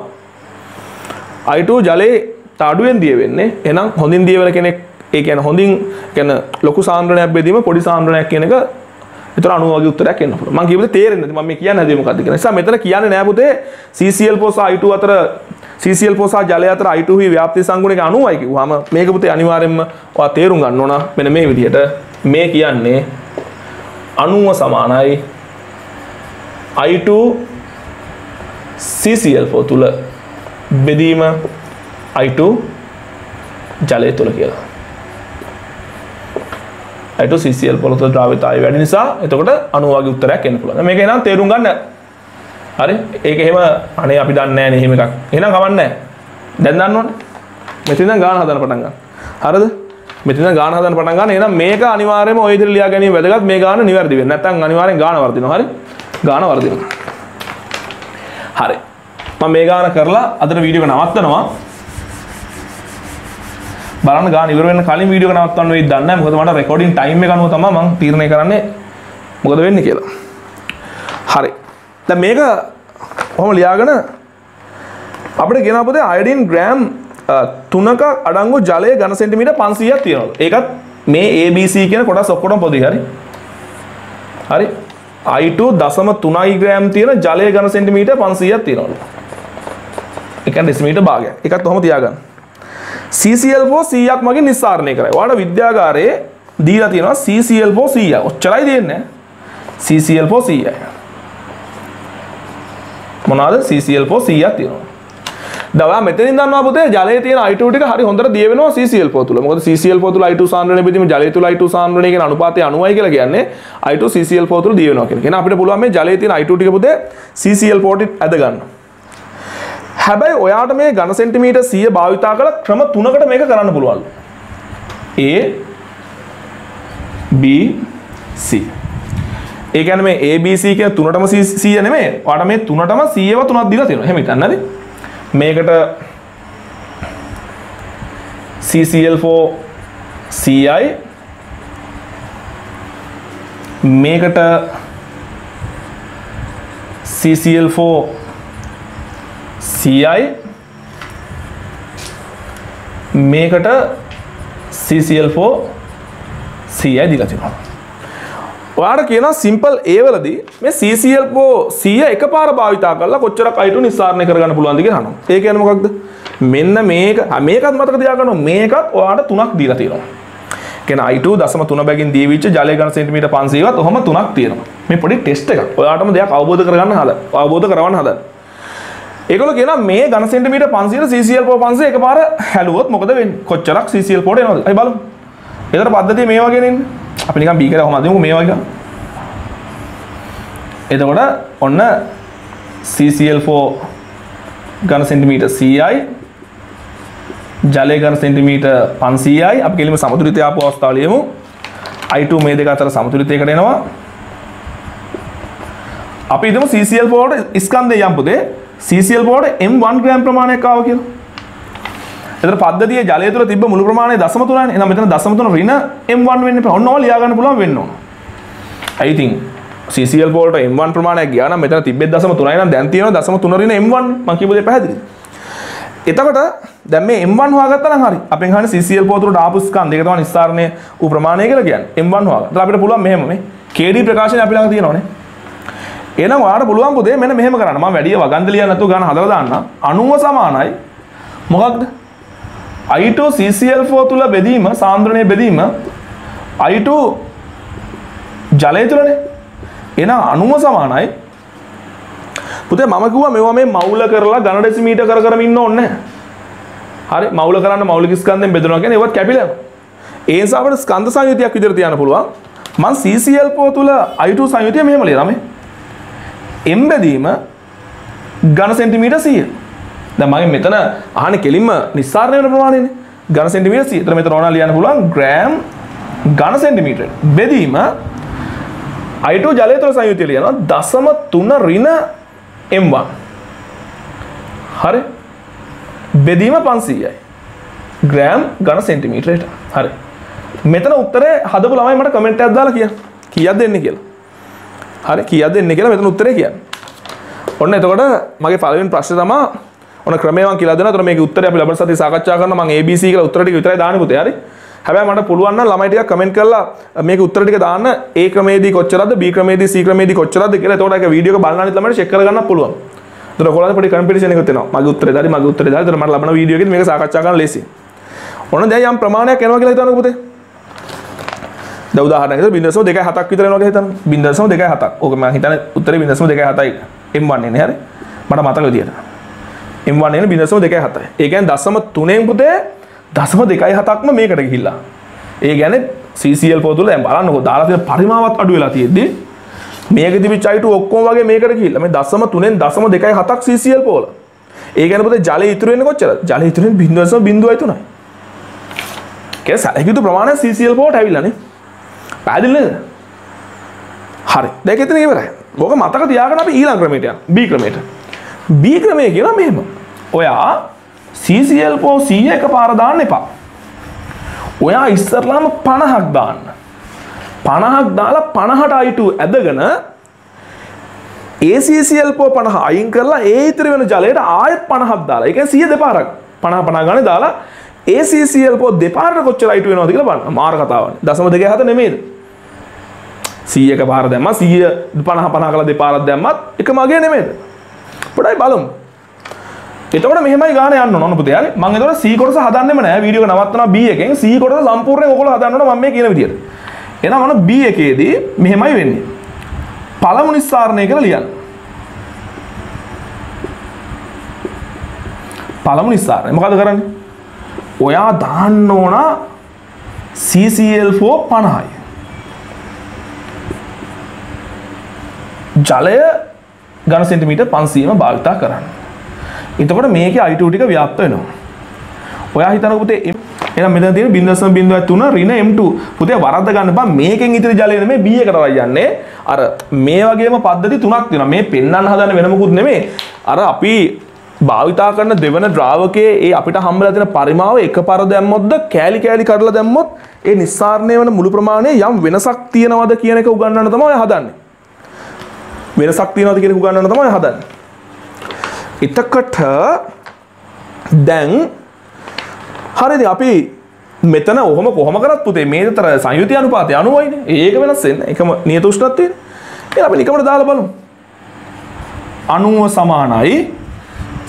I2 ජලයේ අඩුවෙන් දිය වෙන්නේ එහෙනම් හොඳින් දිය වෙන කෙනෙක් ඒ කියන්නේ හොඳින් කියන්නේ ලොකු සාන්ද්‍රණයක් බෙදීම පොඩි සාන්ද්‍රණයක් කියන එක විතර 90 වගේ උත්තරයක් එන්න පුළුවන්. මම කියපුවේ තේරෙන්නේ නැති. මම මේ කියන්න හදුවේ මොකද්ද කියලා. නිසා මෙතන කියන්නේ නෑ පුතේ. CCl4 සහ I2 අතර CCl4 සහ ජලය අතර I2 හි ව්‍යාප්ති සංගුණක 90යි කිව්වහම මේක පුතේ අනිවාර්යෙන්ම ඔයා තේරුම් ගන්න ඕන. මෙන්න මේ විදිහට මේ කියන්නේ අනුව සමානයි. I2 CCl4 තුල බෙදීම I2 ජලය තුල කියලා. I2 CCl4 තුල ද්‍රාව්‍යතාවය වැඩි නිසා එතකොට අණු වගේ උත්තරයක් එන්න පුළුවන්. මේක එනම් තේරුම් ගන්න. හරි? ඒක එහෙම අනේ අපි දන්නේ නැහැ නේ එහෙම එකක්. එහෙනම් කවන්නේ නැහැ. දැන් දන්නවනේ මෙතන ඉඳන් ගාන හදන්න පටන් ගන්න. හරිද? මෙතන ඉඳන් ගාන හදන්න පටන් ගන්න. එහෙනම් මේක අනිවාර්යයෙන්ම ඔය විදිහට ලියා ගැනීම වැදගත්. මේ ගාන නිවැරදි වෙන්න නැත්නම් අනිවාර්යෙන් ගාන වර්ධිනවා. හරි? ගාන වර්ධිනවා. හරි. මම මේ ගාන කරලා අදට වීඩියෝ එක නවත්තනවා. බලන්න ගාන ඉවර වෙන්න කලින් වීඩියෝ එක නවත්තන්න වෙයිද දන්නේ නැහැ මොකද මට රෙකෝඩින් ටයිම් එක අනුව තමයි මම තීරණය කරන්නේ මොකද වෙන්නේ කියලා හරි දැන් මේක ඔහොම ලියාගෙන අපිට කියන අපතේ අයඩින් ග්‍රෑම් තුනක අඩංගු ජලය ඝන සෙන්ටිමීටර් 500ක් තියෙනවා. ඒකත් මේ ABC කියන කොටස් ඔක්කොටම පොදුයි හරි. හරි. I2 දශම 3 ග්‍රෑම් තියෙන ජලය ඝන සෙන්ටිමීටර් 500ක් තියෙනවලු. ඒ කියන්නේ ඩෙසිමීටර් භාගයක්. ඒකත් ඔහොම තියාගන්න. CCl4 100ක් මගින් නිස්සාරණය කරයි. ඔයාලට විද්‍යාගාරයේ දීලා තියෙනවා CCl4 100. ඔච්චරයි දෙන්නේ. CCl4 100යි. මොනවාද CCl4 100ක් තියෙනවා. දවා මෙතනින් දන්නවා පුතේ ජලයේ තියෙන I2 ටික හරි හොඳට දිය වෙනවා CCl4 තුල. මොකද CCl4 තුල I2 සාන්ද්‍රණය බෙදීම ජලය තුල I2 සාන්ද්‍රණය කියන අනුපාතය 90යි කියලා කියන්නේ I2 CCl4 තුල දිය වෙනවා කියන එක. එහෙනම් අපිට පුළුවන් මේ ජලයේ තියෙන I2 ටික පුතේ CCl4 ටික ඇද ගන්න. හැබැයි ඔයාට මේ ඝන සෙන්ටිමීටර් 100 භාවිතා කළ ක්‍රම තුනකට මේක කරන්න පුළුවන්. A B C ඒ කියන්නේ මේ ABC කියන තුනටම 100 නෙමෙයි. ඔයාට මේ තුනටම 100ව තුනක් දීලා තියෙනවා. එහෙම හිතන්න හරි. මේකට CCl4 CI මේකට CCl4 CI මේකට CCl4 CI දීලා තියෙනවා. ඔයාට කියනවා සිම්පල් A වලදී මේ CCl4 100 එකපාර භාවිතා කරලා කොච්චරක් අයිටු නිස්සාරණය කරගන්න පුළුවන්ද කියලා අහනවා. ඒ කියන්නේ මොකක්ද? මෙන්න මේක මේකත් මතක තියාගන්න මේකත් ඔයාට තුනක් දීලා තියෙනවා. කියන්නේ I2 දශම 3 බැගින් දීවිච්ච ජලය ඝන සෙන්ටිමීටර් 500වත් ඔහම තුනක් තියෙනවා. මේ පොඩි ටෙස්ට් එකක්. ඔයාටම දෙයක් අවබෝධ කරගන්න හදන්න. අවබෝධ කරවන්න හදන්න. ඒගොල්ලෝ කියනවා මේ ඝන සෙන්ටිමීටර් 500 CCl4 500 එකපාර හැලුවොත් මොකද වෙන්නේ? කොච්චරක් CCl4 එනවද? අයි බලමු. ඒතර පද්ධතිය මේ වගේ නෙන්නේ. අපි නිකන් බීකර කොහොමද දෙමු මේ වගේ. එතකොට ඔන්න CCl4 ඝන සෙන්ටිමීටර් 100යි ජලය ඝන සෙන්ටිමීටර් 500යි අපි කෙලිම සමතුලිතය ආපු අවස්ථාව ලියමු I2 මේ දෙක අතර සමතුලිතයකට එනවා අපි හිතමු CCl4 වලට ස්කන්ධය යම් පුතේ CCl4 වලට M1 ග්‍රෑම් ප්‍රමාණයක් ආවා කියලා එතන පද්ධතියේ ජලය තුළ තිබ්බ මුළු ප්‍රමාණය 0.3නේ. එහෙනම් මෙතන 0.3 ඍණ M1 වෙන්න එපා. ඔන්න ඕවා ලියා ගන්න පුළුවන් වෙන්න ඕන. I think CCl වලට M1 ප්‍රමාණයක් ගියා නම් මෙතන තිබ්බෙත් 0.3යි නම් දැන් තියෙනවා 0.3 ඍණ M1 මම කියපු දේ පැහැදිලිද? එතකොට දැන් මේ M1 හොයාගත්තා නම් හරි. අපෙන් අහන්නේ CCl පොතුරට ආපු ස්කන්ධ ඒක තමයි නිස්සාරණය වූ ප්‍රමාණය කියලා කියන්නේ. M1 හොයාගන්න. ඒත් අපිට පුළුවන් මෙහෙම මේ KD ප්‍රකාශනය අපි ළඟ තියෙනවානේ. එහෙනම් ඔයාලට පුළුවන් පුතේ මෙන්න මෙහෙම කරන්න. මම වැඩි වගන්ද ලියන්න නැතුව ගන්න හදලා දාන්න. 90 සමානයි මොකක්ද? I2 CCl4 තුල බෙදීම සාන්ද්‍රණය බෙදීම I2 ජලය තුලනේ. එහෙනම් 90 සමානයි පුතේ මම කිව්වා මේවා මේ මවුල කරලා ඝන ඩෙසිමීටර් කර කර ඉන්න ඕනේ හරි මවුල කරන්න මෞලික ස්කන්ධයෙන් බෙදනවා කියන්නේ ඒවත් කැපිලා ඒ නිසා අපිට ස්කන්ධ සංයුතියක් විදිහට තියන්න පුළුවන් මම CCl4 තුල I2 සංයුතිය මෙහෙම ලියනවා මේ M බෙදීම ඝන සෙන්ටිමීටර් 100 දැන් මම මෙතන අහන්නේ කෙලින්ම නිස්සාරණය වෙන ප්‍රමාණයනේ. ඝන සෙන්ටිමීටර් 100 එතන මෙතන ඕනා ලියන්න පුළුවන් ග්‍රෑම් ඝන සෙන්ටිමීටර. බෙදීම I2 ජලය තුළ සංයුතිය ලියනවා දශම තුන ඍණ M1 හරි. බෙදීම 500යි ග්‍රෑම් ඝන සෙන්ටිමීටරයට හරි. මෙතන උත්තරේ හදපු ළමයි මට කමෙන්ට් එකක් දාලා කියන්න. කීයක් දෙන්නේ කියලා. හරි කීයක් දෙන්නේ කියලා මෙතන උත්තරේ කියන්න ඔන්න එතකොට මගේ පළවෙනි ප්‍රශ්නේ තමයි ඔන්න ක්‍රමය මම කියලා දෙනවා. එතකොට මේකේ උත්තරය අපි ලබන සතියේ සාකච්ඡා කරනවා. මම ABC කියලා උත්තර ටික විතරයි දාන්නේ පුතේ. හරි. හැබැයි මට පුළුවන් නම් ළමයි ටිකක් කමෙන්ට් කරලා මේක උත්තර ටික දාන්න A ක්‍රමේදී කොච්චරද B ක්‍රමේදී C ක්‍රමේදී කොච්චරද කියලා. එතකොට ඒක වීඩියෝ එක බලන අනිත් ළමයිට චෙක් කරගන්න පුළුවන්. එතකොට ඔයගොල්ලන්ට පොඩි කම්පිටිෂන් එකක් තියෙනවා. මගේ උත්තරේ දාරි මගේ උත්තරේ දාරි. එතකොට මට ලබන වීඩියෝ එකේදී මේක සාකච්ඡා කරන්න ලේසි. ඔන්න දැන් යම් ප්‍රමාණයක් එනවා කියලා හිතන්නකෝ පුතේ. දැන් උදාහරණයකට 0.27ක් විතර එනවා කියලා හිතන්න. 0.27ක්. ඕක මම හිතන්නේ උත්තරේ 0.27යි M1 එන්නේ හරි. මට මතක විදියට. M1 එන 0.27යි. ඒ කියන්නේ දශම 3න් පුතේ දශම 2.7ක්ම මේකට ගිහිල්ලා. ඒ කියන්නේ CCl පොතුල දැන් බලන්නකෝ දාලා තියෙන පරිමාවත් අඩු වෙලා තියෙද්දි මේක තිබිච්ච අයිටු ඔක්කොම වගේ මේකට ගිහිල්ලා මේ දශම 3න් දශම 2.7ක් CCL පොල. ඒ කියන්නේ පුතේ ජලය ඉතුරු වෙන්නේ කොච්චරද? ජලය ඉතුරු වෙන්නේ 0.0.3යි. කියන්නේ සැලකියුතු ප්‍රමාණය CCL පොලට ඇවිල්ලානේ. පැහැදිලි නේද? හරි. දැන් එතන ඉවරයි. ඕක මතක තියාගෙන අපි ඊළඟ ක්‍රමයට යනවා. B ක්‍රමයට. B ක්‍රමය කියනවා මෙහෙම. ඔයා CCL පෝ 100 එකපාර දාන්න එපා. ඔයා ඉස්සරලාම 50ක් දාන්න. 50ක් දාලා 50ට අයිටු ඇදගෙන ACCL පෝ 50 අයින් කරලා ඒ ඉතිරි වෙන ජලයට ආයෙත් 50ක් දාලා. ඒ කියන්නේ 100 දෙපාරක් 50 50 ගානේ දාලා ACCL පෝ දෙපාරට කොච්චර අයිටු වෙනවද කියලා බලන්න. මාර කතාවනේ. දශම දෙකේ හත නෙමෙයිද? 100 එක පාර දැම්මා 100 50 50 කළා දෙපාරක් දැම්මත් එක මගේ නෙමෙයිද? පොඩ්ඩයි බලමු. එතකොට මෙහෙමයි ගාන යන්න ඕන පුතේ හරි. මම එතකොට C කොටස හදන්නෙම නෑ. වීඩියෝ එක නවත්තනවා B එකෙන් C කොටස සම්පූර්ණයෙන් ඔයගොල්ලෝ හදන්න ඕන මම මේ කියන විදියට. එහෙනම් ඔන්න B එකේදී මෙහෙමයි වෙන්නේ. පළමු නිස්සාරණය කියලා ලියන්න. පළමු නිස්සාරණය මොකද කරන්නේ? ඔයා දාන්න ඕන CCl4 50යි. ජලය ඝන සෙන්ටිමීටර් 500ම භාවිතා කරන්න. එතකොට මේකේ I2 ටික ව්‍යාප්ත වෙනවා. ඔයා හිතනකො පුතේ එහෙනම් මෙතන තියෙන 0.03 ඍණ M2 පුතේ වරද්ද ගන්න බෑ මේකෙන් ඉතිරි ජලය නෙමෙයි B එකට යන්නේ. අර මේ වගේම පද්ධති තුනක් තියෙනවා. මේ පෙන්වන්න හදන වෙන මොකුත් නෙමෙයි. අර අපි භාවිතා කරන දෙවන ද්‍රාවකයේ ඒ අපිට හම්බලා තියෙන පරිමාව එකපාර දැම්මොත්ද කෑලි කෑලි කඩලා දැම්මොත් ඒ නිස්සාරණය වෙන මුළු ප්‍රමාණය යම් වෙනසක් තියෙනවද කියන එක උගන්වන්න තමයි ඔය හදන්නේ. වෙනසක් තියෙනවද කියන එක උගන්වන්න තමයි ඔය හදන්නේ. එතකොට දැන් හරිද? අපි මෙතන ඔහොම කොහොම කරත් පුතේ? මේ තර සංයුති අනුපාතය අනුවයිනේ. ඒක වෙනස් වෙන්නේ එකම නියත උෂ්ණත්වය. එහෙනම් අපි නිකමට දාලා බලමු. 90 සමානයි.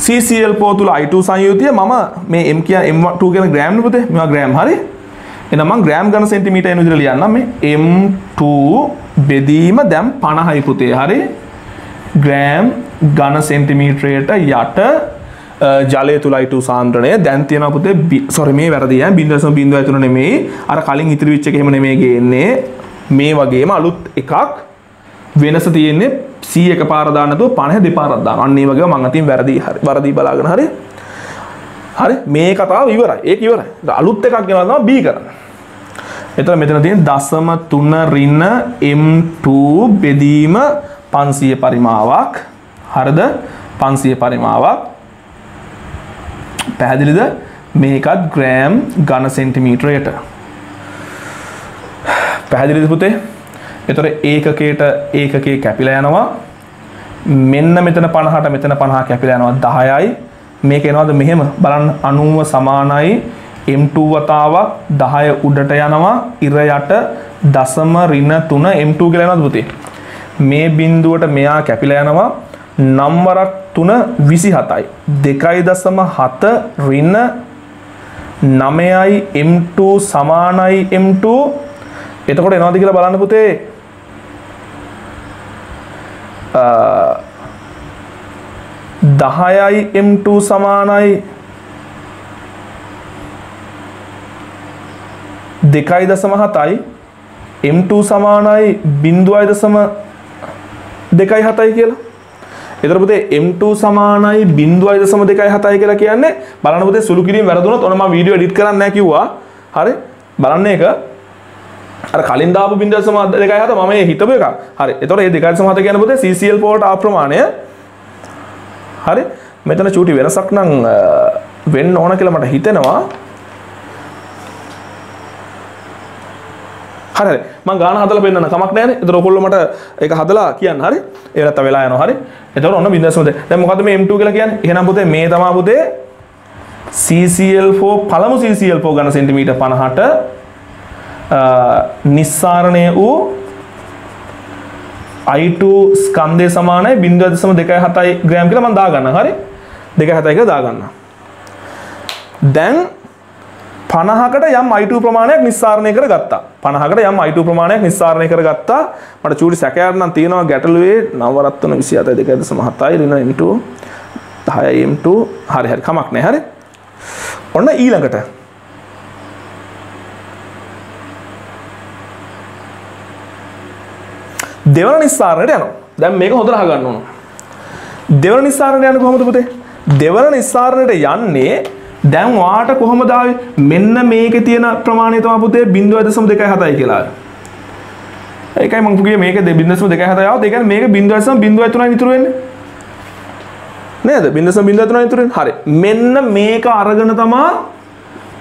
CCl පෝ තුල I2 සංයුතිය මම මේ M කියන M2 කියන ග්‍රෑම් නේ පුතේ. මේවා ග්‍රෑම් හරි. එහෙනම් මම ග්‍රෑම් ඝන සෙන්ටිමීටර් එන විදිහට ලියන්නම් මේ M2 බෙදීම දැන් 50යි පුතේ හරි ග්‍රෑම් ඝන සෙන්ටිමීටරයට යට ජලය තුලයිට සාන්ද්‍රණය දැන් තියෙනවා පුතේ සොරි මේ වැරදි ඈ 0.03 නෙමෙයි අර කලින් ඉතිරි වෙච්ච එක එහෙම නෙමෙයි ගේන්නේ මේ වගේම අලුත් එකක් වෙනස තියෙන්නේ 100 එක පාර දාන්න නැතුව 50 දෙපාරක් දාන. අන්න ඒ වගේම මම අතින් වැරදි හරි වරදි බලාගෙන හරි. හරි මේ කතාව ඉවරයි. ඒක ඉවරයි. අලුත් එකක් ගෙනලා තමයි B කරන්නේ. එතකොට මෙතන තියෙන දශම 3 ඍණ M2 බෙදීම 500 පරිමාවක්. හරිද? 500 පරිමාවක්. පැහැදිලිද? මේකත් ග්‍රෑම් ඝන සෙන්ටිමීටරයට. පැහැදිලිද පුතේ? එතොර ඒකකයට ඒකකේ කැපිලා යනවා මෙන්න මෙතන පණහට මෙතන පණහා කැපිලා යනවා දහයයි මේක එනවාද මෙහෙම බලන්න අනුව සමානයි M2 වතාවක් දහය උඩට යනවා ඉර යට දසම රින තුන M2 කියලා යනවාද පුතේ මේ බිඳුවට මෙයා කැපිලා යනවා නම්වරක් තුන විසි හතයි දෙකයි දසම හත රින්න නමයයි M2 සමානයි M2 එතකොට එනවාද කියලා බලන්න පුතේ. දහයයි M2 සමානයි දෙකයි දසම හතයි M2 සමානයි බින්දුවයි දසම දෙකයි හතයි කියලා. එතකොට පුතේ M2 සමානයි බින්දුවයි දසම දෙකයි හතයි කියලා කියන්නේ බලන්න පුතේ සුළු කිරීම වැරදුනොත් ඔන්න මම වීඩියෝ එඩිට් කරන්න නැහැ කිව්වා. හරි? බලන්න ඒක. අර කලින් දාපු බින්දුව දසම දෙකයි හත මම මේ හිතපු එක හරි. එතකොට මේ දෙකයි දසම හත කියන පුතේ CCl පොලට අප්‍රමාණය හරි? මෙතන චූටි වෙනසක් නම් වෙන්න ඕන කියලා මට හිතෙනවා. හරි මං ගාන හදලා පෙන්නන්න කමක් නැහැනේ. ඒතර ඔයගොල්ලෝ මට ඒක හදලා කියන්න හරි. ඒ නැත්නම් වෙලා යනවා හරි. ඒතර ඔන්න බින්දස් මොකද? දැන් මොකද්ද මේ M2 කියලා කියන්නේ? එහෙනම් පුතේ මේ තමයි පුතේ CCl4 පළමු CCl4 ඝන සෙන්ටිමීටර් 50ට නිස්සාරණය වූ I2 ස්කන්ධය සමානයි 0.27 ග්‍රෑම් කියලා මම දාගන්න. හරි? 2.7 කියලා දාගන්න. දැන් 50කට යම් I2 ප්‍රමාණයක් නිස්සාරණය කර ගත්තා. 50කට යම් I2 ප්‍රමාණයක් නිස්සාරණය කර ගත්තා. මට චූටි සැකයක් නම් තියෙනවා ගැටලුවේ නවරත්න 27 2.7 ඍණ M2 10 M2 හරි හරි කමක් නැහැ හරි. ඔන්න ඊළඟට දෙවන නිස්සාරණයට යනවා දැන් මේක හොඳට අහගන්න ඕන දෙවන නිස්සාරණයට යන්නේ කොහොමද පුතේ දෙවන නිස්සාරණයට යන්නේ දැන් වාට කොහොමද ආවේ? මෙන්න මේකේ තියෙන ප්‍රමාණය තමයි පුතේ 0.27යි කියලා. ඒකයි මං කිව්වේ මේක 0.27 ආවොත්. ඒ කියන්නේ මේක 0.03යි ඉතුරු වෙන්නේ. නේද? 0.03යි ඉතුරු වෙන්නේ. හරි. මෙන්න මේක අරගෙන තමා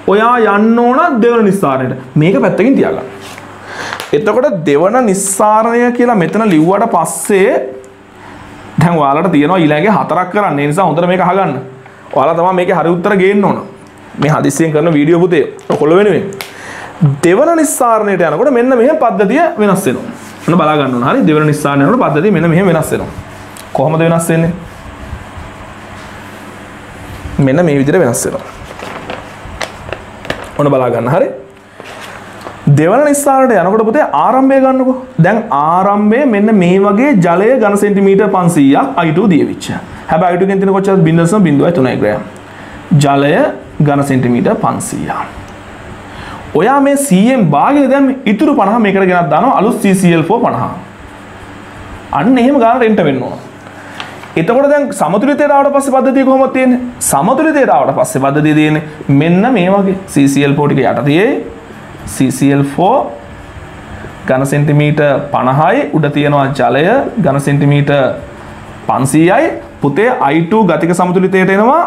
ඔයා යන්න ඕන දෙවන නිස්සාරණයට. මේක පැත්තකින් තියාගන්න. එතකොට දෙවන නිස්සාරණය කියලා මෙතන ලිව්වට පස්සේ දැන් ඔයාලට තියෙනවා ඊළඟේ හතරක් කරන්න. ඒ නිසා හොඳට මේක අහගන්න. ඔයාලා තමයි මේකේ හරි උත්තර ගේන්න ඕන. මේ හදිස්සියෙන් කරන වීඩියෝ පුතේ ඔකොල්ල වෙනුවෙන්. දෙවන නිස්සාරණයට යනකොට මෙන්න මෙහෙම පද්ධතිය වෙනස් වෙනවා. ඔන්න බලා ගන්න ඕන හරි දෙවන නිස්සාරණය යනකොට පද්ධතිය මෙන්න මෙහෙම වෙනස් වෙනවා. කොහොමද වෙනස් වෙන්නේ? මෙන්න මේ විදිහට වෙනස් වෙනවා. ඔන්න බලා ගන්න හරි. දෙවන නිස්සාරට යනකොට පුතේ ආරම්භය ගන්නකො. දැන් ආරම්භය මෙන්න මේ වගේ ජලය ගන සෙන්ටිමීට පන්සීයක් අයිටු දියවිච්ච. හැබ අයිටු ගෙන්තින කොච්ච බිඳස බිඳුව තුනයිග්‍රය ජලය ගන සෙන්ටිමීට පන්සීයා ඔයා මේ සීයෙන් බාගෙන දැම් ඉතුරු පණහ මේකට ගෙනත් දන අලු CCL4 පණහා අන්න එහෙම ගානට එන්ට වෙන්නවා එතකොට දැන් සමතුලිතයටාවට පස්සේ පද්ධතිය කොහොමද තියෙන්නේ? සමතුලිතයටාවට පස්සේ පද්ධතිය තියෙන්නේ මෙන්න මේ වගේ CCL4 ටික යටතේ CCL4 ගන සෙන්ටිමීට පණහයි උඩ තියෙනවා ජලය ගන සෙන්ටිමීට පන්සීයයි පුතේ අයිට ගතික සමතුලිතයට එනවා.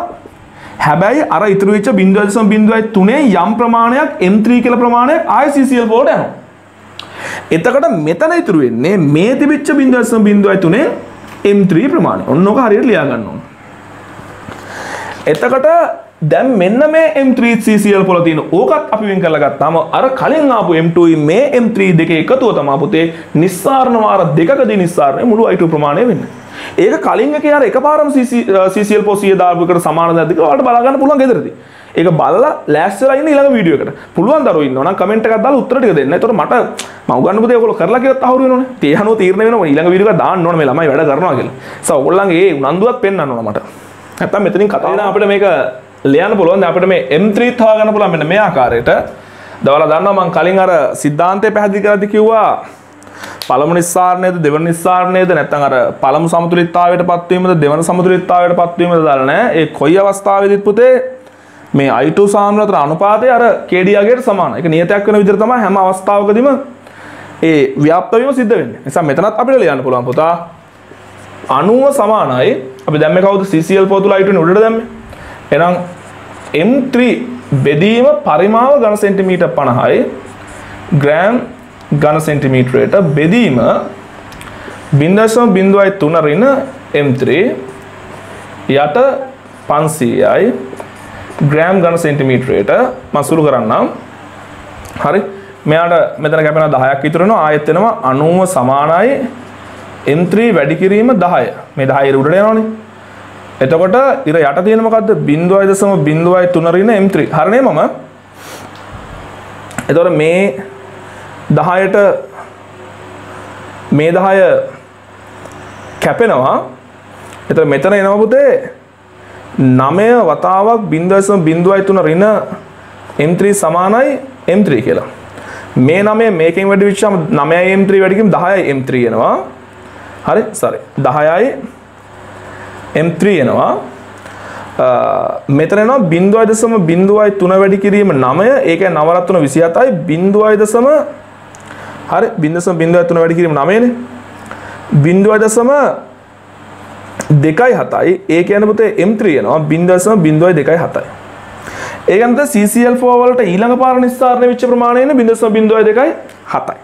හැබැයි අර ඉතුරවිච්ච බින්දුවදසම් බින්දුවයි තුනේ යම් ප්‍රමාණයක් M3 කියල ප්‍රමාණයක් ICCL බෝඩ යනවා. එතකට මෙතන ඉතුරු වෙන්නේ මේ තිබිච්ච බින්දසම් බින්දුවයි තුනේ M3 ප්‍රමාණය. ඔන්නෝක හරියට ලියාගන්න ඕන. එතකට දැන් මෙන්න මේ M3CCL පොල තියෙන ඕකත් අපි වෙන් කරලා ගත්තාම අර කලින් ආපු M2 මේ M3 දෙක එකතුව තමයි පුතේ නිස්සාරණ වාර දෙකකදී නිස්සාරණය මුළු I2 ප්‍රමාණය වෙන්නේ. ඒක කලින් එකේ අර එකපාරම CCL පො 100 දාපුවකට සමාන නැද්ද කියලා ඔයාලට බලා ගන්න පුළුවන් ගෙදරදී. ඒක බලලා ලෑස්ති වෙලා ඉන්න ඊළඟ වීඩියෝ එකට. පුළුවන් දරුවෝ ඉන්නවා නම් කමෙන්ට් එකක් දාලා උත්තර ටික දෙන්න. ඒතකොට මට මම උගන්වපු දේ ඔයගොල්ලෝ කරලා කියලා තහවුරු වෙනවනේ. ඒ අනුව තීරණය වෙනවා ඊළඟ වීඩියෝ එක දාන්න ඕනේ මේ ළමයි වැඩ කරනවා කියලා. සව ඔයගොල්ලන්ගේ ඒ උනන්දුවත් පෙන්වන්න ඕන මට. නැත්තම් මෙතනින් කතා වෙන අපිට මේක ලියන්න පුළුවන්. අපිට මේ M3 තව ගන්න පුළුවන් මෙන්න මේ ආකාරයට. දවලා දන්නවා මම කලින් අර සිද්ධාන්තය පැහැදිලි කරද්දි කිව්වා පළමු නිස්සාරණයද දෙවන නිස්සාරණයද නැත්නම් අර පළමු සමතුලිතතාවයට පත්වීමද දෙවන සමතුලිතතාවයට පත්වීමද දාලා නැහැ ඒ කොයි අවස්ථාවේදීත් පුතේ මේ I2 සාන්ද්‍රතර අනුපාතය අර KD-යට සමානයි. ඒක නියතයක් වෙන විදිහට තමයි හැම අවස්ථාවකදීම ඒ ව්‍යාප්ත වීම සිද්ධ වෙන්නේ. නිසා මෙතනත් අපිට ලියන්න පුළුවන් පුතා 90 සමානයි. අපි දැම්මේ කවුද CCl පොතුල I2 නේ උඩට දැම්මේ. එනම් M3 බෙදීම පරිමාව ගණ සෙන්ටිමීට පණහයි ග්‍රෑම් ගණ සෙන්ටිමීටරයට බෙදීම බින්දශම බින්දුවයි තුනරින M3 යට පන්සීයයි ග්‍රෑම් ගණ සෙන්ටිමීටරයට මසුරු කරන්නම්. හරි. මෙයාට මෙතන කැපෙන දහයක් ඉතුරෙනවා ආයත්තෙනවා අනුව සමානයි. M3 වැඩි කිරීම දහය. මේ දහය උඩට යනවානේ. එතකොට ඉර යට තියෙන මොකද්ද? 0.03 M3 හරිනේ මම? එතකොට මේ 10ට මේ 10 කැපෙනවා. එතකොට මෙතන එනවා පුතේ 9 වතාවක් 0.03 ඍණ M3 සමානයි M3 කියලා. මේ 9 මේකෙන් වැඩි වෙච්චාම 9යි M3 වැඩි කිව්වම 10යි M3 එනවා. හරි? සරි 10යි M3 එනවා. මෙතනවා බින්දුවයි දසම බින්දුවයි තුන වැඩි කිරීම නමය. ඒක නවරත්වන විසි අතයි බින්දුවයි දසම හරි බින්දසම බින්දුව තුන වැඩි කිරීම නමයන බින්දුවයි දසම දෙකයි හතයි. ඒ යනපතේ M3 එනවා. බින්දසම බින්දුවයි දෙකයි හතයි. ඒකන්ත CCL4 වලට ඊළඟ පාර නිස්සාරණය වෙච්ච ප්‍රමාණයන බින්දසම බින්දුවයි දෙකයි හතයි.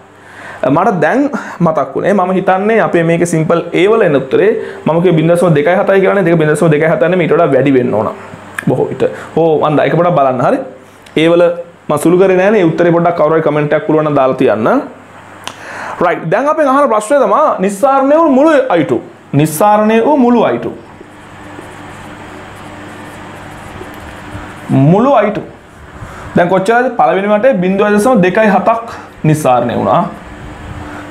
මට දැන් මතක් වුණේ මම හිතන්නේ අපේ මේක සිම්පල් ඒවල එන උත්තරේ මම කිය බින්දසම දෙකයි හතයි කියන්නේ දෙක බින්දසම දෙකයි හතන්නේ ඊට වඩා වැඩි වෙන්න ඕන. බොහෝ විට. ඕ මන්ද එක පොඩක් බලන්න. හරි. ඒවල මම සුළු කරේ නෑනේ ඒ උත්තරේ පොඩ්ඩක් කවුරු හරි කමෙන්ට් එකක් පුළුවන් නම් දාලා තියන්න. රයිට් දැන් අපෙන් අහන ප්‍රශ්නේ තමයි නිස්සාරණය වූ මුළු I2 නිස්සාරණය වූ මුළු I2 මුළු I2 දැන් කොච්චරද පළවෙනි වටේ 0.2.7ක් නිස්සාරණය වුණා.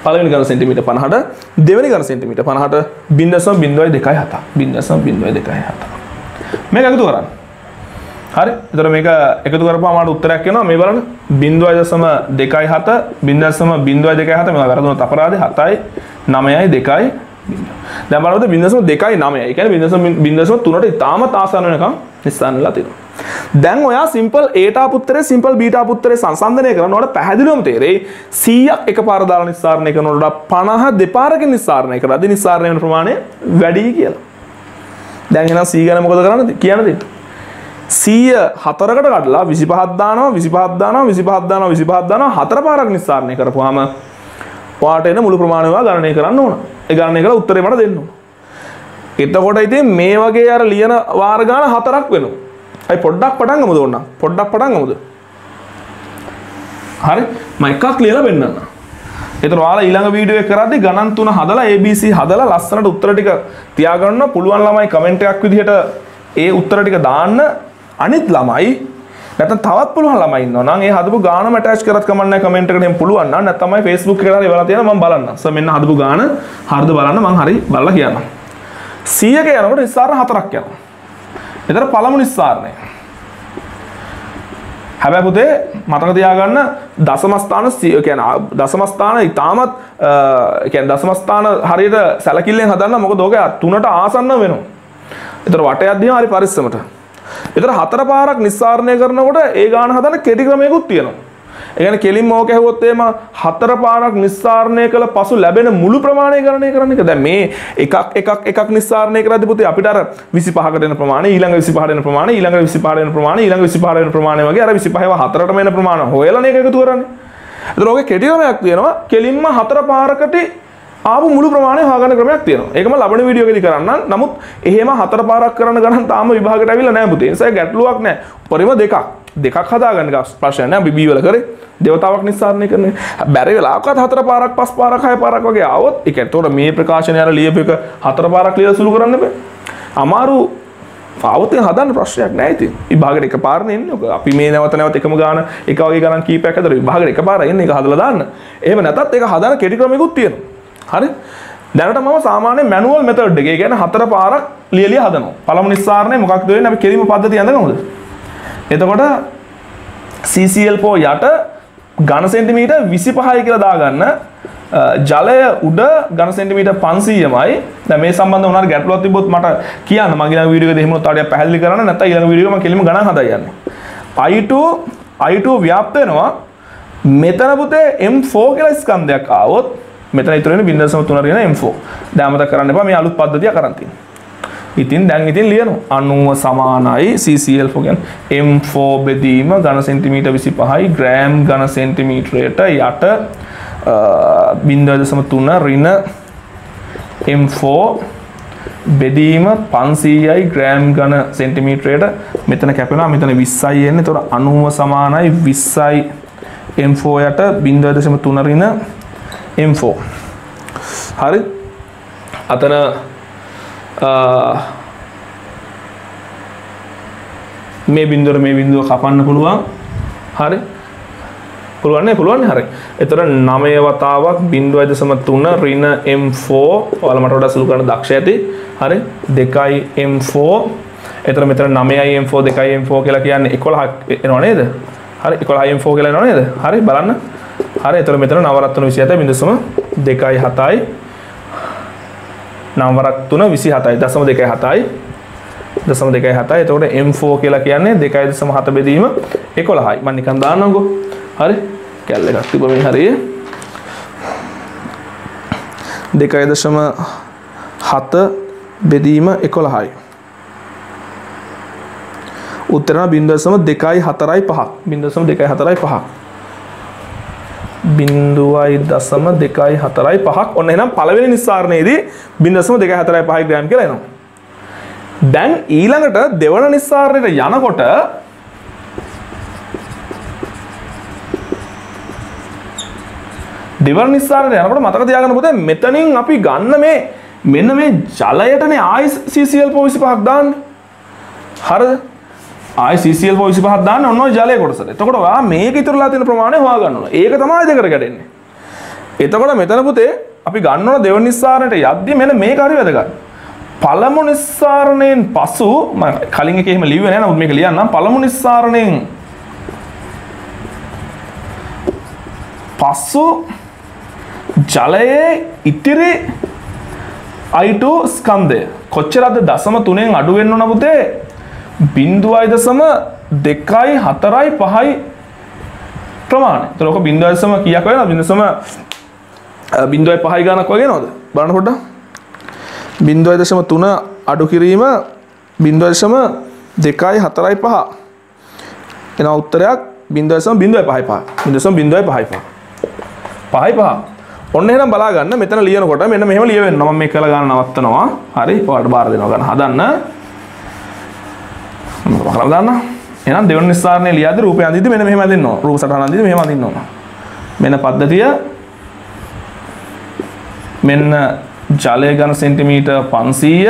පළවෙනි ගණ සෙන්ටිමීටර් 50ට දෙවෙනි ගණ සෙන්ටිමීටර් 50ට 0.02.7 0.02.7 මේක එකතු කරන්න. හරි. එතකොට මේක එකතු කරපුවාම මට උත්තරයක් එනවා. මේ බලන්න. 0.27 0.02.7 මේවා වැරදුනොත් අපරාධේ 7යි 9යි 2යි දැන් බලන්න බින්දසම 2යි 9යි. ඒ කියන්නේ බින්දසම බින්දසම 3ට ඉතාමත් ආසන්න වෙනකම් නිස්සාරණ වෙලා තියෙනවා. දැන් ඔයා සිම්පල් ඒට පුත්තරේ සිම්පල් බීට පුත්තරේ සංසන්ධනය කරනවට පැහැදිලිවම තේරෙයි. 100ක් එකපාර දාලා නිස්සාරණය කරනකොට 50 දෙපාරකින් නිස්සාරණය කරද්දී නිස්සාරණය වෙන ප්‍රමාණය වැඩි කියලා. දැන් එහෙනම් 100 ගැන මොකද කරන්නද? කියන්න දෙන්න. 100 හතරකට කඩලා 25ක් දානවා 25ක් දානවා 25ක් දානවා 25ක් දානවා හතර පාරක් නිස්සාරණය කරපුවාම ඔයාට එන මුළු ප්‍රමාණය ඔයා ගණනය කරන්න ඕන. ඒ ගණනය කරලා උත්තරේ මට දෙන්න ඕන. එතකොට ඉතින් මේ වගේ අර ලියන වාර ගාන හතරක් වෙනවා. අයි පොඩ්ඩක් පටන් ගමුද ඕන්න. පොඩ්ඩක් පටන් ගමුද? හරි. මම එකක් ලියලා පෙන්නන්න. එතකොට ඔයාලා ඊළඟ වීඩියෝ එක කරද්දී ගණන් තුන හදලා ABC හදලා ලස්සනට උත්තර ටික තියාගන්න පුළුවන් ළමයි කමෙන්ට් එකක් විදිහට ඒ උත්තර ටික දාන්න අනිත් ළමයි නැත්නම් තවත් පුළුවන් ළමයි ඉන්නවා නම් ඒ හදපු ගානම attach කරත් කමක් නැහැ කමෙන්ට් එකට එන්න පුළුවන් නම් නැත්නම් තමයි Facebook එකට හරි එවලා තියෙනවා මම බලන්න. සර් මෙන්න හදපු ගාන හරිද බලන්න මම හරි බලලා කියන්නම්. 100ක යනකොට නිස්සාරණ හතරක් යනවා. එතන පළමු නිස්සාරණය. හැබැයි පුතේ මතක තියාගන්න දශම ස්ථාන කියන්නේ දශම ස්ථාන ඉතාමත් කියන්නේ දශම ස්ථාන හරියට සැලකිල්ලෙන් හදන්න මොකද ඕක තුනට ආසන්න වෙනවා. ඒතර වටයක් දිහා හරි පරිස්සමට. ඒතර හතර පාරක් නිස්සාරණය කරනකොට ඒ ගාන හදන්න කෙටි ක්‍රමයකුත් තියෙනවා. ඒ කියන්නේ කෙලින්ම ඕක ඇහුවොත් එහෙම හතර පාරක් නිස්සාරණය කළ පසු ලැබෙන මුළු ප්‍රමාණය ගණනය කරන එක. දැන් මේ එකක් එකක් එකක් නිස්සාරණය කරද්දී පුතේ අපිට අර 25කට එන ප්‍රමාණය ඊළඟ 25ට එන ප්‍රමාණය ඊළඟ 25ට එන ප්‍රමාණය ඊළඟ 25ට එන ප්‍රමාණය වගේ අර 25ව හතරටම එන ප්‍රමාණ හොයලානේ ඒක එකතු කරන්නේ. ඒතර ඕකේ කෙටි ක්‍රමයක් තියෙනවා. කෙලින්ම හතර පාරකට ආපු මුළු ප්‍රමාණය හොයාගන්න ක්‍රමයක් තියෙනවා. ඒකම ලබන වීඩියෝ එකේදී කරන්න. නමුත් එහෙම හතර පාරක් කරන්න ගණන් තාම විභාගයට ඇවිල්ලා නැහැ පුතේ. ඒ නිසා ගැටලුවක් නැහැ. උපරිම දෙකක්. දෙකක් හදාගන්න ප්‍රශ්නයක් නැහැ. බිබී වල කරේ. දේවතාවක් නිස්සාරණය කරන බැරි වෙලාවකත් හතර පාරක් පස් පාරක් හය පාරක් වගේ ආවොත් ඒ කියන්නේ එතකොට මේ ප්‍රකාශනය අර ලියපු එක හතර පාරක් ලියලා සුළු කරන්න බෑ. අමාරු ආවොත් හදන්න ප්‍රශ්නයක් නැහැ ඉතින්. විභාගෙට එකපාරනේ එන්නේ. ඔක අපි මේ නැවත නැවත එකම ගාන එක වගේ ගණන් කීපයක් හදලා විභාගෙට එකපාර එන්නේ ඒක හදලා දාන්න. එහෙම නැතත් ඒක හදන කෙටි ක්‍රමයකුත් තියෙනවා. හරි? දැනට මම සාමාන්‍ය මැනුවල් මෙතඩ් එක. ගැන හතර පාරක් ලියලිය හදනවා. පළමු නිස්සාරණය මොකක්ද වෙන්නේ? අපි කෙලිම පද්ධතිය අඳගමුද එතකොට CCL4 යට ඝන සෙන්ටිමීටර් 25යි කියලා දාගන්න ජලය උඩ ඝන සෙන්ටිමීටර් 500මයි දැන් මේ සම්බන්ධව උනාට ගැටලුවක් තිබ්බොත් මට කියන්න. මම ඊළඟ වීඩියෝ එකේදී එහෙම තාඩියක් පැහැදිලි කරන්න. නැත්නම් ඊළඟ වීඩියෝ එක මම කෙලිම ගණන් හදා යන්නේ. I2 I2 ව්‍යාප්ත වෙනවා. මෙතන පුතේ M4 කියලා ස්කන්ධයක් ආවොත් මෙතන ඉතුරු වෙන 0.3 කියන M4. දැන් අමතක කරන්න එපා මේ අලුත් පද්ධතිය කරන් තියෙනවා. ඉතින් දැන් ඉතින් ලියනවා 90 සමානයි CCl4 කියන්නේ M4 බෙදීම ඝන සෙන්ටිමීටර් 25යි ග්‍රෑම් ඝන සෙන්ටිමීටරයට යට 0.3 ඍණ M4 බෙදීම 500යි ග්‍රෑම් ඝන සෙන්ටිමීටරයට මෙතන කැපෙනවා මෙතන 20යි එන්නේ. ඒතකොට 90 සමානයි 20යි M4 යට 0.3 ඍණ M4 හරි. අතන මේ බින්දුවර මේ බින්දුව කපන්න පුළුවන්. හරි. පුළුවන්නේ පුළුවන් හරි. එතර නමය වතාවක් බින්දුව දසම තුන්න රින M4 ඔයාල මට වඩා සුළු කරන දක්ෂ ඇති. හරි. දෙකයි M4 එතර මෙතර නමයයි M4 දෙකයි M4 කියලා කියන්නේ 11ක් එනවා නේද? හරි. 11යි M4 කියලා එනවා නේද? හරි. බලන්න. හරි එතර මෙතන නවරත්තුන 27 බිඳුසම දෙකයි හතයි. නවරක් තුන 27යි දශම දෙකයි හතයි. දශම දෙකයි හතයි. එතකොට M4 කියලා කියන්නේ දෙකයි දශම හත බෙදීම 11යි මම නිකන් දාන්නම්කෝ. හරි? කැල්ල එකක් තිබ්බ මේ හරියේ. දෙකයි දශම හත බෙදීම 11යි උත්තර බින්දසම දෙකයි හතරයි පහක්. බින්දසම දෙකයි හතරයි පහක්. බින්දුවයි දසම දෙකයි හතරයි පහක් ඔන්න එනම් පළවෙනි නිස්සාරණයේදී බින්දසම දෙකයි හතරයි පහයි ග්‍රෑම් කියලා එනවා. දැන් ඊළඟට දෙවන නිස්සාරණයට යනකොට දෙවන නිස්සාරණයට යනකොට මතක තියාගන්න පුතේ මෙතනින් අපි ගන්න මේ මෙන්න මේ ජලයටනේ ආයි CCl පොවිසි පහක් දාන්න. හරිද? ආයි CCl පොවිසි පහක් දාන්න ඔන්න ඔය ජලය කොටසට. එතකොට ඔයා මේක ඉතුරුලා තියෙන ප්‍රමාණය හොයාගන්න ඕන. ඒක තමයි දෙකට ගැටෙන්නේ. එතකොට මෙතන පුතේ අපි ගන්න ඕන දෙවන නිස්සාරණයට යද්දි මෙන්න මේක හරි වැදගත්. පළමු නිස්සාරණයෙන් පසු මම කලින් එකේ එහෙම ලිව්වේ නෑ නමුත් මේක ලියන්නම්. පළමු නිස්සාරණයෙන් පසු ජලයේ ඉතිරි අයිට ස්කන්දය කොච්චරද දසම තුනෙන් අඩුවෙන්න්න නපුතේ බින්දුවයි දසම දෙකයි හතරයි පහයි ප්‍රමාණ තරක බින්දුවසම කියක් වෙන බිඳසම බින්දුවයි පහයි ගානක් වගේ නොද? බලනකොට බින්දුවයි දශම තුන අඩු කිරීම බින්දුවශම දෙකයි හතරයි පහ. එන උත්තරයක් බින්දසම බින්දුව පහයි පහ. බිඳසම බින්දුවයි පහයි පහ. පහයි පහ. ඔන්න එනම් බලාගන්න. මෙතන ලියනකොට මෙන්න මෙහම ලියවෙන්න. ම මේ කළ ගන්න නවත්තනවා. හරි පට බාර දෙනවා. ගන්න හදන්න. කරදන්න එනම් දෙවන නිස්සාරනය ලියද රූපය අදිත මෙන මෙහම දෙන්න රූ සටහන්දි මෙහම දින්නවා මෙන්න පද්ධතිය. මෙන්න ජලය ගන සෙන්ටිමීට පන්සීය.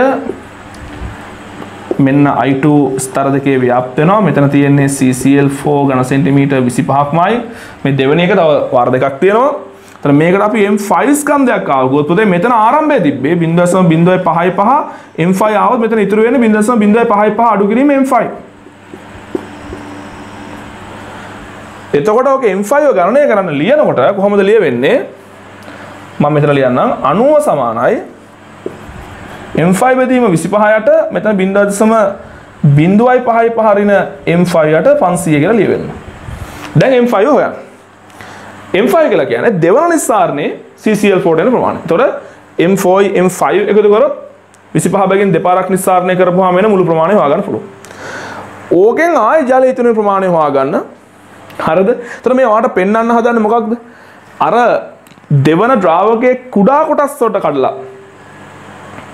මෙන්න අයිට ස්තර දෙකේ ව්‍යාප්තනවා මෙතන තියෙන්නේ CCL4 ගන සෙන්ටිමීට විසි පහක්මයි. මේ දෙවන එක තව වාර දෙකක් තියෙනවා. තර මේකට අපි M5 ස්කන්ධයක් ආවගොත් පුතේ මෙතන ආරම්භය තිබ්බේ 0.05 පහ M5 ආවොත් මෙතන ඉතුරු වෙන්නේ 0.05 පහ අඩු කිරීම M5 එතකොට ඕක M5 ගණනය කරන්න ලියනකොට කොහොමද ලියවෙන්නේ මම මෙතන ලියන්නම් 90 සමානයි M5 බෙදීම 25ට මෙතන 0.05 පහරින M5 යට 500 කියලා ලියවෙන්න. දැන් M5 හොයන්න. M5 කියලා කියන්නේ දෙවන නිස්සාරණේ CCl4 වෙන ප්‍රමාණය. එතකොට M4 M5 එකතු කරොත් 25 බැගින් දෙපාරක් නිස්සාරණය කරපුවාම වෙන මුළු ප්‍රමාණය හොයාගන්න පුළුවන්. ඕකෙන් ආයේ ජල ඉතුරු ප්‍රමාණය හොයාගන්න. හරිද? එතකොට මේ වාට පෙන්වන්න හදන්නේ මොකක්ද? අර දෙවන ද්‍රාවකයේ කුඩා කොටස් වලට කඩලා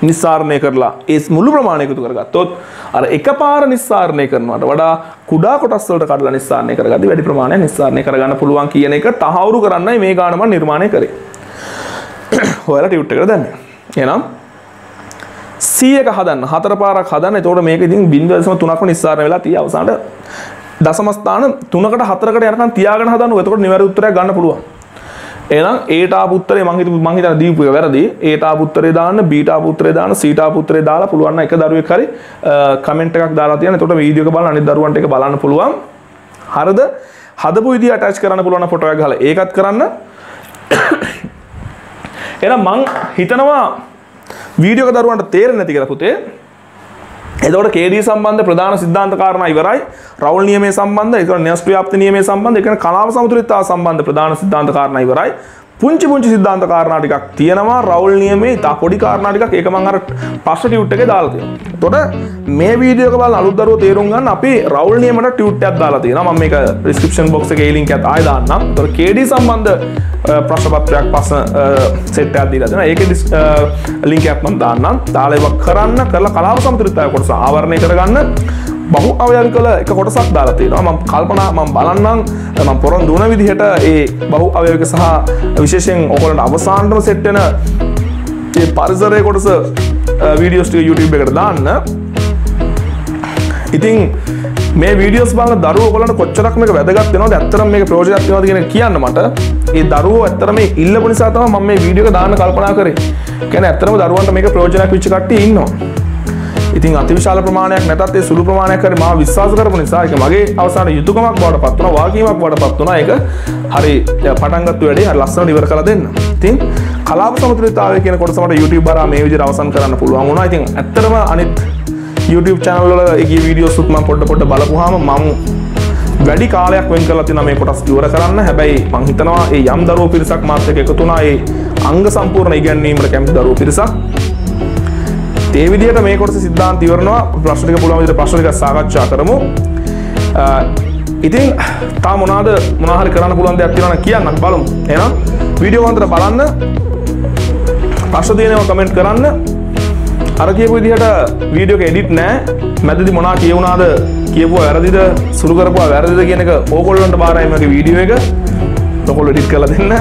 නිස්සාරණය කරලා ඒ මුළු ප්‍රමාණයකතු කරගත්තොත් අර එක පාර නිස්සාරණය කරනවට වඩා කුඩා කොටස්වලට කඩලා නිස්සාරණය කරගති වැඩි ප්‍රමාණය නිස්සාරණය කරගන්න පුළුවන් කියන එක තහවුරු කරන්නයි මේ ගානම නිර්මාණය කරේ. හොයලා ටියුට් එකට දැම්මේ. එහෙනම් සීයක හදන්න හතර පාරක් හදන්න. එතකොට මේක ඉතින් 0.3ක්ම නිස්සාරණය වෙලා තිය අවසානට. දශම ස්ථාන 3කට 4කට යනකම් තියාගෙන හදන්න එතකොට නිවැරදි උත්තරයක් ගන්න පුළුවන්. එහෙනම් ඒට ආපුත්තරේ මං හිතපු මං හිතන දීපු එක වැරදි. ඒට ආපුත්තරේ දාන්න බීට ආපුත්තරේ දාන්න සීට ආපුත්තරේ දාලා පුළුවන් නම් එක දරුවෙක් හරි කමෙන්ට් එකක් දාලා තියන්න එතකොට වීඩියෝ එක බලලා අනිත් දරුවන්ට ඒක බලන්න පුළුවන්. හරිද? හදපු විදිහ ඇටච් කරන්න පුළුවන් ෆොටෝ එකක් ගහලා ඒකත් කරන්න. එහෙනම් මං හිතනවා වීඩියෝ එක දරුවන්ට තේරෙන්නේ නැති කියලා පුතේ. එතකොට කේඩී සම්බන්ධ ප්‍රධාන සිද්ධාන්ත කාරණා ඉවරයි. රවුල් නියමයේ සම්බන්ධ ඒක න්‍යෂ්ට ව්‍යාප්ති නියමයේ සම්බන්ධ ඒක කලාව සමතුලිතතාව සම්බන්ධ ප්‍රධාන සිද්ධාන්ත කාරණා ඉවරයි. පුංචි පුංචි සිද්ධාන්ත කාරණා ටිකක් තියෙනවා රවුල් නියමේ ඉතා පොඩි කාරණා ටිකක් ඒක මම අර ප්‍රශ්න ටියුට් එකේ දාලා තියෙනවා. එතකොට මේ වීඩියෝ එක බලලා අලුත් දරුවෝ තේරුම් ගන්න අපි රවුල් නියමයට ටියුට් එකක් දාලා තියෙනවා. මම මේක ඩිස්ක්‍රිප්ෂන් බොක්ස් එකේ link එකත් ආයෙ දාන්නම්. එතකොට KD සම්බන්ධ ප්‍රශ්න පත්‍රයක් ප්‍රශ්න සෙට් එකක් දීලා තියෙනවා. ඒකේ link එකක් මම දාන්නම්. දාලා ඒක කරන්න කරලා කලාව සමතුලිතතාවය කොටස ආවරණය කරගන්න බහු අවයන් කළ එක කොටසක් දාලා තියෙනවා. මම කල්පනා මම බලන්නම්. මම පොරොන් දුන විදිහට ඒ බහු අවයවක සහ විශේෂයෙන් ඔයගොල්ලන්ට අවසානටම සෙට් වෙන ඒ පරිසරයේ කොටස වීඩියෝස් ටික YouTube එකට දාන්න. ඉතින් මේ වීඩියෝස් බලන දරුවෝ ඔයගොල්ලන්ට කොච්චරක් මේක වැදගත් වෙනවද? ඇත්තටම මේක ප්‍රයෝජනයක් වෙනවද කියන කියන්න මට. ඒ දරුවෝ ඇත්තටම මේ ඉල්ලපු නිසා තමයි මම මේ වීඩියෝ එක දාන්න කල්පනා කරේ. කියන්නේ ඇත්තටම දරුවන්ට මේක ප්‍රයෝජනයක් වෙච්ච කට්ටිය ඉන්නවා. ඉතින් අතිවිශාල ප්‍රමාණයක් නැතත් ඒ සුළු ප්‍රමාණයක් හරි මාව විශ්වාස කරපු නිසා ඒක මගේ අවසාන යුතුයකමක් බවට පත් වුණා වාගීමක් බවට පත් වුණා ඒක හරි පටන් ගත්ත වැඩේ හරි ලස්සනට ඉවර කරලා දෙන්න. ඉතින් කලාප සමතුලිතතාවය කියන කොටස මට YouTube හරහා මේ විදිහට අවසන් කරන්න පුළුවන් වුණා. ඉතින් ඇත්තටම අනිත් YouTube channel වල ගිය වීඩියෝස් උත් මම පොඩ පොඩ බලපුවාම මම වැඩි කාලයක් වෙන් කරලා තියෙනවා මේ කොටස් ඉවර කරන්න. හැබැයි මම හිතනවා ඒ යම් දරුවෝ පිරිසක් මාත් එක්ක එකතු වුණා ඒ අංග සම්පූර්ණ ඉගැන්වීමට කැමති දරුවෝ පිරිසක්. ඒ විදිහට මේ කොටස සිද්ධාන්ත ඉවරනවා ප්‍රශ්න ටික පුළුවන් විදිහට ප්‍රශ්න ටික සාකච්ඡා කරමු. ඉතින් තා මොනවාද මොනවා හරි කරන්න පුළුවන් දෙයක් තියෙනවා නම් කියන්න බලමු. එහෙනම් වීඩියෝ අන්තර බලන්න ප්‍රශ්න තියෙනවා කමෙන්ට් කරන්න. අර කියපු විදිහට වීඩියෝ එක එඩිට් නෑ. මැදදී මොනවා කියවුණාද කියපුවා වැරදිද සුළු කරපුවා වැරදිද කියන එක ඕගොල්ලන්ට බාරයි මගේ වීඩියෝ එක. ඔයගොල්ලෝ එඩිට් කරලා දෙන්න.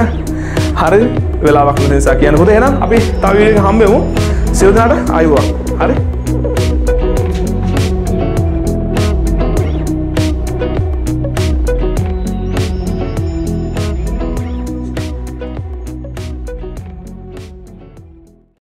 හරි වෙලාවක් නැති නිසා කියනකොට එහෙනම් අපි තව වීඩියෝ එක හම්බෙමු. සියලු දෙනාට ආයුබෝවන්. හරි?